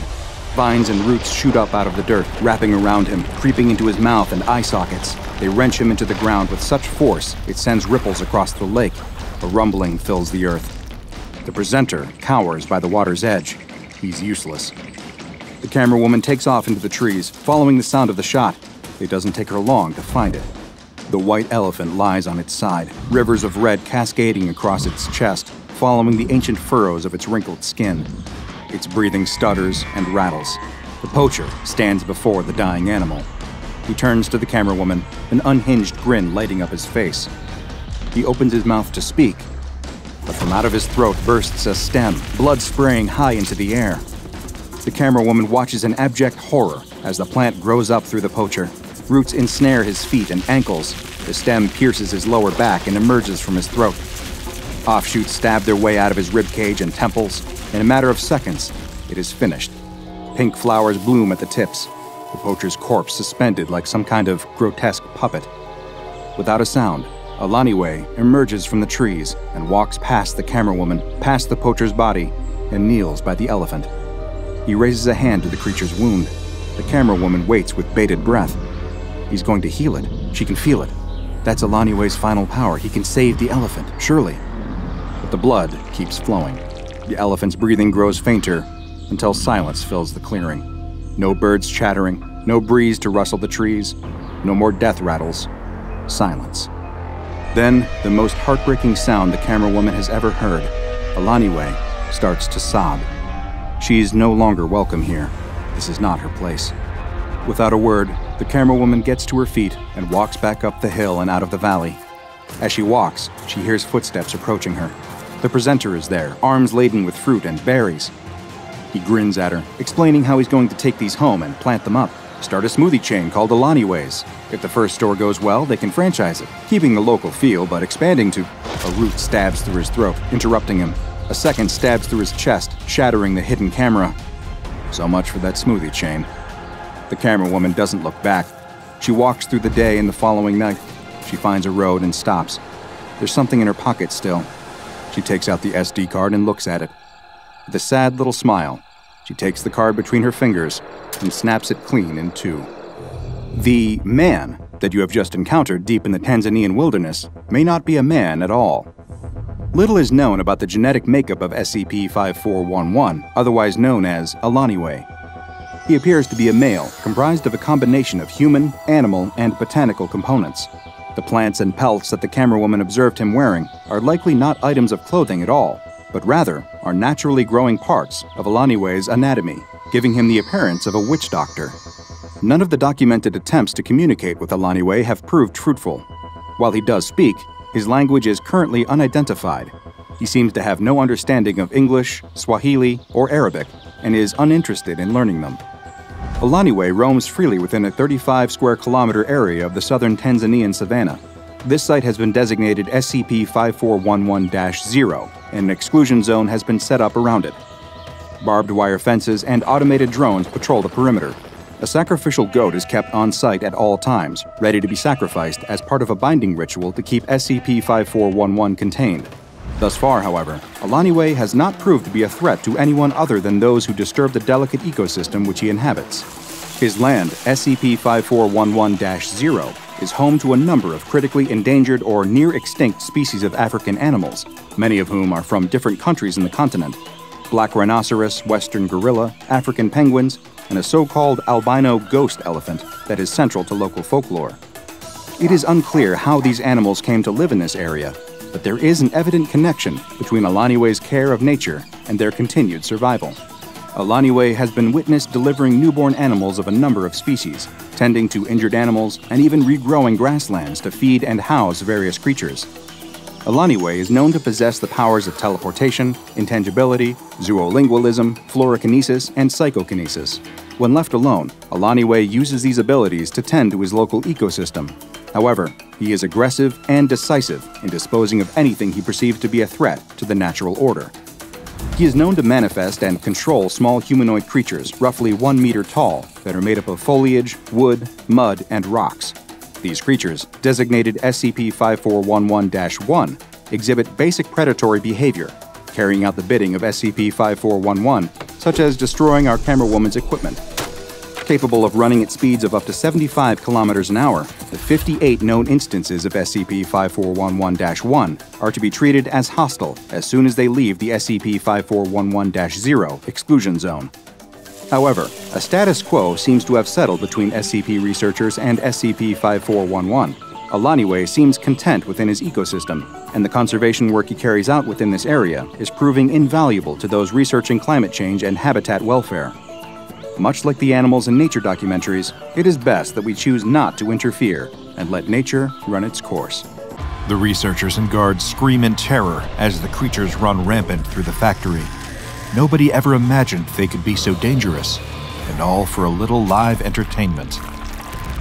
D: Vines and roots shoot up out of the dirt, wrapping around him, creeping into his mouth and eye sockets. They wrench him into the ground with such force it sends ripples across the lake. A rumbling fills the earth. The presenter cowers by the water's edge. He's useless. The camerawoman takes off into the trees, following the sound of the shot. It doesn't take her long to find it. The white elephant lies on its side, rivers of red cascading across its chest, following the ancient furrows of its wrinkled skin. Its breathing stutters and rattles. The poacher stands before the dying animal. He turns to the camerawoman, an unhinged grin lighting up his face. He opens his mouth to speak, but from out of his throat bursts a stem, blood spraying high into the air. The camerawoman watches in abject horror as the plant grows up through the poacher. Roots ensnare his feet and ankles. The stem pierces his lower back and emerges from his throat. Offshoots stab their way out of his rib cage and temples. In a matter of seconds, it is finished. Pink flowers bloom at the tips, the poacher's corpse suspended like some kind of grotesque puppet. Without a sound, Alaaniwe emerges from the trees and walks past the camerawoman, past the poacher's body, and kneels by the elephant. He raises a hand to the creature's wound. The camerawoman waits with bated breath. He's going to heal it. She can feel it. That's Alaaniwe's final power. He can save the elephant, surely. But the blood keeps flowing. The elephant's breathing grows fainter until silence fills the clearing. No birds chattering, no breeze to rustle the trees, no more death rattles. Silence. Then, the most heartbreaking sound the camerawoman has ever heard. Alaaniwe starts to sob. She is no longer welcome here. This is not her place. Without a word, the camerawoman gets to her feet and walks back up the hill and out of the valley. As she walks, she hears footsteps approaching her. The presenter is there, arms laden with fruit and berries. He grins at her, explaining how he's going to take these home and plant them up. Start a smoothie chain called Alaaniwe's. If the first store goes well, they can franchise it, keeping the local feel but expanding to. A root stabs through his throat, interrupting him. A second stabs through his chest, shattering the hidden camera. So much for that smoothie chain. The camerawoman doesn't look back. She walks through the day and the following night. She finds a road and stops. There's something in her pocket still. She takes out the SD card and looks at it. With a sad little smile, she takes the card between her fingers and snaps it clean in two. The man that you have just encountered deep in the Tanzanian wilderness may not be a man at all. Little is known about the genetic makeup of SCP 5411, otherwise known as Alaaniwe. He appears to be a male, comprised of a combination of human, animal, and botanical components. The plants and pelts that the camerawoman observed him wearing are likely not items of clothing at all, but rather are naturally growing parts of Alaaniwe's anatomy, giving him the appearance of a witch doctor. None of the documented attempts to communicate with Alaaniwe have proved fruitful. While he does speak, his language is currently unidentified. He seems to have no understanding of English, Swahili, or Arabic, and is uninterested in learning them. Alaaniwe roams freely within a 35 square kilometer area of the southern Tanzanian savanna. This site has been designated SCP 5411 0, and an exclusion zone has been set up around it. Barbed wire fences and automated drones patrol the perimeter, a sacrificial goat is kept on site at all times, ready to be sacrificed as part of a binding ritual to keep SCP 5411 contained. Thus far, however, Alaaniwe has not proved to be a threat to anyone other than those who disturb the delicate ecosystem which he inhabits. His land, SCP 5411 0, is home to a number of critically endangered or near extinct species of African animals, many of whom are from different countries in the continent black rhinoceros, western gorilla, African penguins, and a so called albino ghost elephant that is central to local folklore. It is unclear how these animals came to live in this area, but there is an evident connection between Alaaniwe's care of nature and their continued survival. Alaaniwe has been witnessed delivering newborn animals of a number of species, tending to injured animals, and even regrowing grasslands to feed and house various creatures. Alaaniwe is known to possess the powers of teleportation, intangibility, zoolingualism, florokinesis, and psychokinesis. When left alone, Alaaniwe uses these abilities to tend to his local ecosystem. However, he is aggressive and decisive in disposing of anything he perceives to be a threat to the natural order. He is known to manifest and control small humanoid creatures roughly one meter tall that are made up of foliage, wood, mud, and rocks. These creatures, designated SCP 5411 1, exhibit basic predatory behavior, carrying out the bidding of SCP 5411, such as destroying our camerawoman's equipment. Capable of running at speeds of up to 75 kilometers an hour, the 58 known instances of SCP 5411 1 are to be treated as hostile as soon as they leave the SCP 5411 0 exclusion zone. However, a status quo seems to have settled between SCP researchers and SCP 5411. Alaaniwe seems content within his ecosystem, and the conservation work he carries out within this area is proving invaluable to those researching climate change and habitat welfare. Much like the animals in nature documentaries, it is best that we choose not to interfere and let nature run its course.
C: The researchers and guards scream in terror as the creatures run rampant through the factory. Nobody ever imagined they could be so dangerous, and all for a little live entertainment.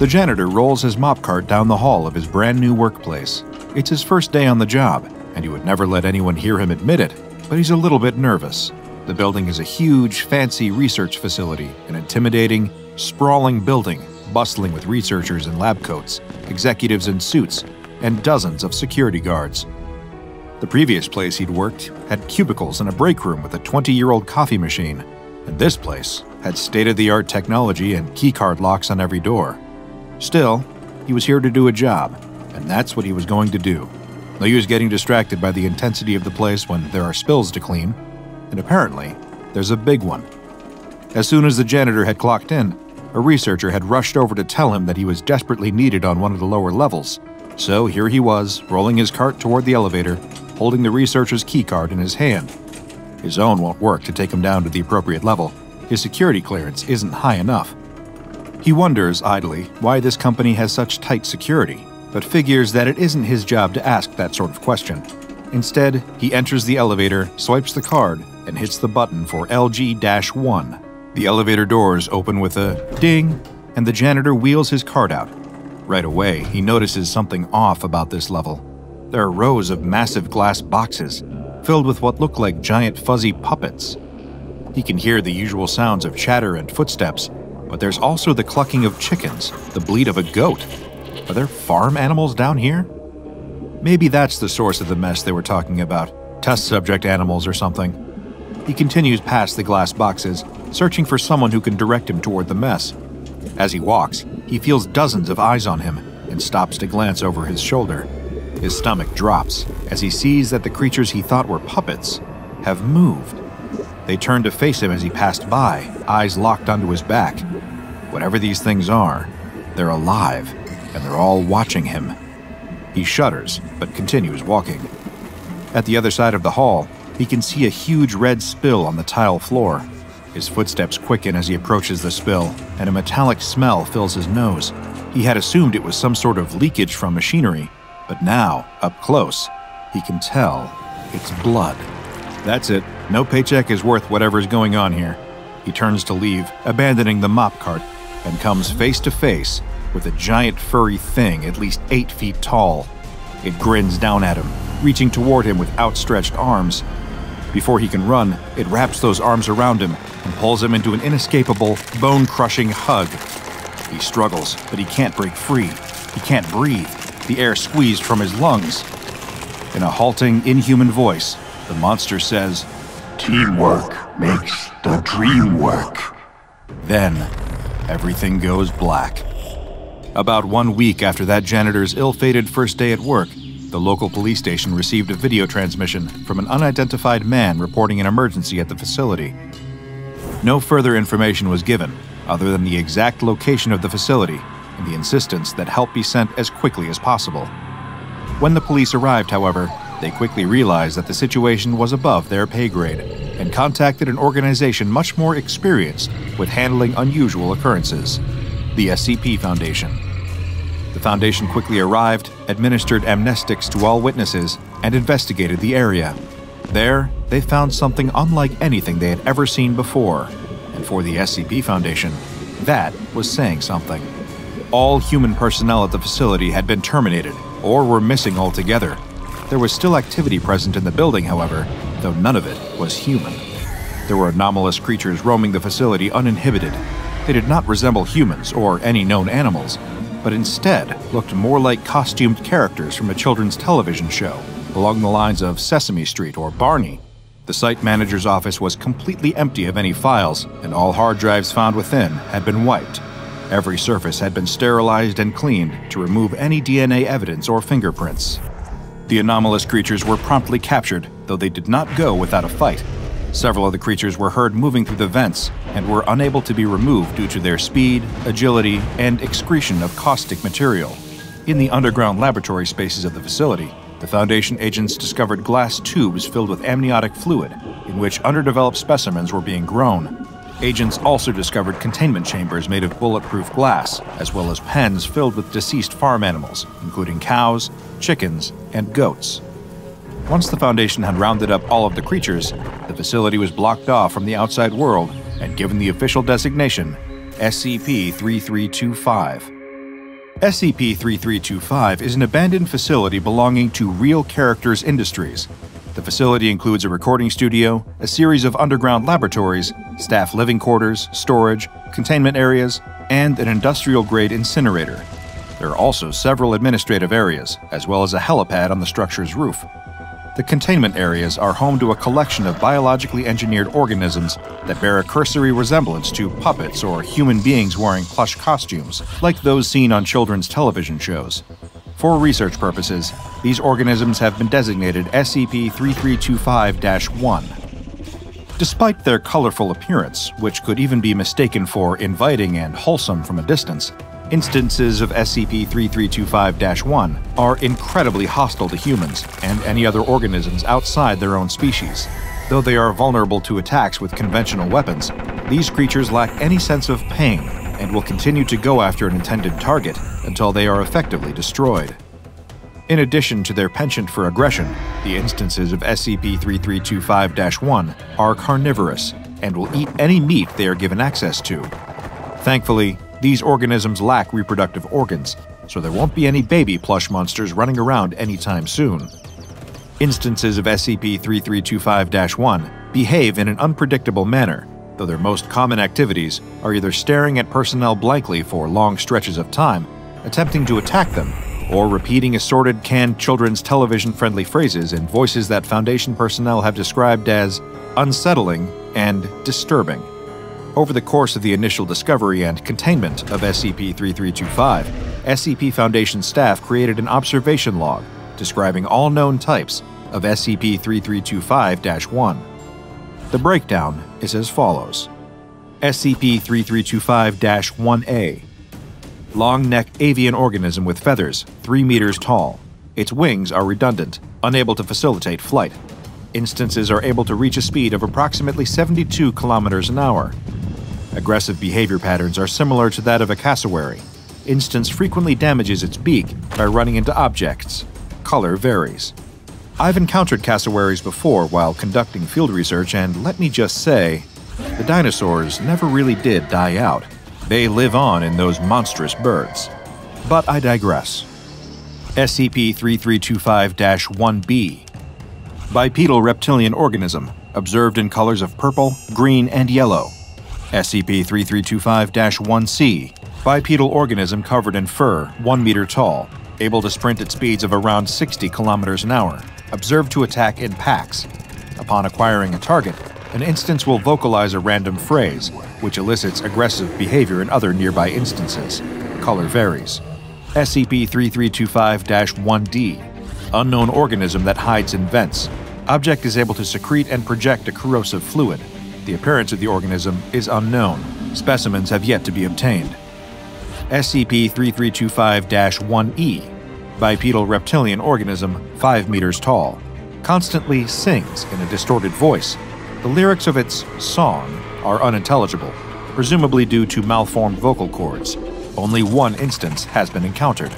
C: The janitor rolls his mop cart down the hall of his brand new workplace. It's his first day on the job, and he would never let anyone hear him admit it, but he's a little bit nervous. The building is a huge, fancy research facility, an intimidating, sprawling building, bustling with researchers in lab coats, executives in suits, and dozens of security guards. The previous place he'd worked had cubicles and a break room with a 20 year old coffee machine, and this place had state of the art technology and keycard locks on every door. Still, he was here to do a job, and that's what he was going to do. No use getting distracted by the intensity of the place when there are spills to clean, and apparently, there's a big one. As soon as the janitor had clocked in, a researcher had rushed over to tell him that he was desperately needed on one of the lower levels. So here he was, rolling his cart toward the elevator, holding the researcher's keycard in his hand. His own won't work to take him down to the appropriate level. His security clearance isn't high enough. He wonders, idly, why this company has such tight security, but figures that it isn't his job to ask that sort of question. Instead, he enters the elevator, swipes the card, and hits the button for LG 1. The elevator doors open with a ding, and the janitor wheels his cart out. Right away, he notices something off about this level. There are rows of massive glass boxes filled with what look like giant fuzzy puppets. He can hear the usual sounds of chatter and footsteps, but there's also the clucking of chickens, the bleat of a goat. Are there farm animals down here? Maybe that's the source of the mess they were talking about test subject animals or something. He continues past the glass boxes, searching for someone who can direct him toward the mess. As he walks, he feels dozens of eyes on him and stops to glance over his shoulder. His stomach drops as he sees that the creatures he thought were puppets have moved. They turn to face him as he passed by, eyes locked onto his back. Whatever these things are, they're alive, and they're all watching him. He shudders, but continues walking. At the other side of the hall, he can see a huge red spill on the tile floor. His footsteps quicken as he approaches the spill, and a metallic smell fills his nose. He had assumed it was some sort of leakage from machinery, but now, up close, he can tell it's blood. That's it. No paycheck is worth whatever's going on here. He turns to leave, abandoning the mop cart, and comes face to face with a giant furry thing at least eight feet tall. It grins down at him, reaching toward him with outstretched arms. Before he can run, it wraps those arms around him and pulls him into an inescapable, bone crushing hug. He struggles, but he can't break free. He can't breathe, the air squeezed from his lungs. In a halting, inhuman voice, the monster says,
F: Teamwork makes the dream work.
C: Then, everything goes black. About one week after that janitor's ill fated first day at work, the local police station received a video transmission from an unidentified man reporting an emergency at the facility. No further information was given, other than the exact location of the facility and the insistence that help be sent as quickly as possible. When the police arrived, however, they quickly realized that the situation was above their pay grade and contacted an organization much more experienced with handling unusual occurrences the SCP Foundation. The Foundation quickly arrived, administered amnestics to all witnesses, and investigated the area. There, they found something unlike anything they had ever seen before And
D: for the SCP Foundation, that was saying something. All human personnel at the facility had been terminated or were missing altogether. There was still activity present in the building, however, though none of it was human. There were anomalous creatures roaming the facility uninhibited. They did not resemble humans or any known animals, but instead looked more like costumed characters from a children's television show, along the lines of Sesame Street or Barney. The site manager's office was completely empty of any files, and all hard drives found within had been wiped. Every surface had been sterilized and cleaned to remove any DNA evidence or fingerprints. The anomalous creatures were promptly captured, though they did not go without a fight. Several of the creatures were heard moving through the vents and were unable to be removed due to their speed, agility, and excretion of caustic material. In the underground laboratory spaces of the facility, the Foundation agents discovered glass tubes filled with amniotic fluid, in which underdeveloped specimens were being grown. Agents also discovered containment chambers made of bulletproof glass, as well as pens filled with deceased farm animals, including cows, chickens, and goats. Once the Foundation had rounded up all of the creatures, the facility was blocked off from the outside world and given the official designation SCP 3325. SCP 3325 is an abandoned facility belonging to Real Characters Industries. The facility includes a recording studio, a series of underground laboratories, staff living quarters, storage, containment areas, and an industrial grade incinerator. There are also several administrative areas, as well as a helipad on the structure's roof. The containment areas are home to a collection of biologically engineered organisms that bear a cursory resemblance to puppets or human beings wearing plush costumes, like those seen on children's television shows. For research purposes, these organisms have been designated SCP 3325 1. Despite their colorful appearance, which could even be mistaken for inviting and wholesome from a distance, Instances of SCP 3325 1 are incredibly hostile to humans and any other organisms outside their own species. Though they are vulnerable to attacks with conventional weapons, these creatures lack any sense of pain and will continue to go after an intended target until they are effectively destroyed. In addition to their penchant for aggression, the instances of SCP 3325 1 are carnivorous and will eat any meat they are given access to. Thankfully, these organisms lack reproductive organs, so there won't be any baby plush monsters running around anytime soon. Instances of SCP 3325 1 behave in an unpredictable manner, though their most common activities are either staring at personnel blankly for long stretches of time, attempting to attack them, or repeating assorted canned children's television friendly phrases in voices that Foundation personnel have described as unsettling and disturbing. Over the course of the initial discovery and containment of SCP 3325, SCP Foundation staff created an observation log describing all known types of SCP 3325 1. The breakdown is as follows SCP 3325 1A Long necked avian organism with feathers, 3 meters tall. Its wings are redundant, unable to facilitate flight. Instances are able to reach a speed of approximately 72 kilometers an hour. Aggressive behavior patterns are similar to that of a cassowary. Instance frequently damages its beak by running into objects. Color varies. I've encountered cassowaries before while conducting field research, and let me just say, the dinosaurs never really did die out. They live on in those monstrous birds. But I digress. SCP 3325 1B Bipedal reptilian organism, observed in colors of purple, green, and yellow. SCP 3325 1C, bipedal organism covered in fur, 1 meter tall, able to sprint at speeds of around 60 kilometers an hour, observed to attack in packs. Upon acquiring a target, an instance will vocalize a random phrase, which elicits aggressive behavior in other nearby instances. Color varies. SCP 3325 1D, unknown organism that hides in vents. Object is able to secrete and project a corrosive fluid. The appearance of the organism is unknown. Specimens have yet to be obtained. SCP 3325 1E, bipedal reptilian organism 5 meters tall, constantly sings in a distorted voice. The lyrics of its song are unintelligible, presumably due to malformed vocal cords. Only one instance has been encountered.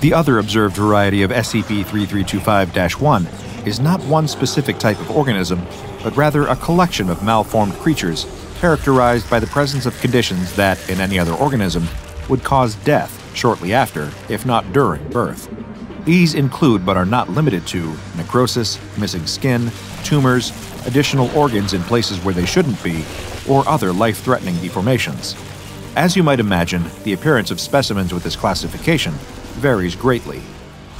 D: The other observed variety of SCP 3325 1 is not one specific type of organism, but rather a collection of malformed creatures
C: characterized by the presence of conditions that, in any other organism, would cause death shortly after, if not during, birth. These include but are not limited to necrosis, missing skin, tumors, additional organs in places where they shouldn't be, or other life threatening deformations. As you might imagine, the appearance of specimens with this classification varies greatly.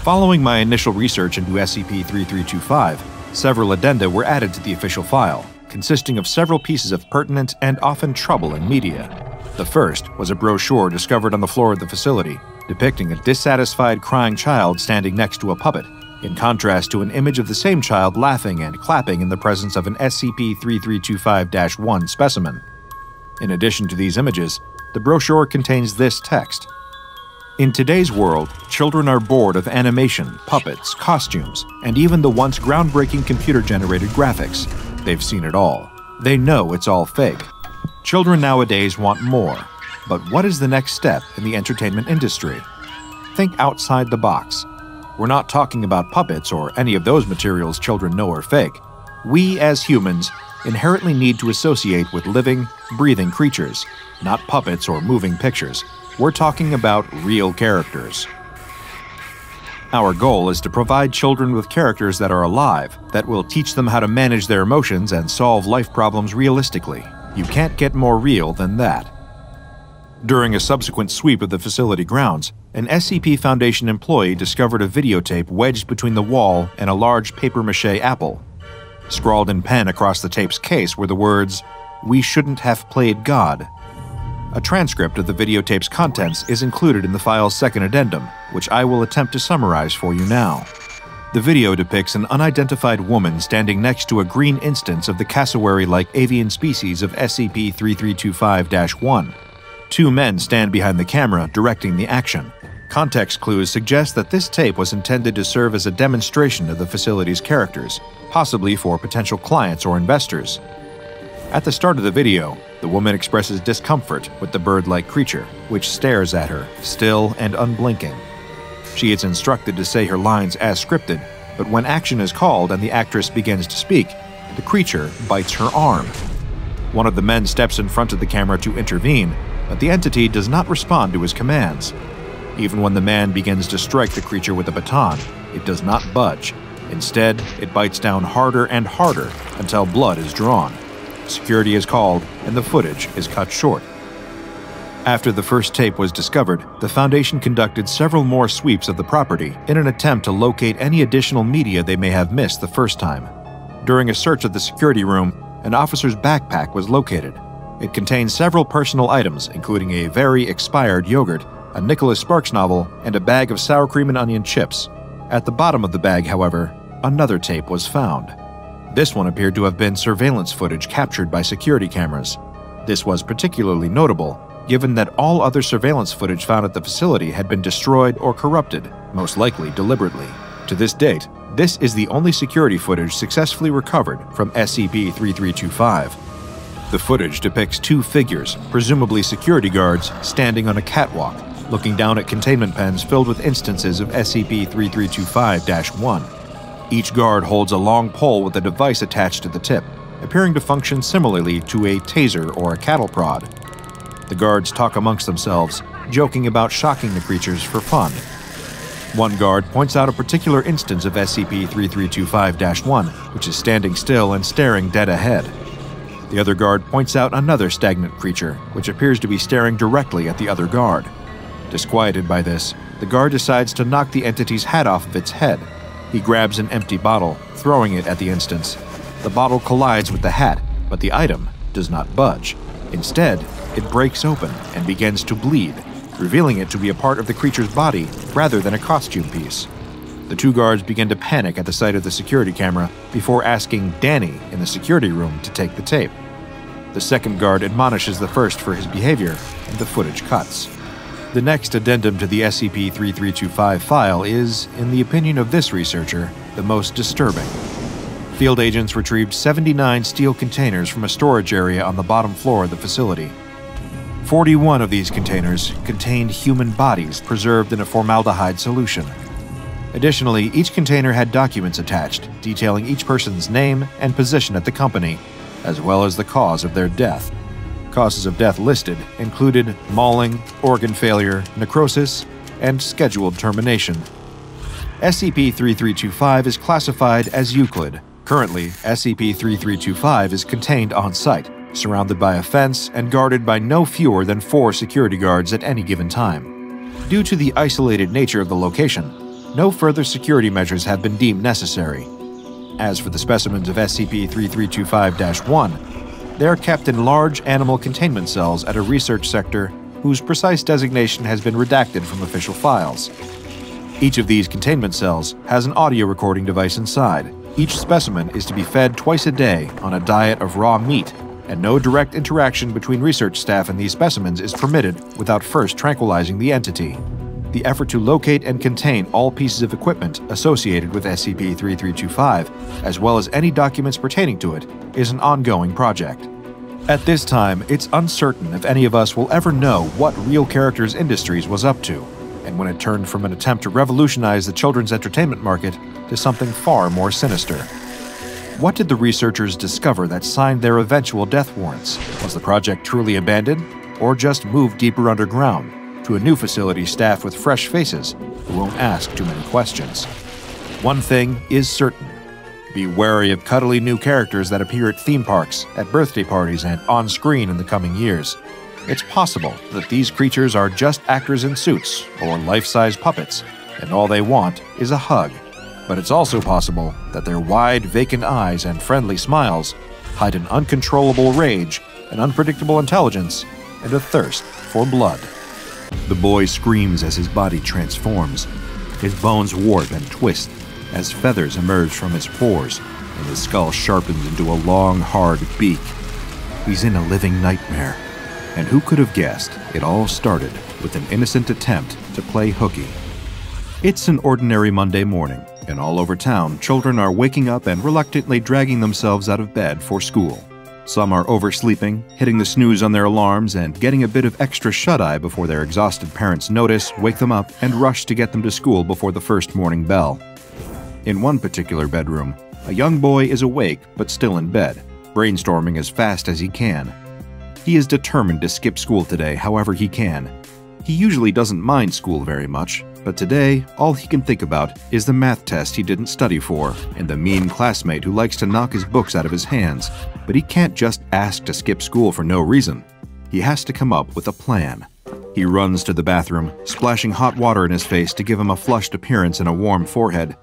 C: Following my initial research into SCP 3325, several addenda were added to the official file, consisting of several pieces of pertinent and often troubling media. The first was a brochure discovered on the floor of the facility, depicting a dissatisfied crying child standing next to a puppet, in contrast to an image of the same child laughing and clapping in the presence of an SCP 3325 1 specimen. In addition to these images, the brochure contains this text In today's world, children are bored of animation, puppets, costumes, and even the once groundbreaking computer generated graphics. They've seen it all. They know it's all fake. Children nowadays want more. But what is the next step in the entertainment industry? Think outside the box. We're not talking about puppets or any of those materials children know are fake. We, as humans, inherently need to associate with living, breathing creatures, not puppets or moving pictures. We're talking about real characters. Our goal is to provide children with characters that are alive, that will teach them how to manage their emotions and solve life problems realistically. You can't get more real than that. During a subsequent sweep of the facility grounds, an SCP Foundation employee discovered a videotape wedged between the wall and a large papier mache apple. Scrawled in pen across the tape's case were the words, We shouldn't have played God. A transcript of the videotape's contents is included in the file's second addendum, which I will attempt to summarize for you now. The video depicts an unidentified woman standing next to a green instance of the cassowary like avian species of SCP 3325 1. Two men stand behind the camera directing the action. Context clues suggest that this tape was intended to serve as a demonstration of the facility's characters, possibly for potential clients or investors. At the start of the video, the woman expresses discomfort with the bird like creature, which stares at her, still and unblinking. She is instructed to say her lines as scripted, but when action is called and the actress begins to speak, the creature bites her arm. One of the men steps in front of the camera to intervene, but the entity does not respond to his commands. Even when the man begins to strike the creature with a baton, it does not budge. Instead, it bites down harder and harder until blood is drawn. Security is called, and the footage is cut short. After the first tape was discovered, the Foundation conducted several more sweeps of the property in an attempt to locate any additional media they may have missed the first time. During a search of the security room, an officer's backpack was located. It contained several personal items, including a very expired yogurt, a Nicholas Sparks novel, and a bag of sour cream and onion chips. At the bottom of the bag, however, another tape was found. This one appeared to have been surveillance footage captured by security cameras. This was particularly notable given that all other surveillance footage found at the facility had been destroyed or corrupted, most likely deliberately. To this date, this is the only security footage successfully recovered from SCP 3325. The footage depicts two figures, presumably security guards, standing on a catwalk, looking down at containment pens filled with instances of SCP 3325 1. Each guard holds a long pole with a device attached to the tip, appearing to function similarly to a taser or a cattle prod. The guards talk amongst themselves, joking about shocking the creatures for fun. One guard points out a particular instance of SCP 3325 1, which is standing still and staring dead ahead. The other guard points out another stagnant creature, which appears to be staring directly at the other guard. Disquieted by this, the guard decides to knock the entity's hat off of its head. He grabs an empty bottle, throwing it at the instance. The bottle collides with the hat, but the item does not budge. Instead, it breaks open and begins to bleed, revealing it to be a part of the creature's body rather than a costume piece. The two guards begin to panic at the sight of the security camera before asking Danny in the security room to take the tape. The second guard admonishes the first for his behavior, and the footage cuts. The next addendum to the SCP 3325 file is, in the opinion of this researcher, the most disturbing. Field agents retrieved 79 steel containers from a storage area on the bottom floor of the facility. 41 of these containers contained human bodies preserved in a formaldehyde solution. Additionally, each container had documents attached detailing each person's name and position at the company, as well as the cause of their death.
G: Causes of death listed included mauling, organ failure, necrosis, and scheduled termination. SCP 3325 is classified as Euclid. Currently, SCP 3325 is contained on site, surrounded by a fence and guarded by no fewer than four security guards at any given time. Due to the isolated nature of the location, no further security measures have been deemed necessary. As for the specimens of SCP 3325 1, they are kept in large animal containment cells at a research sector whose precise designation has been redacted from official files. Each of these containment cells has an audio recording device inside. Each specimen is to be fed twice a day on a diet of raw meat, and no direct interaction between research staff and these specimens is permitted without first tranquilizing the entity. The effort to locate and contain all pieces of equipment associated with SCP 3325, as well as any documents pertaining to it, is an ongoing project. At this time, it's uncertain if any of us will ever know what Real Characters Industries was up to, and when it turned from an attempt to revolutionize the children's entertainment market to something far more sinister. What did the researchers discover that signed their eventual death warrants? Was the project truly abandoned, or just moved deeper underground to a new facility staffed with fresh faces who won't ask too many questions? One thing is certain be wary of cuddly new characters that appear at theme parks, at birthday parties, and on screen in the coming years. It's possible that these creatures are just actors in suits or life size puppets, and all they want is a hug. But it's also possible that their wide, vacant eyes and friendly smiles hide an uncontrollable rage, an unpredictable intelligence, and a thirst for blood. The boy screams as his body transforms. His bones warp and twist as feathers emerge from his pores and his skull sharpens into a long, hard beak. He's in a living nightmare. And who could have guessed it all started with an innocent attempt to play hooky? It's an ordinary Monday morning, and all over town, children are waking up and reluctantly dragging themselves out of bed for school. Some are oversleeping, hitting the snooze on their alarms, and getting a bit of extra shut eye before their exhausted parents notice, wake them up, and rush to get them to school before the first morning bell. In one particular bedroom, a young boy is awake but still in bed, brainstorming as fast as he can. He is determined to skip school today however he can. He usually doesn't mind school very much, but today, all he can think about is the math test he didn't study for and the mean classmate who likes to knock his books out of his hands. But he can't just ask to skip school for no reason. He has to come up with a plan. He runs to the bathroom, splashing hot water in his face to give him a flushed appearance and a warm forehead.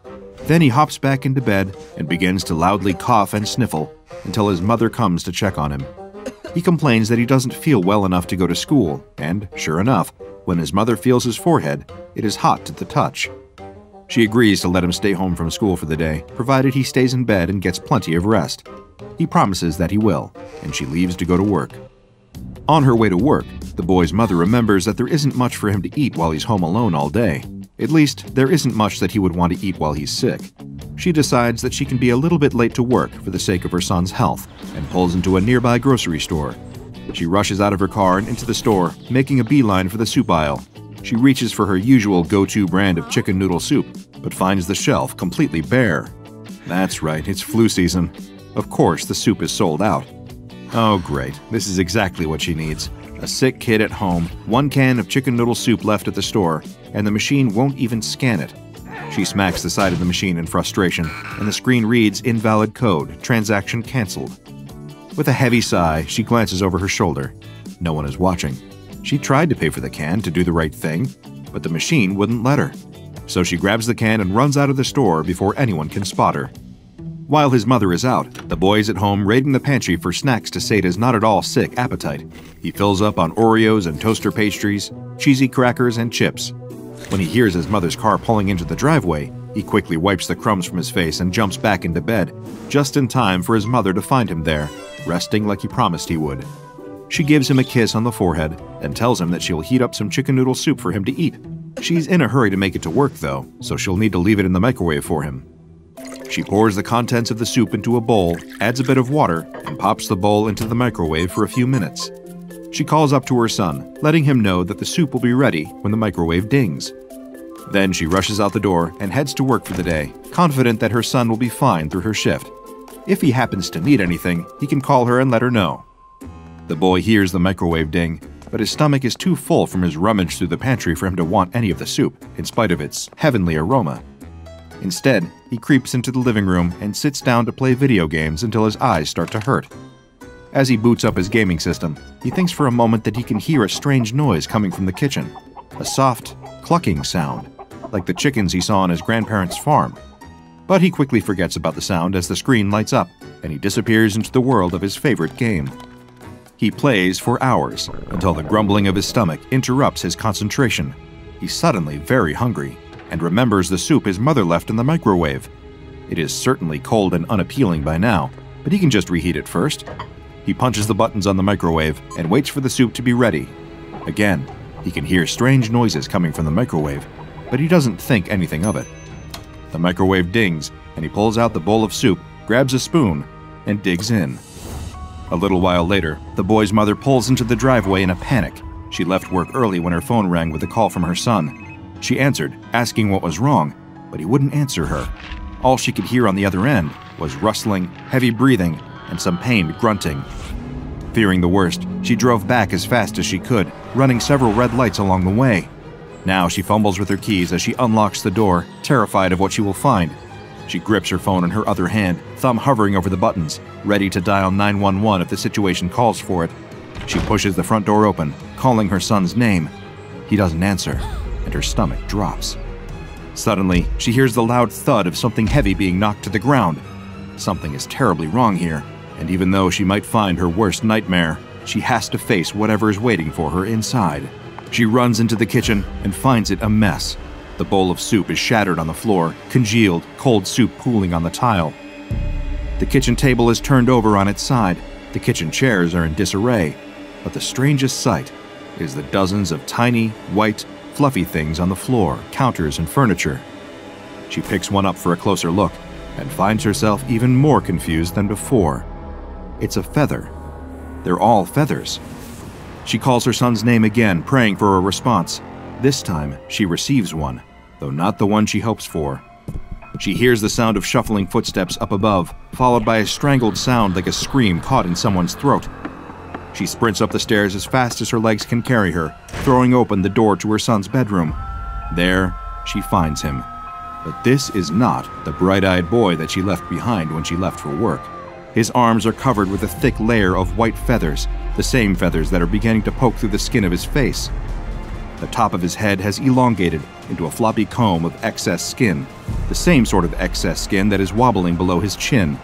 G: Then he hops back into bed and begins to loudly cough and sniffle until his mother comes to check on him. He complains that he doesn't feel well enough to go to school, and sure enough, when his mother feels his forehead, it is hot to the touch. She agrees to let him stay home from school for the day, provided he stays in bed and gets plenty of rest. He promises that he will, and she leaves to go to work. On her way to work, the boy's mother remembers that there isn't much for him to eat while he's home alone all day. At least, there isn't much that he would want to eat while he's sick. She decides that she can be a little bit late to work for the sake of her son's health and pulls into a nearby grocery store. She rushes out of her car and into the store, making a beeline for the soup aisle. She reaches for her usual go to brand of chicken noodle soup, but finds the shelf completely bare. That's right, it's flu season. Of course, the soup is sold out. Oh, great, this is exactly what she needs a sick kid at home, one can of chicken noodle soup left at the store, and the machine won't even scan it. She smacks the side of the machine in frustration, and the screen reads invalid code, transaction cancelled. With a heavy sigh, she glances over her shoulder. No one is watching. She tried to pay for the can to do the right thing, but the machine wouldn't let her. So she grabs the can and runs out of the store before anyone can spot her. While his mother is out, the boy is at home raiding the pantry for snacks to sate his not at all sick appetite. He fills up on Oreos and toaster pastries, cheesy crackers, and chips. When he hears his mother's car pulling into the driveway, he quickly wipes the crumbs from his face and jumps back into bed, just in time for his mother to find him there, resting like he promised he would. She gives him a kiss on the forehead and tells him that she'll heat up some chicken noodle soup for him to eat. She's in a hurry to make it to work, though, so she'll need to leave it in the microwave for him. She pours the contents of the soup into a bowl, adds a bit of water, and pops the bowl into the microwave for a few minutes. She calls up to her son, letting him know that the soup will be ready when the microwave dings. Then she rushes out the door and heads to work for the day, confident that her son will be fine through her shift. If he happens to need anything, he can call her and let her know. The boy hears the microwave ding, but his stomach is too full from his rummage through the pantry for him to want any of the soup, in spite of its heavenly aroma. Instead, he creeps into the living room and sits down to play video games until his eyes start to hurt. As he boots up his gaming system, he thinks for a moment that he can hear a strange noise coming from the kitchen a soft, clucking sound, like the chickens he saw on his grandparents' farm. But he quickly forgets about the sound as the screen lights up and he disappears into the world of his favorite game. He plays for hours until the grumbling of his stomach interrupts his concentration. He's suddenly very hungry and remembers the soup his mother left in the microwave. It is certainly cold and unappealing by now, but he can just reheat it first. He punches the buttons on the microwave and waits for the soup to be ready. Again, he can hear strange noises coming from the microwave, but he doesn't think anything of it. The microwave dings, and he pulls out the bowl of soup, grabs a spoon, and digs in. A little while later, the boy's mother pulls into the driveway in a panic. She left work early when her phone rang with a call from her son. She answered, asking what was wrong, but he wouldn't answer her. All she could hear on the other end was rustling, heavy breathing, and some pained grunting. Fearing the worst, she drove back as fast as she could, running several red lights along the way. Now she fumbles with her keys as she unlocks the door, terrified of what she will find. She grips her phone in her other hand, thumb hovering over the buttons, ready to dial 911 if the situation calls for it. She pushes the front door open, calling her son's name. He doesn't answer, and her stomach drops. Suddenly, she hears the loud thud of something heavy being knocked to the ground. Something is terribly wrong here, and even though she might find her worst nightmare, she has to face whatever is waiting for her inside. She runs into the kitchen and finds it a mess. The bowl of soup is shattered on the floor, congealed, cold soup pooling on the tile. The kitchen table is turned over on its side. The kitchen chairs are in disarray. But the strangest sight is the dozens of tiny, white, fluffy things on the floor, counters, and furniture. She picks one up for a closer look and finds herself even more confused than before. It's a feather. They're all feathers. She calls her son's name again, praying for a response. This time, she receives one, though not the one she hopes for. She hears the sound of shuffling footsteps up above, followed by a strangled sound like a scream caught in someone's throat. She sprints up the stairs as fast as her legs can carry her, throwing open the door to her son's bedroom. There, she finds him. But this is not the bright eyed boy that she left behind when she left for work. His arms are covered with a thick layer of white feathers, the same feathers that are beginning to poke through the skin of his face. The top of his head has elongated into a floppy comb of excess skin, the same sort of excess skin that is wobbling below his chin.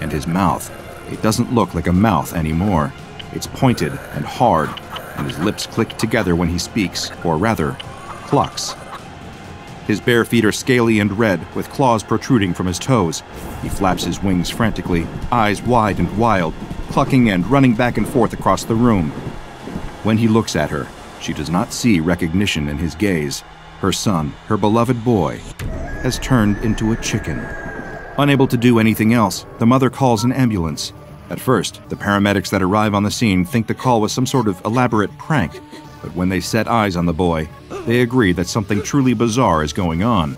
G: And his mouth, it doesn't look like a mouth anymore. It's pointed and hard, and his lips click together when he speaks, or rather, clucks. His bare feet are scaly and red, with claws protruding from his toes. He flaps his wings frantically, eyes wide and wild, clucking and running back and forth across the room. When he looks at her, she does not see recognition in his gaze. Her son, her beloved boy, has turned into a chicken. Unable to do anything else, the mother calls an ambulance. At first, the paramedics that arrive on the scene think the call was some sort of elaborate prank, but when they set eyes on the boy, they agree that something truly bizarre is going on.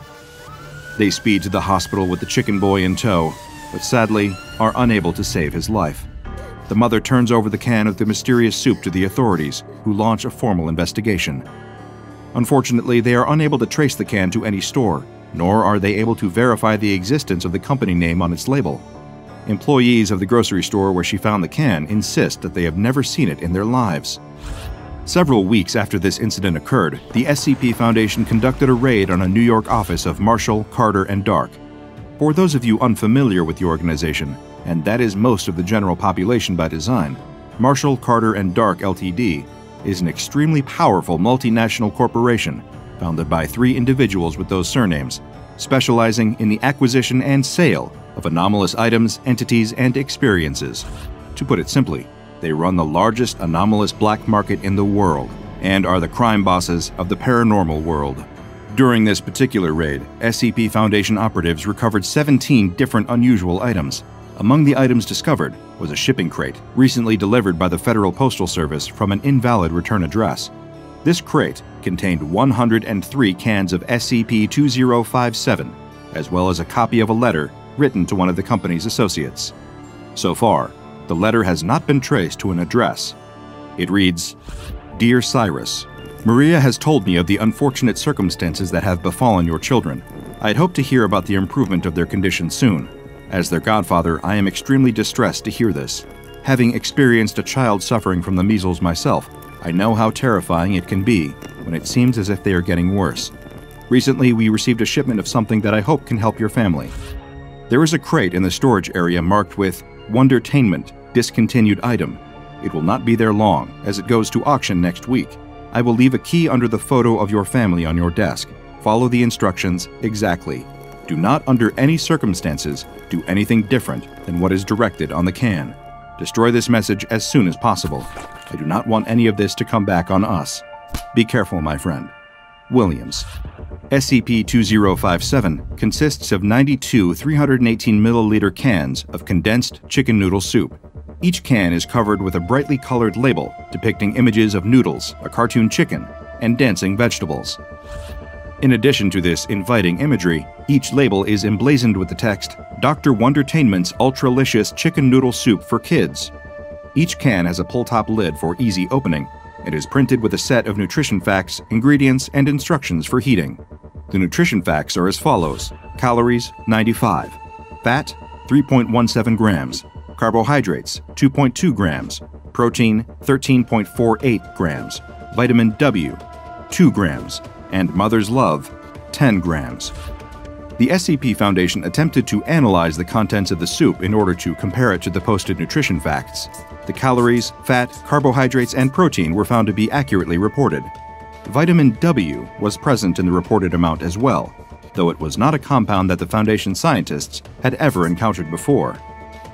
G: They speed to the hospital with the chicken boy in tow, but sadly are unable to save his life. The mother turns over the can of the mysterious soup to the authorities, who launch a formal investigation. Unfortunately, they are unable to trace the can to any store, nor are they able to verify the existence of the company name on its label. Employees of the grocery store where she found the can insist that they have never seen it in their lives. Several weeks after this incident occurred, the SCP Foundation conducted a raid on a New York office of Marshall, Carter, and Dark. For those of you unfamiliar with the organization, and that is most of the general population by design, Marshall, Carter, and Dark Ltd. is an extremely powerful multinational corporation founded by three individuals with those surnames, specializing in the acquisition and sale of anomalous items, entities, and experiences. To put it simply, they run the largest anomalous black market in the world and are the crime bosses of the paranormal world. During this particular raid, SCP Foundation operatives recovered 17 different unusual items. Among the items discovered was a shipping crate recently delivered by the Federal Postal Service from an invalid return address. This crate contained 103 cans of SCP 2057, as well as a copy of a letter written to one of the company's associates. So far,
A: The letter has not been traced to an address. It reads Dear Cyrus, Maria has told me of the unfortunate circumstances that have befallen your children. I had hoped to hear about the improvement of their condition soon. As their godfather, I am extremely distressed to hear this. Having experienced a child suffering from the measles myself, I know how terrifying it can be when it seems as if they are getting worse. Recently, we received a shipment of something that I hope can help your family. There is a crate in the storage area marked with Wondertainment, discontinued item. It will not be there long, as it goes to auction next week. I will leave a key under the photo of your family on your desk. Follow the instructions exactly. Do not, under any circumstances, do anything different than what is directed on the can. Destroy this message as soon as possible. I do not want any of this to come back on us. Be careful, my friend. Williams. SCP 2057 consists of 92 318 milliliter cans of condensed chicken noodle soup. Each can is covered with a brightly colored label depicting images of noodles, a cartoon chicken, and dancing vegetables. In addition to this inviting imagery, each label is emblazoned with the text Dr. Wondertainment's Ultralicious Chicken Noodle Soup for Kids. Each can has a pull top lid for easy opening and is printed with a set of nutrition facts, ingredients, and instructions for heating. The nutrition facts are as follows calories 95, fat 3.17 grams, carbohydrates 2.2 grams, protein 13.48 grams, vitamin W 2 grams, and mother's love 10 grams. The SCP Foundation attempted to analyze the contents of the soup in order to compare it to the posted nutrition facts. The calories, fat, carbohydrates, and protein were found to be accurately reported. Vitamin W was present in the reported amount as well, though it was not a compound that the Foundation scientists had ever encountered before.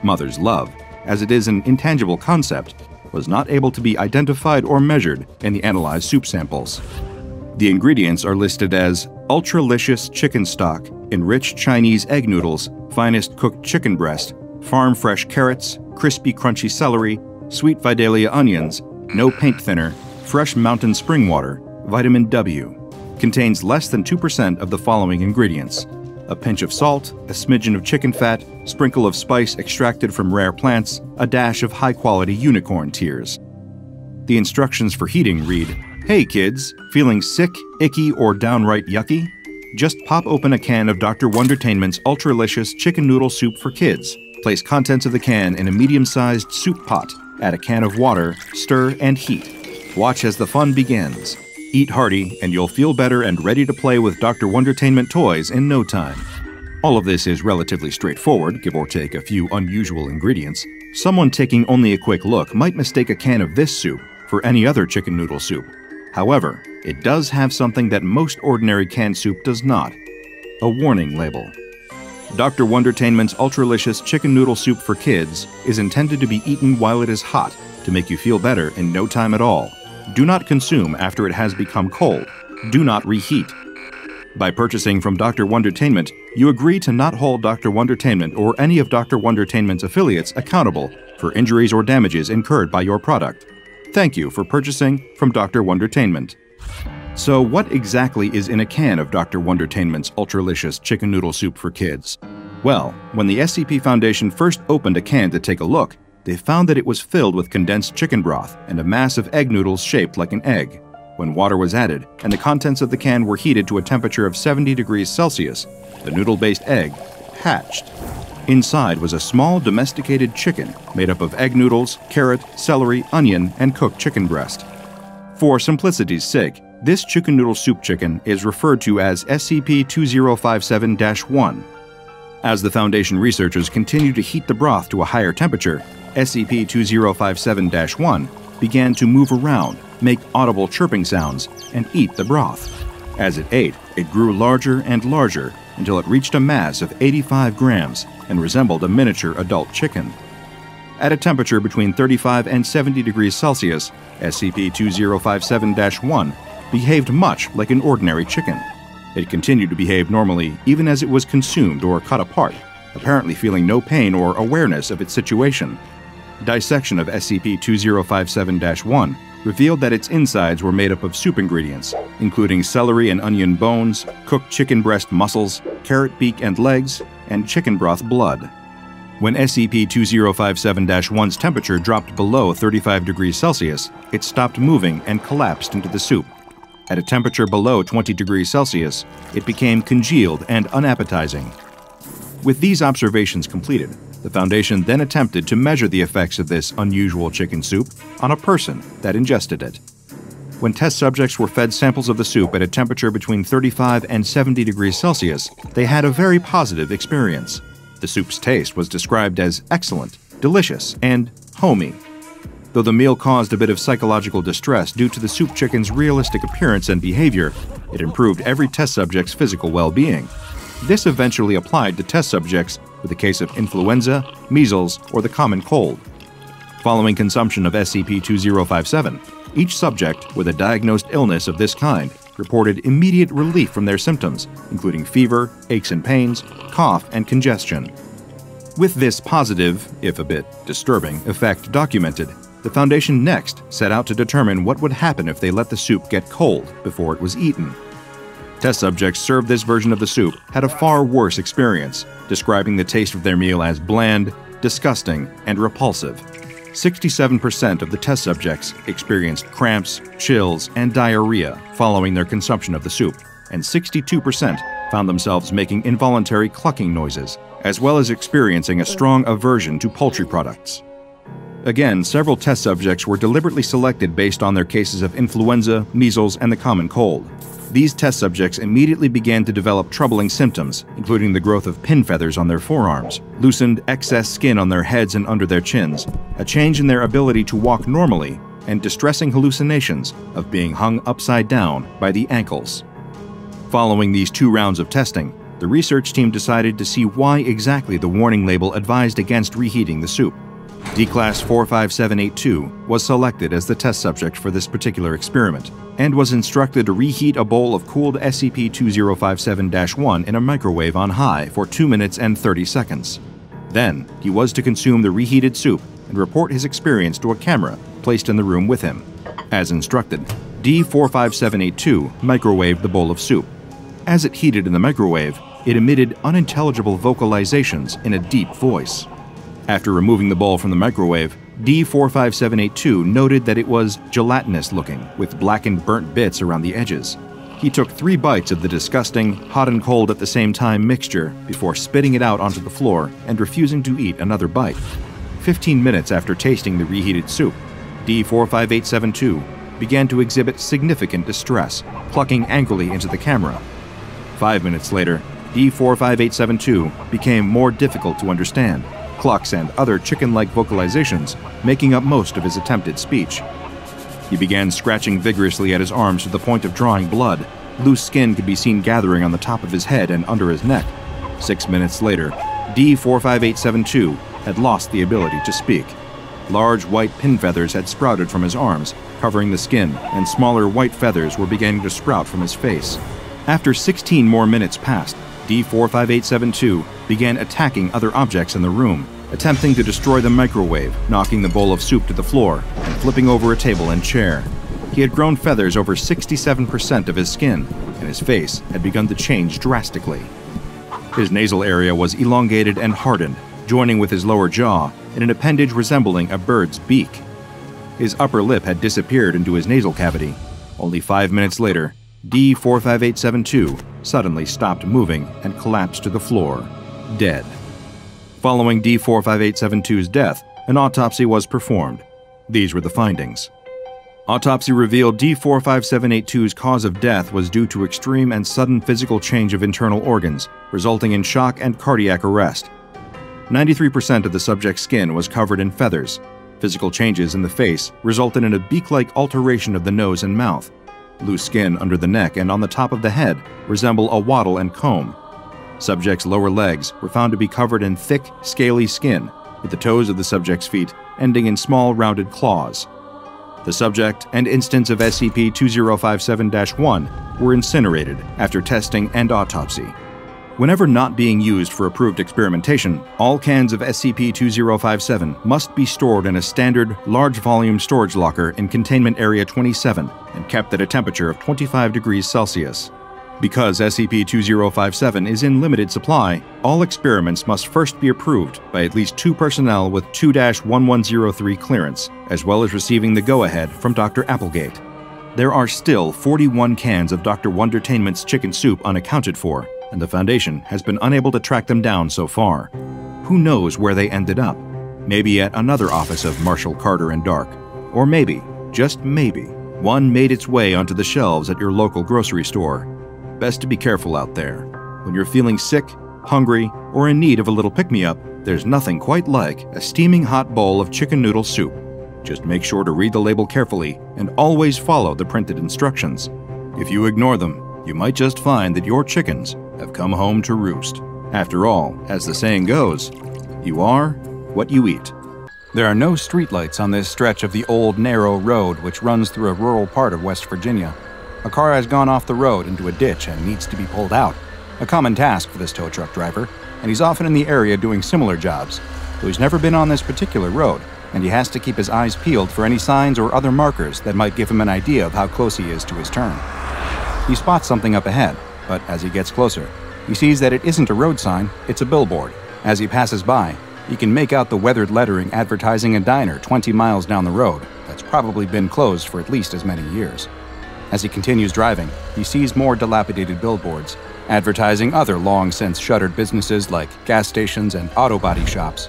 A: Mother's love, as it is an intangible concept, was not able to be identified or measured in the analyzed soup samples. The ingredients are listed as ultralicious chicken stock, enriched Chinese egg noodles, finest cooked chicken breast, farm fresh carrots, crispy crunchy celery, sweet Vidalia onions, no paint thinner, fresh mountain spring water, vitamin W. Contains less than 2% of the following ingredients a pinch of salt, a smidgen of chicken fat, sprinkle of spice extracted from rare plants, a dash of high quality unicorn tears. The instructions for heating read Hey kids, feeling sick, icky, or downright yucky? Just pop open a can of Dr. Wondertainment's Ultralicious Chicken Noodle Soup for Kids. Place contents of the can in a medium sized soup pot. Add a can of water, stir, and heat. Watch as the fun begins. Eat hearty, and you'll feel better and ready to play with Dr. Wondertainment toys in no time. All of this is relatively straightforward, give or take a few unusual ingredients. Someone taking only a quick look might mistake a can of this soup for any other chicken noodle soup. However, it does have something that most ordinary canned soup does not a warning label. Dr. Wondertainment's Ultralicious Chicken Noodle Soup for Kids is intended to be eaten while it is hot to make you feel better in no time at all. Do not consume after it has become cold. Do not reheat. By purchasing from Dr. Wondertainment, you agree to not hold Dr. Wondertainment or any of Dr. Wondertainment's affiliates accountable for injuries or damages incurred by your product. Thank you for purchasing from Dr. Wondertainment. So, what exactly is in a can of Dr. Wondertainment's Ultralicious Chicken Noodle Soup for Kids? Well, when the SCP Foundation first opened a can to take a look, they found that it was filled with condensed chicken broth and a mass of egg noodles shaped like an egg. When water was added and the contents of the can were heated to a temperature of 70 degrees Celsius, the noodle based egg hatched. Inside was a small domesticated chicken made up of egg noodles, carrot, celery, onion, and cooked chicken breast. For simplicity's sake, this chicken noodle soup chicken is referred to as SCP 2057 1. As the Foundation researchers continued to heat the broth to a higher temperature, SCP 2057 1 began to move around, make audible chirping sounds, and eat the broth. As it ate, it grew larger and larger until it reached a mass of 85 grams and resembled a miniature adult chicken. At a temperature between 35 and 70 degrees Celsius, SCP 2057 1 behaved much like an ordinary chicken. It continued to behave normally even as it was consumed or cut apart, apparently feeling no pain or awareness of its situation. Dissection of SCP 2057 1 revealed that its insides were made up of soup ingredients, including celery and onion bones, cooked chicken breast muscles, carrot beak and legs, and chicken broth blood.
D: When SCP 2057 1's temperature dropped below 35 degrees Celsius, it stopped moving and collapsed into the soup. At a temperature below 20 degrees Celsius, it became congealed and unappetizing. With these observations completed, the Foundation then attempted to measure the effects of this unusual chicken soup on a person that ingested it. When test subjects were fed samples of the soup at a temperature between 35 and 70 degrees Celsius, they had a very positive experience. The soup's taste was described as excellent, delicious, and homey. Though the meal caused a bit of psychological distress due to the soup chicken's realistic appearance and behavior, it improved every test subject's physical well being. This eventually applied to test subjects with a case of influenza, measles, or the common cold. Following consumption of SCP 2057, each subject with a diagnosed illness of this kind reported immediate relief from their symptoms, including fever, aches and pains, cough, and congestion. With this positive, if a bit disturbing, effect documented, the Foundation next set out to determine what would happen if they let the soup get cold before it was eaten. Test subjects served this version of the soup had a far worse experience, describing the taste of their meal as bland, disgusting, and repulsive. 67% of the test subjects experienced cramps, chills, and diarrhea following their consumption of the soup, and 62% found themselves making involuntary clucking noises, as well as experiencing a strong aversion to poultry products. Again, several test subjects were deliberately selected based on their cases of influenza, measles, and the common cold. These test subjects immediately began to develop troubling symptoms, including the growth of pin feathers on their forearms, loosened excess skin on their heads and under their chins, a change in their ability to walk normally, and distressing hallucinations of being hung upside down by the ankles. Following these two rounds of testing, the research team decided to see why exactly the warning label advised against reheating the soup. D-Class 45782 was selected as the test subject for this particular experiment and was instructed to reheat a bowl of cooled SCP-2057-1 in a microwave on high for 2 minutes and 30 seconds. Then, he was to consume the reheated soup and report his experience to a camera placed in the room with him. As instructed, D45782 microwaved the bowl of soup. As it heated in the microwave, it emitted unintelligible vocalizations in a deep voice. After removing the bowl from the microwave, D45782 noted that it was gelatinous looking, with blackened burnt bits around the edges. He took three bites of the disgusting, hot and cold at the same time mixture before spitting it out onto the floor and refusing to eat another bite. Fifteen minutes after tasting the reheated soup, D45872 began to exhibit significant distress, clucking angrily into the camera. Five minutes later, D45872 became more difficult to understand clucks, and other chicken like vocalizations, making up most of his attempted speech. He began scratching vigorously at his arms to the point of drawing blood. Loose skin could be seen gathering on the top of his head and under his neck. Six minutes later, D45872 had lost the ability to speak. Large white pin feathers had sprouted from his arms, covering the skin, and smaller white feathers were beginning to sprout from his face. After 16 more minutes passed, D45872 began attacking other objects in the room, attempting to destroy the microwave, knocking the bowl of soup to the floor, and flipping over a table and chair. He had grown feathers over 67% of his skin, and his face had begun to change drastically. His nasal area was elongated and hardened, joining with his lower jaw in an appendage resembling a bird's beak. His upper lip had disappeared into his nasal cavity. Only five minutes later, D45872 suddenly stopped moving and collapsed to the floor, dead. Following D45872's death, an autopsy was performed. These were the findings. Autopsy revealed D45782's cause of death was due to extreme and sudden physical change of internal organs, resulting in shock and cardiac arrest. 93% of the subject's skin was covered in feathers. Physical changes in the face resulted in a beak like alteration of the nose and mouth, Loose skin under the neck and on the top of the head resemble a wattle and comb. Subject's lower legs were found to be covered in thick, scaly skin, with the toes of the subject's feet ending in small, rounded claws. The subject and instance of SCP 2057 1 were incinerated after testing and autopsy. Whenever not being used for approved experimentation, all cans of SCP-2057 must be stored in a standard, large-volume storage locker in Containment Area 27 and kept at a temperature of 25 degrees Celsius.
A: Because SCP 2057 is in limited supply, all experiments must first be approved by at least two personnel with 2 1103 clearance, as well as receiving the go ahead from Dr. Applegate. There are still 41 cans of Dr. Wondertainment's chicken soup unaccounted for, and the Foundation has been unable to track them down so far. Who knows where they ended up? Maybe at another office of Marshall Carter and Dark. Or maybe, just maybe, one made its way onto the shelves at your local grocery store. Best to be careful out there. When you're feeling sick, hungry, or in need of a little pick me up, there's nothing quite like a steaming hot bowl of chicken noodle soup. Just make sure to read the label carefully and always follow the printed instructions. If you ignore them, you might just find that your chickens have come home to roost. After all, as the saying goes, you are what you eat. There are no streetlights on this stretch of the old narrow road which runs through a rural part of West Virginia. A car has gone off the road into a ditch and needs to be pulled out. A common task for this tow truck driver, and he's often in the area doing similar jobs, though he's never been on this particular road, and he has to keep his eyes peeled for any signs or other markers that might give him an idea of how close he is to his turn. He spots something up ahead, but as he gets closer, he sees that it isn't a road sign, it's a billboard. As he passes by, he can make out the weathered lettering advertising a diner 20 miles down the road that's probably been closed for at least as many years. As he continues driving, he sees more dilapidated billboards, advertising other long since shuttered businesses like gas stations and auto body shops.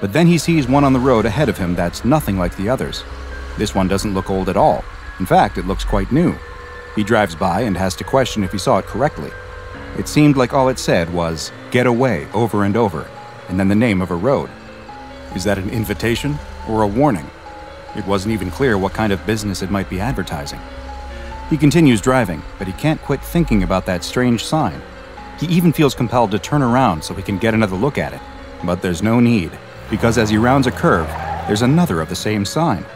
A: But then he sees one on the road ahead of him that's nothing like the others. This one doesn't look old at all. In fact, it looks quite new. He drives by and has to question if he saw it correctly. It seemed like all it said was, Get away, over and over, and then the name of a road. Is that an invitation or a warning? It wasn't even clear what kind of business it might be advertising. He continues driving, but he can't quit thinking about that strange sign. He even feels compelled to turn around so he can get another look at it. But there's no need, because as he rounds a curve, there's another of the same sign.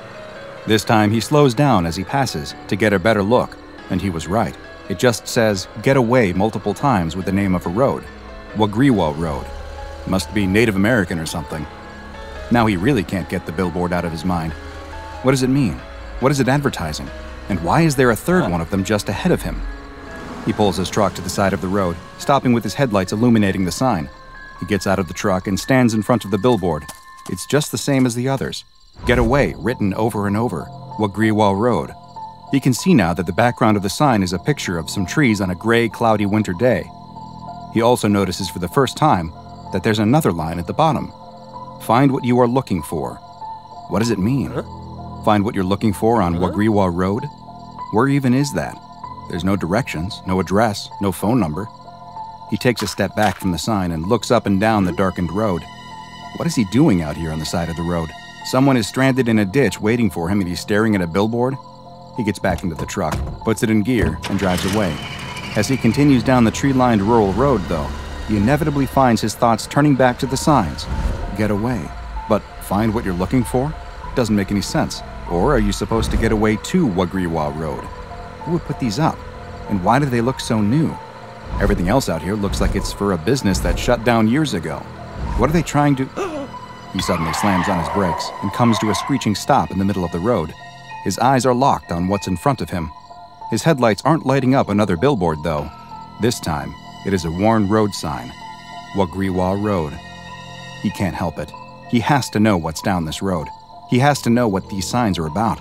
A: This time he slows down as he passes to get a better look, and he was right. It just says, Get Away multiple times with the name of a road Wagriwa Road. Must be Native American or something. Now he really can't get the billboard out of his mind. What does it mean? What is it advertising? And why is there a third one of them just ahead of him? He pulls his truck to the side of the road, stopping with his headlights illuminating the sign. He gets out of the truck and stands in front of the billboard. It's just the same as the others. Get away, written over and over. Wagriwa Road. He can see now that the background of the sign is a picture of some trees on a gray, cloudy winter day. He also notices for the first time that there's another line at the bottom. Find what you are looking for. What does it mean? Find what you're looking for on Wagriwa Road? Where even is that? There's no directions, no address, no phone number. He takes a step back from the sign and looks up and down the darkened road. What is he doing out here on the side of the road? Someone is stranded in a ditch waiting for him and he's staring at a billboard? He gets back into the truck, puts it in gear, and drives away. As he continues down the tree lined rural road, though, he inevitably finds his thoughts turning back to the signs. Get away. But find what you're looking for? Doesn't make any sense. Or are you supposed to get away to Wagriwa Road? Who would put these up? And why do they look so new? Everything else out here looks like it's for a business that shut down years ago. What are they trying to. He suddenly slams on his brakes and comes to a screeching stop in the middle of the road. His eyes are locked on what's in front of him. His headlights aren't lighting up another billboard, though. This time, it is a worn road sign Wagriwa Road. He can't help it. He has to know what's down this road. He has to know what these signs are about.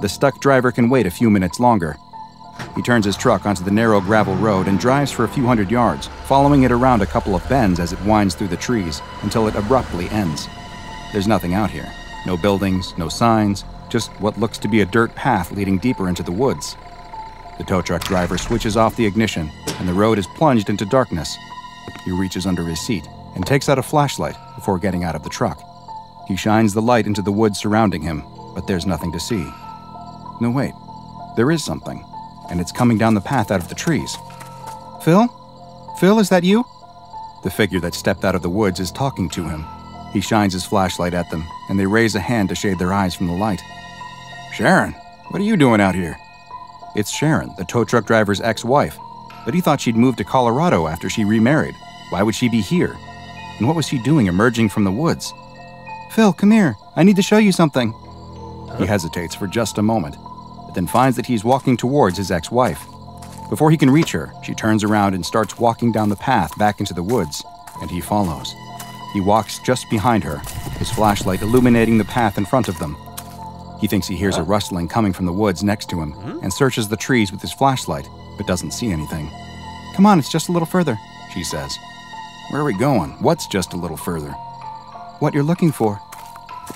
A: The stuck driver can wait a few minutes longer. He turns his truck onto the narrow gravel road and drives for a few hundred yards, following it around a couple of bends as it winds through the trees until it abruptly ends. There's nothing out here no buildings, no signs, just what looks to be a dirt path leading deeper into the woods. The tow truck driver switches off the ignition, and the road is plunged into darkness. He reaches under his seat and takes out a flashlight before getting out of the truck. He shines the light into the woods surrounding him, but there's nothing to see. No, wait. There is something, and it's coming down the path out of the trees. Phil? Phil, is that you? The figure that stepped out of the woods is talking to him. He shines his flashlight at them, and they raise a hand to shade their eyes from the light. Sharon, what are you doing out here? It's Sharon, the tow truck driver's ex wife, but he thought she'd moved to Colorado after she remarried. Why would she be here? And what was she doing emerging from the woods? Phil, come here. I need to show you something. He hesitates for just a moment, but then finds that he's walking towards his ex wife.
D: Before he can reach her, she turns around and starts walking down the path back into the woods, and he follows. He walks just behind her, his flashlight illuminating the path in front of them. He thinks he hears a rustling coming from the woods next to him hmm? and searches the trees with his flashlight, but doesn't see anything. Come on, it's just a little further, she says. Where are we going? What's just a little further? What you're looking for.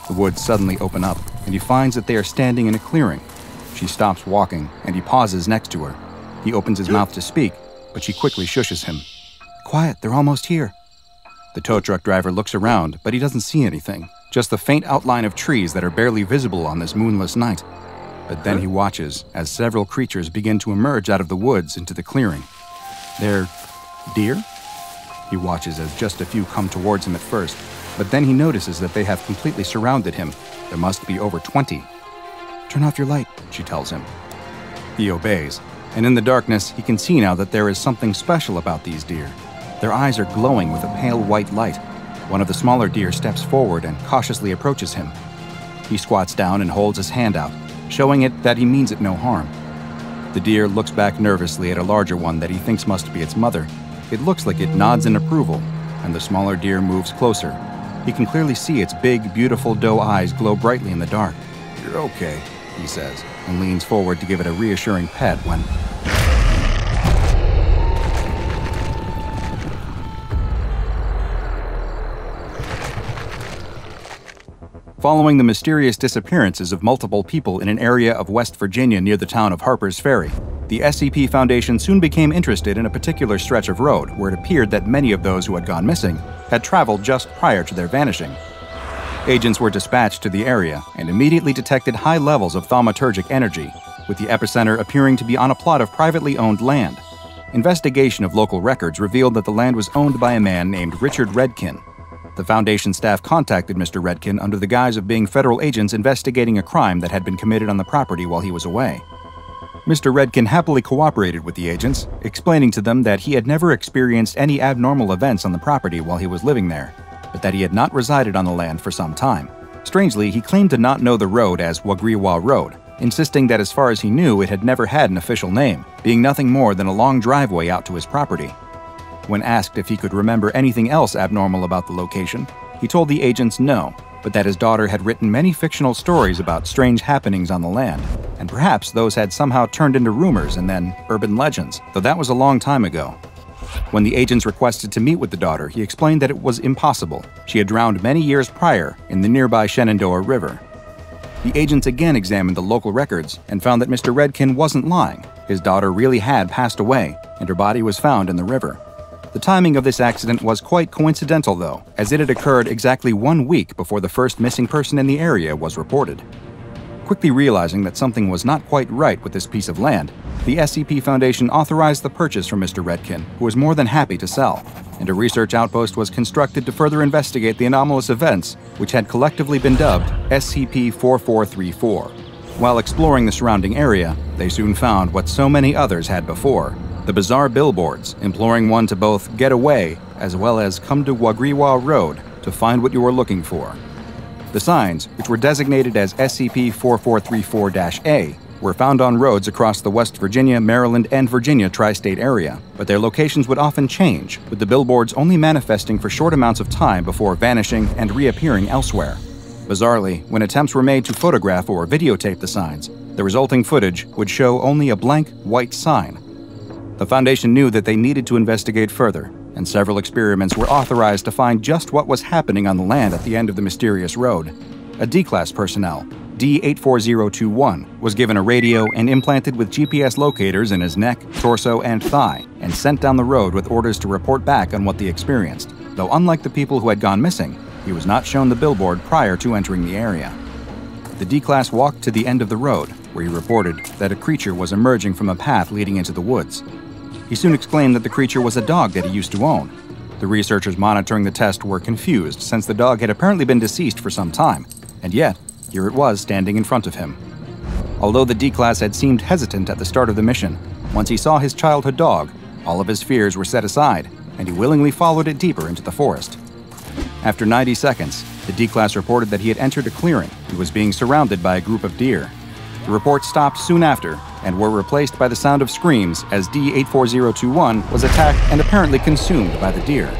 D: The woods suddenly open up, and he finds that they are standing in a clearing. She stops walking, and he pauses next to her. He opens his mouth to speak, but she quickly shushes him. Quiet, they're almost here. The tow truck driver looks around, but he doesn't see anything, just the faint outline of trees that are barely visible on this moonless night. But then he watches as several creatures begin to emerge out of the woods into the clearing. They're deer? He watches as just a few come towards him at first, but then he notices that they have completely surrounded him. There must be over 20. Turn off your light, she tells him. He obeys, and in the darkness, he can see now that there is something special about these deer. Their eyes are glowing with a pale white light. One of the smaller deer steps forward and cautiously approaches him. He squats down and holds his hand out, showing it that he means it no harm. The deer looks back nervously at a larger one that he thinks must be its mother. It looks like it nods in approval, and the smaller deer moves closer. He can clearly see its big, beautiful doe eyes glow brightly in the dark. You're okay, he says, and leans forward to give it a reassuring pet when. Following the mysterious disappearances of multiple people in an area of West Virginia near the town of Harper's Ferry, the SCP Foundation soon became interested in a particular stretch of road where it appeared that many of those who had gone missing had traveled just prior to their vanishing. Agents were dispatched to the area and immediately detected high levels of thaumaturgic energy, with the epicenter appearing to be on a plot of privately owned land. Investigation of local records revealed that the land was owned by a man named Richard Redkin. The Foundation staff contacted Mr. Redkin under the guise of being federal agents investigating a crime that had been committed on the property while he was away. Mr. Redkin happily cooperated with the agents, explaining to them that he had never experienced any abnormal events on the property while he was living there, but that he had not resided on the land for some time. Strangely, he claimed to not know the road as Wagriwa Road, insisting that as far as he knew, it had never had an official name, being nothing more than a long driveway out to his property. When asked if he could remember anything else abnormal about the location, he told the agents no, but that his daughter had written many fictional stories about strange happenings on the land, and perhaps those had somehow turned into rumors and then urban legends, though that was a long time ago. When the agents requested to meet with the daughter, he explained that it was impossible. She had drowned many years prior in the nearby Shenandoah River. The agents again examined the local records and found that Mr. Redkin wasn't lying. His daughter really had passed away, and her body was found in the river. The timing of this accident was quite coincidental, though, as it had occurred exactly one week before the first missing person in the area was reported. Quickly realizing that something was not quite right with this piece of land, the SCP Foundation authorized the purchase from Mr. Redkin, who was more than happy to sell, and a research outpost was constructed to further investigate the anomalous events, which had collectively been dubbed SCP 4434. While exploring the surrounding area, they soon found what so many others had before the bizarre billboards imploring one to both get away as well as come to Wagriwa Road to find what you are looking for. The signs, which were designated as SCP 4434 A, were found on roads across the West Virginia, Maryland, and Virginia tri state area, but their locations would often change, with the billboards only manifesting for short amounts of time before vanishing and reappearing elsewhere. Bizarrely, when attempts were made to photograph or videotape the signs, the resulting footage would show only a blank white sign. The Foundation knew that they needed to investigate further, and several experiments were authorized to find just what was happening on the land at the end of the mysterious road. A D class personnel, D84021, was given a radio and implanted with GPS locators in his neck, torso, and thigh, and sent down the road with orders to report back on what they experienced, though unlike the people who had gone missing, he was not shown the billboard prior to entering the area. The D class walked to the end of the road, where he reported that a creature was emerging from a path leading into the woods. He soon exclaimed that the creature was a dog that he used to own. The researchers monitoring the test were confused since the dog had apparently been deceased for some time, and yet, here it was standing in front of him. Although the D class had seemed hesitant at the start of the mission, once he saw his childhood dog, all of his fears were set aside, and he willingly followed it deeper into the forest. After 90 seconds, the D class reported that he had entered a clearing and was being surrounded by a group of deer. The reports stopped soon after and were replaced by the sound of screams as D84021 was attacked and apparently consumed by the deer.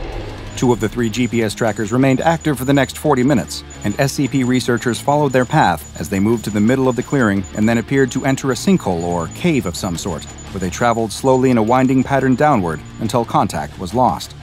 D: Two of the three GPS trackers remained active for the next 40 minutes, and SCP researchers followed their path as they moved to the middle of the clearing and then appeared to enter a sinkhole or cave of some sort, where they traveled slowly in a winding pattern downward until contact was lost.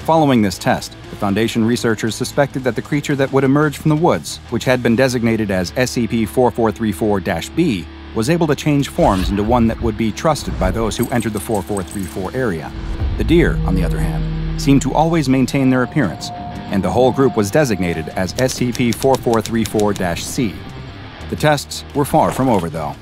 D: Following this test, the Foundation researchers suspected that the creature that would emerge from the woods, which had been designated as SCP 4434 B, was able to change forms into one that would be trusted by those who entered the 4434 area. The deer, on the other hand, seemed to always maintain their appearance, and the whole group was designated as SCP 4434 C. The tests were far from over, though.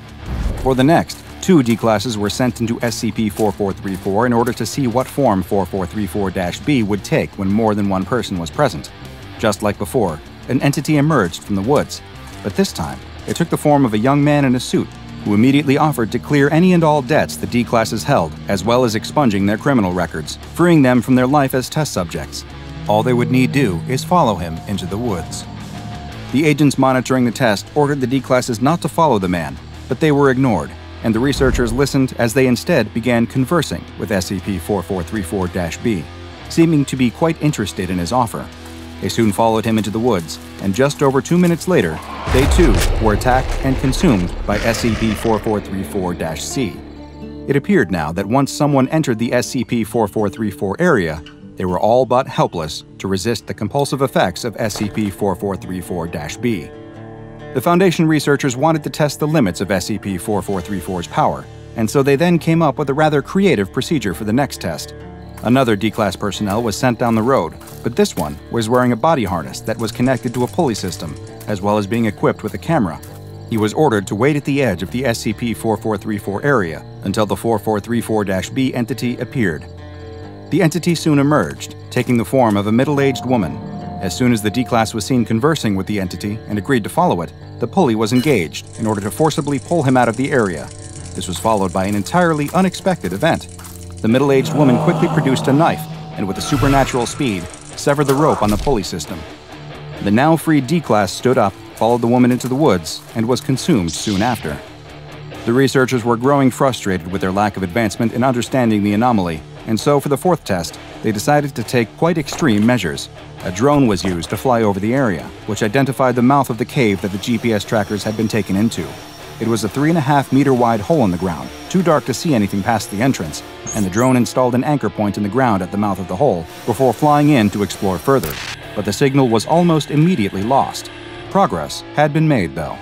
D: For the next, two D classes were sent into SCP 4434 in order to see what form 4434 B would take when more than one person was present. Just like before, an entity emerged from the woods, but this time it took the form of a young man in a suit who immediately offered to clear any and all debts the D classes held, as well as expunging their criminal records, freeing them from their life as test subjects. All they would need do is follow him into the woods. The agents monitoring the test ordered the D classes not to follow the man, but they were ignored, and the researchers listened as they instead began conversing with SCP 4434 B, seeming to be quite interested in his offer. They soon followed him into the woods, and just over two minutes later, they too were attacked and consumed by SCP 4434 C. It appeared now that once someone entered the SCP 4434 area, they were all but helpless to resist the compulsive effects of SCP 4434 B. The Foundation researchers wanted to test the limits of SCP 4434's power, and so they then came up with a rather creative procedure for the next test. Another D class personnel was sent down the road, but this one was wearing a body harness that was connected to a pulley system, as well as being equipped with a camera. He was ordered to wait at the edge of the SCP 4434 area until the 4434 B entity appeared. The entity soon emerged, taking the form of a middle aged woman. As soon as the D class was seen conversing with the entity and agreed to follow it, the pulley was engaged in order to forcibly pull him out of the area. This was followed by an entirely unexpected event the middle aged woman quickly produced a knife and, with a supernatural speed, severed the rope on the pulley system. The now free D class stood up, followed the woman into the woods, and was consumed soon after. The researchers were growing frustrated with their lack of advancement in understanding the anomaly, and so for the fourth test, they decided to take quite extreme measures. A drone was used to fly over the area, which identified the mouth of the cave that the GPS trackers had been taken into. It was a three and a half meter wide hole in the ground, too dark to see anything past the entrance, and the drone installed an anchor point in the ground at the mouth of the hole before flying in to explore further. But the signal was almost immediately lost. Progress had been made, though.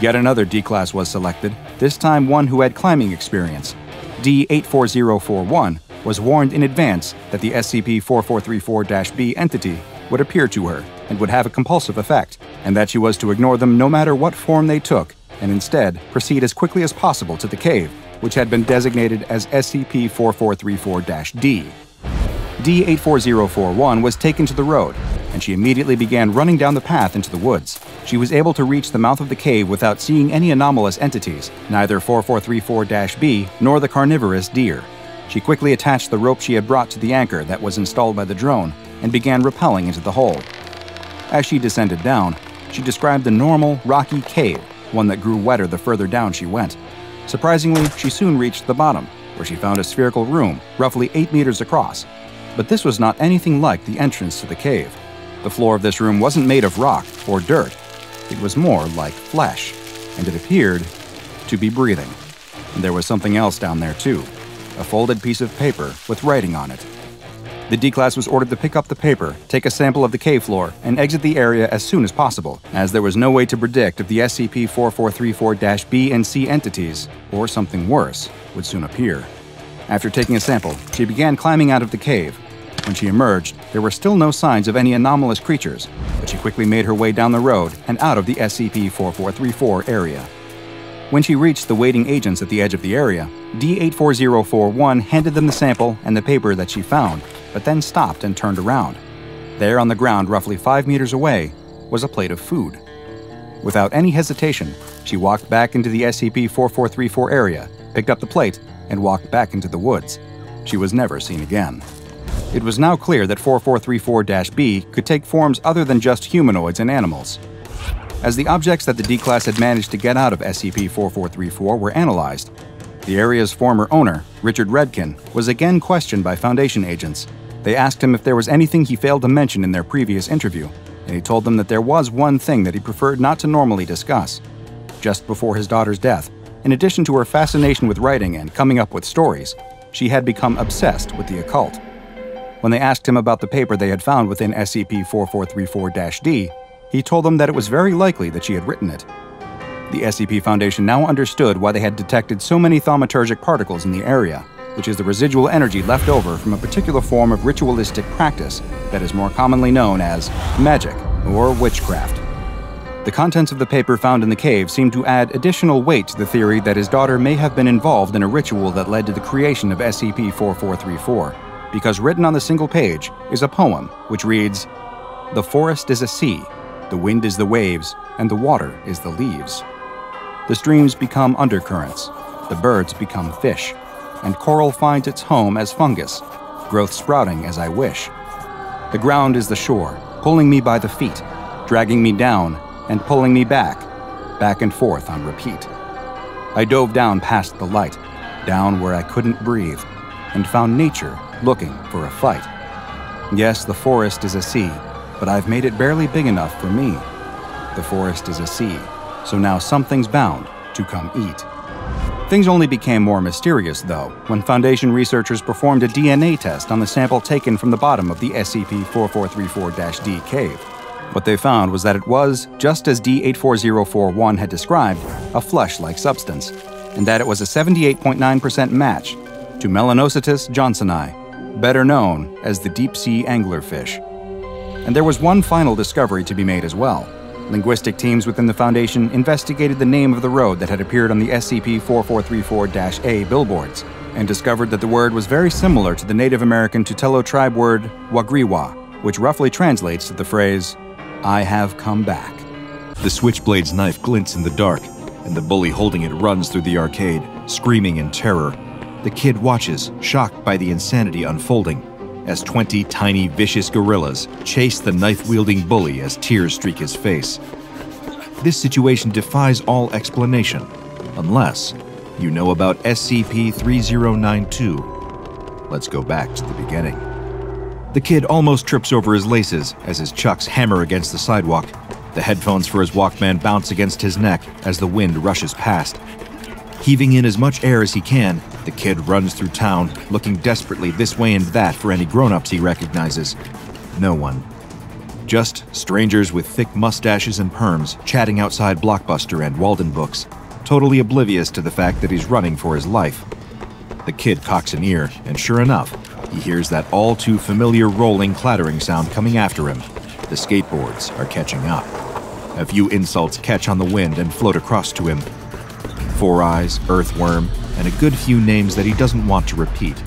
D: Yet another D class was selected, this time one who had climbing experience. D84041 was warned in advance that the SCP 4434 B entity would appear to her and would have a compulsive effect, and that she was to ignore them no matter what form they took and instead proceed as quickly as possible to the cave, which had been designated as SCP 4434 D. D 84041 was taken to the road, and she immediately began running down the path into the woods. She was able to reach the mouth of the cave without seeing any anomalous entities, neither 4434 B nor the carnivorous deer. She quickly attached the rope she had brought to the anchor that was installed by the drone and began rappelling into the hole. As she descended down, she described the normal, rocky cave one that grew wetter the further down she went. Surprisingly, she soon reached the bottom, where she found a spherical room, roughly 8 meters across. But this was not anything like the entrance to the cave. The floor of this room wasn't made of rock or dirt. It was more like flesh, and it appeared to be breathing. And there was something else down there, too a folded piece of paper with writing on it. The D class was ordered to pick up the paper, take a sample of the cave floor, and exit the area as soon as possible, as there was no way to predict if the SCP 4434 B and C entities, or something worse, would soon appear. After taking a sample, she began climbing out of the cave. When she emerged, there were still no signs of any anomalous creatures, but she quickly made her way down the road and out of the SCP 4434 area. When she reached the waiting agents at the edge of the area, D84041 handed them the sample and the paper that she found, but then stopped and turned around. There, on the ground, roughly five meters away, was a plate of food. Without any hesitation, she walked back into the SCP 4434 area, picked up the plate, and walked back into the woods. She was never seen again. It was now clear that 4434 B could take forms other than just humanoids and animals. As the objects that the D Class had managed to get out of SCP 4434 were analyzed, the area's former owner, Richard Redkin, was again questioned by Foundation agents. They asked him if there was anything he failed to mention in their previous interview, and he told them that there was one thing that he preferred not to normally discuss. Just before his daughter's death, in addition to her fascination with writing and coming up with stories, she had become obsessed with the occult. When they asked him about the paper they had found within SCP 4434 D, he told them that it was very likely that she had written it. The SCP Foundation now understood why they had detected so many thaumaturgic particles in the area, which is the residual energy left over from a particular form of ritualistic practice that is more commonly known as magic or witchcraft. The contents of the paper found in the cave seemed to add additional weight to the theory that his daughter may have been involved in a ritual that led to the creation of SCP 4434, because written on the single page is a poem which reads The forest is a sea, the wind is the waves, and the water is the leaves. The streams become undercurrents, the birds become fish, and coral finds its home as fungus, growth sprouting as I wish. The ground is the shore, pulling me by the feet, dragging me down and pulling me back, back and forth on repeat. I dove down past the light, down where I couldn't breathe, and found nature looking for a fight. Yes, the forest is a sea, but I've made it barely big enough for me. The forest is a sea, so now something's bound to come eat. Things only became more mysterious, though, when Foundation researchers performed a DNA test on the sample taken from the bottom of the SCP 4434 D cave. What they found was that it was, just as D84041 had described, a flesh like substance, and that it was a 78.9% match to Melanocetus johnsonii, better known as the deep sea anglerfish. And there was one final discovery to be made as well. Linguistic teams within the Foundation investigated the name of the road that had appeared on the SCP 4434 A billboards and discovered that the word was very similar to the Native American Tutelo tribe word Wagriwa, which roughly translates to the phrase, I have come back.
B: The switchblade's knife glints in the dark, and the bully holding it runs through the arcade, screaming in terror. The kid watches, shocked by the insanity unfolding, as 20 tiny, vicious gorillas chase the knife wielding bully as tears streak his face. This situation defies all explanation, unless you know about SCP 3092. Let's go back to the beginning. The kid almost trips over his laces as his chucks hammer against the sidewalk. The headphones for his Walkman bounce against his neck as the wind rushes past. Heaving in as much air as he can, the kid runs through town, looking desperately this way and that for any grown ups he recognizes. No one. Just strangers with thick mustaches and perms chatting outside Blockbuster and Waldenbooks, totally oblivious to the fact that he's running for his life. The kid cocks an ear, and sure enough, he hears that all too familiar rolling, clattering sound coming after him. The skateboards are catching up. A few insults catch on the wind and float across to him. Four Eyes, Earthworm, and a good few names that he doesn't want to repeat.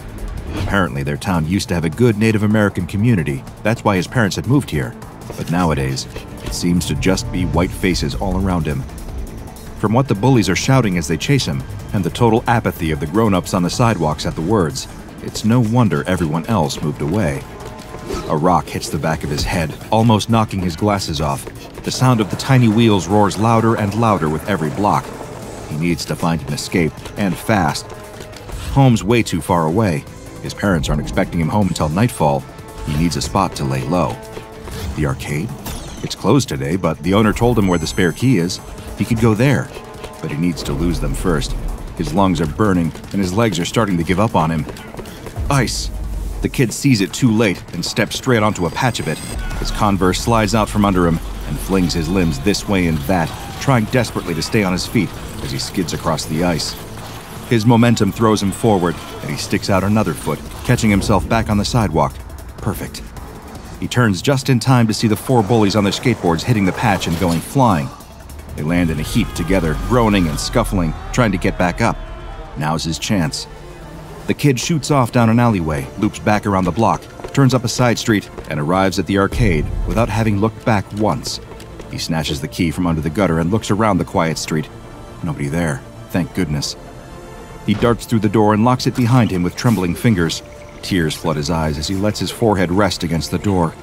B: Apparently, their town used to have a good Native American community. That's why his parents had moved here. But nowadays, it seems to just be white faces all around him. From what the bullies are shouting as they chase him, and the total apathy of the grown ups on the sidewalks at the words, it's no wonder everyone else moved away. A rock hits the back of his head, almost knocking his glasses off. The sound of the tiny wheels roars louder and louder with every block. He needs to find an escape, and fast. Home's way too far away. His parents aren't expecting him home until nightfall. He needs a spot to lay low. The arcade? It's closed today, but the owner told him where the spare key is. He could go there, but he needs to lose them first. His lungs are burning, and his legs are starting to give up on him. Ice. The kid sees it too late and steps straight onto a patch of it. His converse slides out from under him and flings his limbs this way and that, trying desperately to stay on his feet as he skids across the ice. His momentum throws him forward, and he sticks out another foot, catching himself back on the sidewalk. Perfect. He turns just in time to see the four bullies on their skateboards hitting the patch and going flying. They land in a heap together, groaning and scuffling, trying to get back up. Now's his chance. The kid shoots off down an alleyway, loops back around the block, turns up a side street, and arrives at the arcade without having looked back once. He snatches the key from under the gutter and looks around the quiet street. Nobody there, thank goodness. He darts through the door and locks it behind him with trembling fingers. Tears flood his eyes as he lets his forehead rest against the door.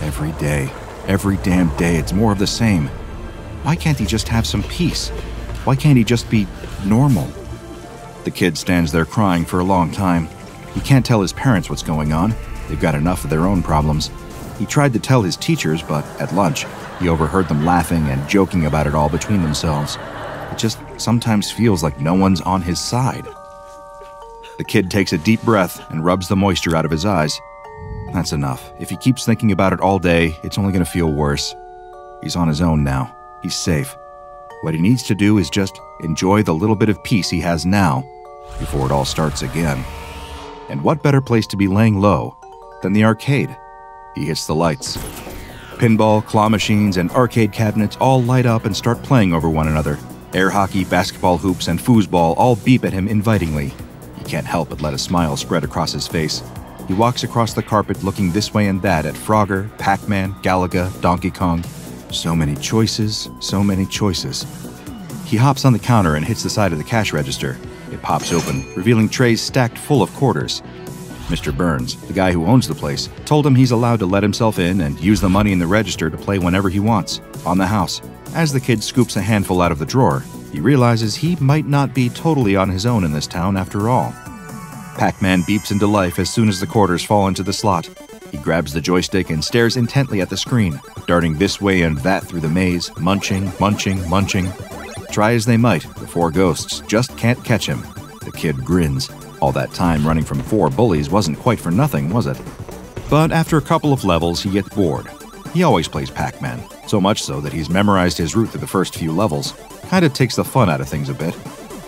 B: Every day, every damn day, it's more of the same.
A: Why can't he just have some peace? Why can't he just be normal? The kid stands there crying for a long time. He can't tell his parents what's going on. They've got enough of their own problems. He tried to tell his teachers, but at lunch, he overheard them laughing and joking about it all between themselves. It just sometimes feels like no one's on his side. The kid takes a deep breath and rubs the moisture out of his eyes. That's enough. If he keeps thinking about it all day, it's only going to feel worse. He's on his own now. He's safe. What he needs to do is just enjoy the little bit of peace he has now before it all starts again. And what better place to be laying low than the arcade? He hits the lights. Pinball, claw machines, and arcade cabinets all light up and start playing over one another. Air hockey, basketball hoops, and foosball all beep at him invitingly. He can't help but let a smile spread across his face. He walks across the carpet looking this way and that at Frogger, Pac Man, Galaga, Donkey Kong. So many choices, so many choices. He hops on the counter and hits the side of the cash register. It pops open, revealing trays stacked full of quarters. Mr. Burns, the guy who owns the place, told him he's allowed to let himself in and use the money in the register to play whenever he wants, on the house. As the kid scoops a handful out of the drawer, he realizes he might not be totally on his own in this town after all. Pac Man beeps into life as soon as the quarters fall into the slot. He grabs the joystick and stares intently at the screen, darting this way and that through the maze, munching, munching, munching. Try as they might, the four ghosts just can't catch him. The kid grins. All that time running from four bullies wasn't quite for nothing, was it? But after a couple of levels, he gets bored. He always plays Pac Man, so much so that he's memorized his route through the first few levels. Kinda takes the fun out of things a bit.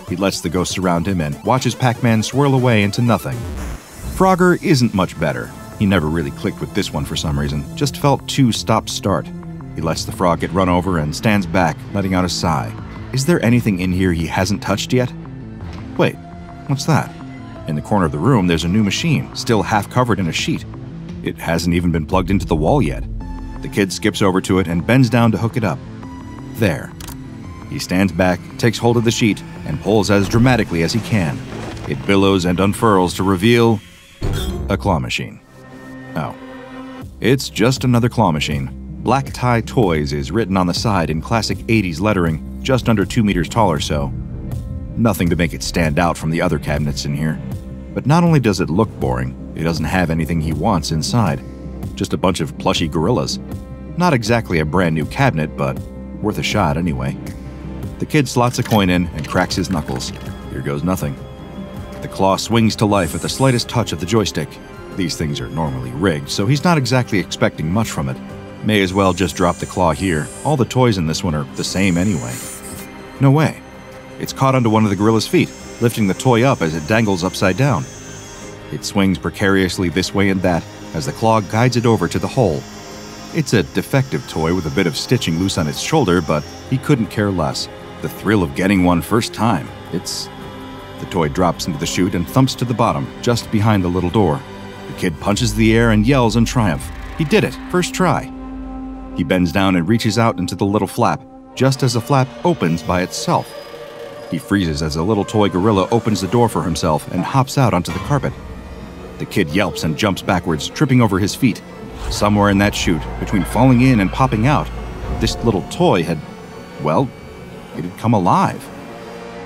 A: He lets the ghosts around him and watches Pac Man swirl away into nothing. Frogger isn't much better. He never really clicked with this one for some reason, just felt too stop start. He lets the frog get run over and stands back, letting out a sigh. Is there anything in here he hasn't touched yet? Wait, what's that? In the corner of the room, there's a new machine, still half covered in a sheet. It hasn't even been plugged into the wall yet. The kid skips over to it and bends down to hook it up. There. He stands back, takes hold of the sheet, and pulls as dramatically as he can. It billows and unfurls to reveal a claw machine. Oh. It's just another claw machine. Black Tie Toys is written on the side in classic 80s lettering, just under 2 meters tall or so. Nothing to make it stand out from the other cabinets in here. But not only does it look boring, it doesn't have anything he wants inside. Just a bunch of plushy gorillas. Not exactly a brand new cabinet, but worth a shot anyway. The kid slots a coin in and cracks his knuckles. Here goes nothing. The claw swings to life at the slightest touch of the joystick. These things are normally rigged, so he's not exactly expecting much from it. May as well just drop the claw here. All the toys in this one are the same anyway. No way. It's caught onto one of the gorilla's feet, lifting the toy up as it dangles upside down. It swings precariously this way and that as the claw guides it over to the hole. It's a defective toy with a bit of stitching loose on its shoulder, but he couldn't care less. The thrill of getting one first time. It's. The toy drops into the chute and thumps to the bottom, just behind the little door. The kid punches the air and yells in triumph. He did it, first try. He bends down and reaches out into the little flap, just as the flap opens by itself. He freezes as a little toy gorilla opens the door for himself and hops out onto the carpet. The kid yelps and jumps backwards, tripping over his feet. Somewhere in that chute, between falling in and popping out, this little toy had, well, it had come alive.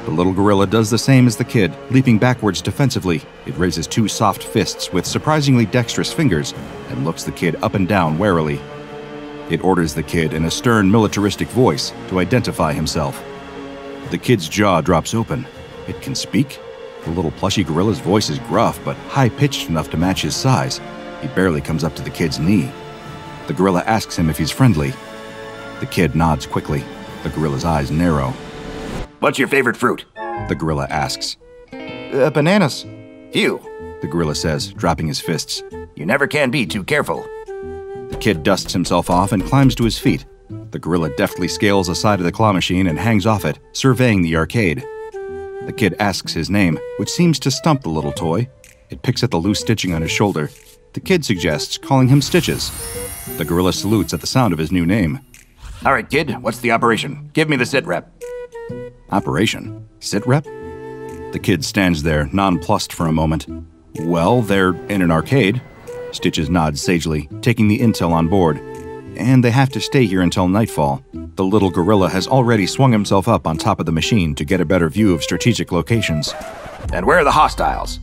A: The little gorilla does the same as the kid, leaping backwards defensively. It raises two soft fists with surprisingly dexterous fingers and looks the kid up and down warily. It orders the kid in a stern militaristic voice to identify himself. The kid's jaw drops open. It can speak? The little plushy gorilla's voice is gruff, but high pitched enough to match his size. He barely comes up to the kid's knee. The gorilla asks him if he's friendly. The kid nods quickly. The gorilla's eyes narrow.
H: What's your favorite fruit?
A: The gorilla asks. Uh, bananas.
H: Phew.
A: The gorilla says, dropping his fists.
H: You never can be too careful.
A: The kid dusts himself off and climbs to his feet. The gorilla deftly scales the side of the claw machine and hangs off it, surveying the arcade. The kid asks his name, which seems to stump the little toy. It picks at the loose stitching on his shoulder. The kid suggests calling him Stitches. The gorilla salutes at the sound of his new name.
H: All right, kid, what's the operation? Give me the sit rep.
A: Operation? Sit rep? The kid stands there, nonplussed for a moment. Well, they're in an arcade. Stitches nods sagely, taking the intel on board. And they have to stay here until nightfall. The little gorilla has already swung himself up on top of the machine to get a better view of strategic locations.
H: And where are the hostiles?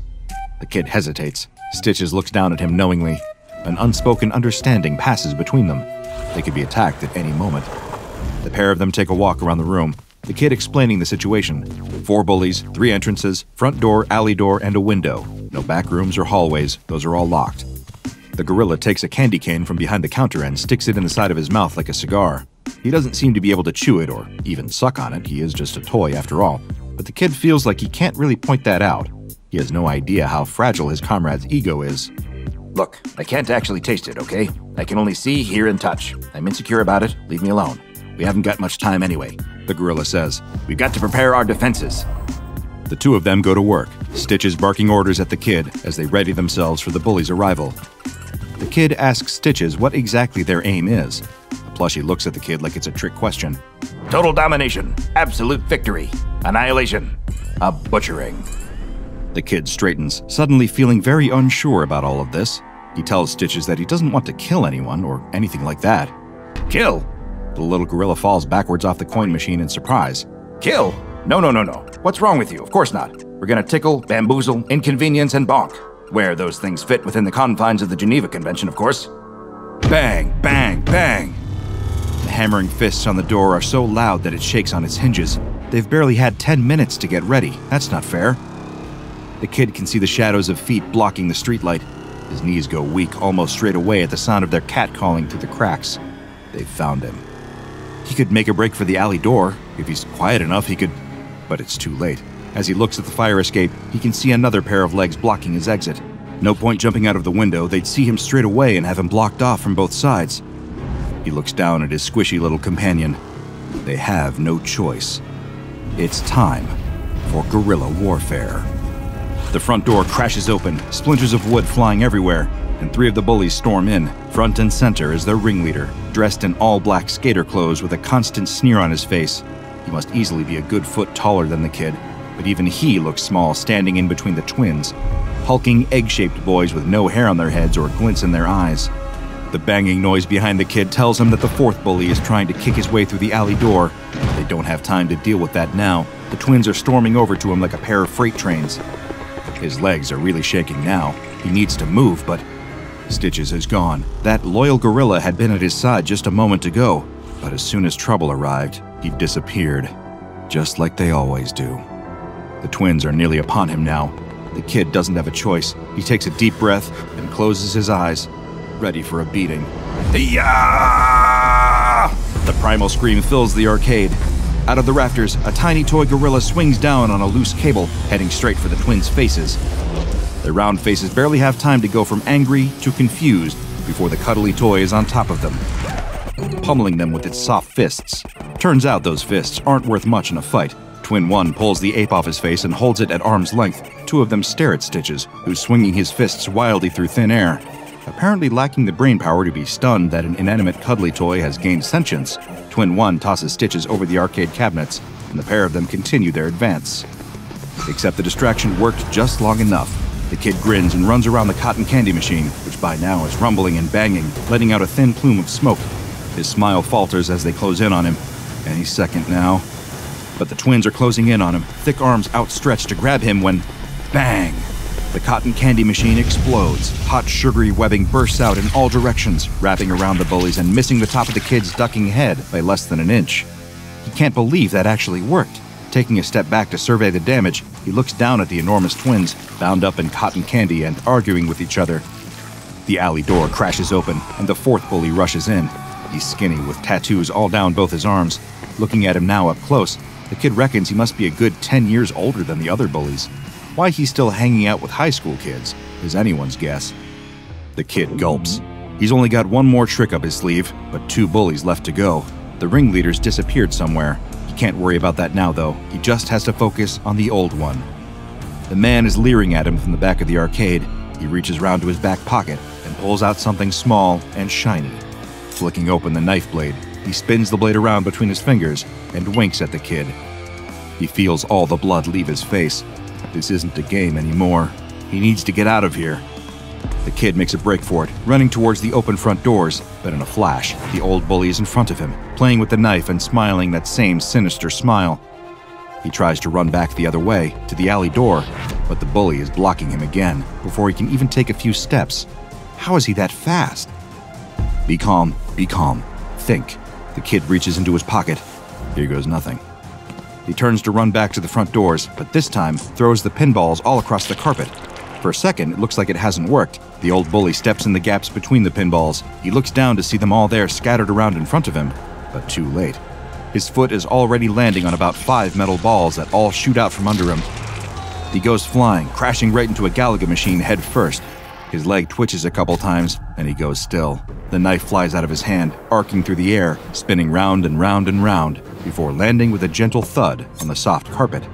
A: The kid hesitates. Stitches looks down at him knowingly. An unspoken understanding passes between them. They could be attacked at any moment. The pair of them take a walk around the room, the kid explaining the situation. Four bullies, three entrances, front door, alley door, and a window. No back rooms or hallways, those are all locked. The gorilla takes a candy cane from behind the counter and sticks it in the side of his mouth like a cigar. He doesn't seem to be able to chew it or even suck on it, he is just a toy after all. But the kid feels like he can't really point that out. He has no idea how fragile his comrade's ego is.
H: Look, I can't actually taste it, okay? I can only see, hear, and touch. I'm insecure about it. Leave me alone. We haven't got much time anyway, the gorilla says. We've got to prepare our defenses.
A: The two of them go to work, Stitches barking orders at the kid as they ready themselves for the bully's arrival. The kid asks Stitches what exactly their aim is. The plushie looks at the kid like it's a trick question.
H: Total domination, absolute victory, annihilation, a butchering.
A: The kid straightens, suddenly feeling very unsure about all of this. He tells Stitches that he doesn't want to kill anyone or anything like that.
H: Kill?
A: The little gorilla falls backwards off the coin machine in surprise.
H: Kill? No, no, no, no. What's wrong with you? Of course not. We're gonna tickle, bamboozle, inconvenience, and bonk. Where those things fit within the confines of the Geneva Convention, of course. Bang, bang, bang.
A: The hammering fists on the door are so loud that it shakes on its hinges. They've barely had 10 minutes to get ready. That's not fair. The kid can see the shadows of feet blocking the streetlight. His knees go weak almost straight away at the sound of their cat calling through the cracks. They've found him. He could make a break for the alley door. If he's quiet enough, he could. But it's too late. As he looks at the fire escape, he can see another pair of legs blocking his exit. No point jumping out of the window, they'd see him straight away and have him blocked off from both sides. He looks down at his squishy little companion. They have no choice. It's time for guerrilla warfare. The front door crashes open, splinters of wood flying everywhere, and three of the bullies storm in. Front and center is their ringleader, dressed in all black skater clothes with a constant sneer on his face. He must easily be a good foot taller than the kid, but even he looks small standing in between the twins, hulking egg shaped boys with no hair on their heads or glints in their eyes. The banging noise behind the kid tells him that the fourth bully is trying to kick his way through the alley door. They don't have time to deal with that now. The twins are storming over to him like a pair of freight trains. His legs are really shaking now. He needs to move, but Stitches is gone. That loyal gorilla had been at his side just a moment ago, but as soon as trouble arrived, he disappeared. Just like they always do. The twins are nearly upon him now. The kid doesn't have a choice. He takes a deep breath and closes his eyes, ready for a beating. The primal scream fills the arcade. Out of the rafters, a tiny toy gorilla swings down on a loose cable, heading straight for the twins' faces. Their round faces barely have time to go from angry to confused before the cuddly toy is on top of them, pummeling them with its soft fists. Turns out those fists aren't worth much in a fight. Twin 1 pulls the ape off his face and holds it at arm's length. Two of them stare at Stitches, who's swinging his fists wildly through thin air. Apparently lacking the brain power to be stunned that an inanimate cuddly toy has gained sentience, Twin 1 tosses Stitches over the arcade cabinets, and the pair of them continue their advance. Except the distraction worked just long enough. The kid grins and runs around the cotton candy machine, which by now is rumbling and banging, letting out a thin plume of smoke. His smile falters as they close in on him. Any second now. But the twins are closing in on him, thick arms outstretched to grab him when. Bang! The cotton candy machine explodes. Hot, sugary webbing bursts out in all directions, wrapping around the bullies and missing the top of the kid's ducking head by less than an inch. He can't believe that actually worked. Taking a step back to survey the damage, he looks down at the enormous twins, bound up in cotton candy and arguing with each other. The alley door crashes open, and the fourth bully rushes in. He's skinny, with tattoos all down both his arms. Looking at him now up close, the kid reckons he must be a good 10 years older than the other bullies. Why he's still hanging out with high school kids is anyone's guess. The kid gulps. He's only got one more trick up his sleeve, but two bullies left to go. The ringleader's disappeared somewhere. He can't worry about that now, though. He just has to focus on the old one. The man is leering at him from the back of the arcade. He reaches round to his back pocket and pulls out something small and shiny. Flicking open the knife blade, he spins the blade around between his fingers and winks at the kid. He feels all the blood leave his face. This isn't a game anymore. He needs to get out of here. The kid makes a break for it, running towards the open front doors, but in a flash, the old bully is in front of him, playing with the knife and smiling that same sinister smile. He tries to run back the other way, to the alley door, but the bully is blocking him again before he can even take a few steps. How is he that fast? Be calm, be calm. Think. The kid reaches into his pocket. Here goes nothing. He turns to run back to the front doors, but this time throws the pinballs all across the carpet. For a second, it looks like it hasn't worked. The old bully steps in the gaps between the pinballs. He looks down to see them all there scattered around in front of him, but too late. His foot is already landing on about five metal balls that all shoot out from under him. He goes flying, crashing right into a Galaga machine head first. His leg twitches a couple times, and he goes still. The knife flies out of his hand, arcing through the air, spinning round and round and round, before landing with a gentle thud on the soft carpet.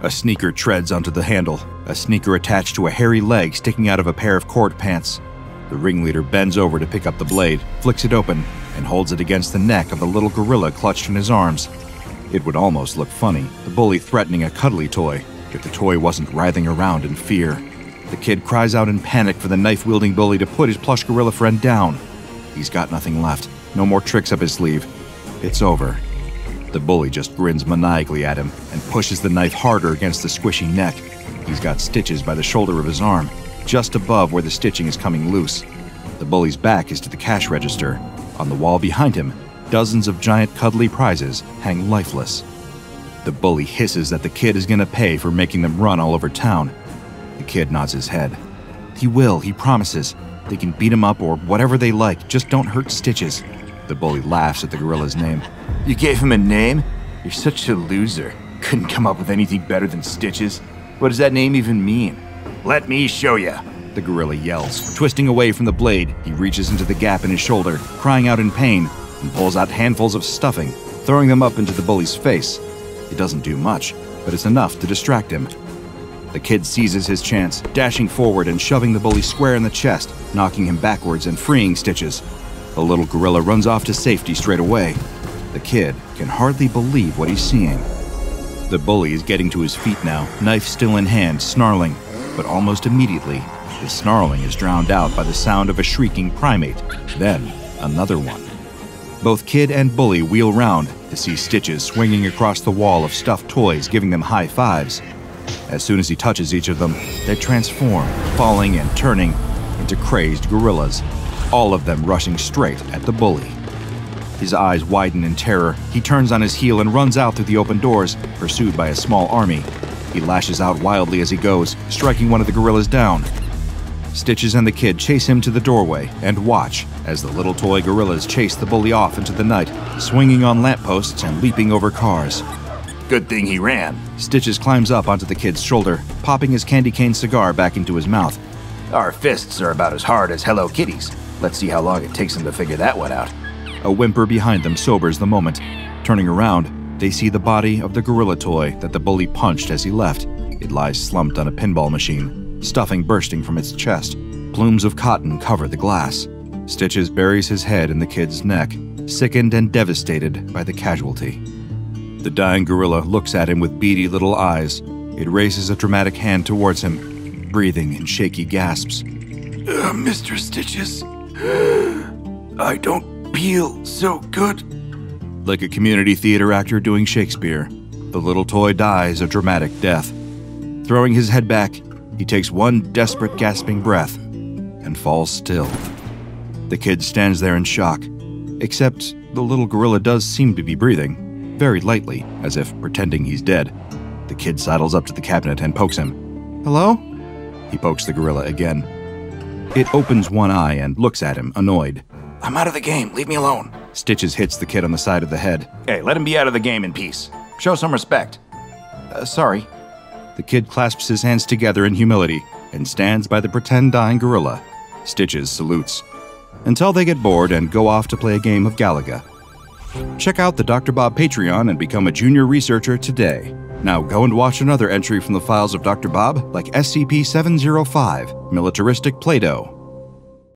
A: A sneaker treads onto the handle, a sneaker attached to a hairy leg sticking out of a pair of cord pants. The ringleader bends over to pick up the blade, flicks it open, and holds it against the neck of the little gorilla clutched in his arms. It would almost look funny, the bully threatening a cuddly toy, if the toy wasn't writhing around in fear. The kid cries out in panic for the knife wielding bully to put his plush gorilla friend down. He's got nothing left, no more tricks up his sleeve. It's over. The bully just grins maniacally at him and pushes the knife harder against the squishy neck. He's got stitches by the shoulder of his arm, just above where the stitching is coming loose. The bully's back is to the cash register. On the wall behind him, dozens of giant cuddly prizes hang lifeless. The bully hisses that the kid is gonna pay for making them run all over town. The kid nods his head. He will, he promises. They can beat him up or whatever they like, just don't hurt Stitches. The bully laughs at the gorilla's name.
H: You gave him a name? You're such a loser. Couldn't come up with anything better than Stitches. What does that name even mean? Let me show you.
A: The gorilla yells. Twisting away from the blade, he reaches into the gap in his shoulder, crying out in pain, and pulls out handfuls of stuffing, throwing them up into the bully's face. It doesn't do much, but it's enough to distract him. The kid seizes his chance, dashing forward and shoving the bully square in the chest, knocking him backwards and freeing Stitches. The little gorilla runs off to safety straight away. The kid can hardly believe what he's seeing. The bully is getting to his feet now, knife still in hand, snarling, but almost immediately, his snarling is drowned out by the sound of a shrieking primate, then another one. Both kid and bully wheel round to see Stitches swinging across the wall of stuffed toys, giving them high fives. As soon as he touches each of them, they transform, falling and turning into crazed gorillas, all of them rushing straight at the bully. His eyes widen in terror. He turns on his heel and runs out through the open doors, pursued by a small army. He lashes out wildly as he goes, striking one of the gorillas down. Stitches and the kid chase him to the doorway and watch as the little toy gorillas chase the bully off into the night, swinging on lampposts and leaping over cars.
H: Good thing he ran.
A: Stitches climbs up onto the kid's shoulder, popping his candy cane cigar back into his mouth.
H: Our fists are about as hard as Hello Kitty's. Let's see how long it takes him to figure that one out.
A: A whimper behind them sobers the moment. Turning around, they see the body of the gorilla toy that the bully punched as he left. It lies slumped on a pinball machine, stuffing bursting from its chest. Plumes of cotton cover the glass. Stitches buries his head in the kid's neck, sickened and devastated by the casualty. The dying gorilla looks at him with beady little eyes. It raises a dramatic hand towards him, breathing in shaky gasps.
F: Uh, Mr. Stitches, I don't feel so good.
A: Like a community theater actor doing Shakespeare, the little toy dies a dramatic death. Throwing his head back, he takes one desperate gasping breath and falls still. The kid stands there in shock, except the little gorilla does seem to be breathing very lightly, as if pretending he's dead. The kid sidles up to the cabinet and pokes him. Hello? He pokes the gorilla again. It opens one eye and looks at him, annoyed.
H: I'm out of the game. Leave me alone.
A: Stitches hits the kid on the side of the head.
H: Hey, let him be out of the game in peace. Show some respect. Uh, sorry.
A: The kid clasps his hands together in humility and stands by the pretend dying gorilla. Stitches salutes. Until they get bored and go off to play a game of Galaga. Check out the Dr. Bob Patreon and become a junior researcher today. Now go and watch another entry from the files of Dr. Bob, like SCP 705 Militaristic Play Doh.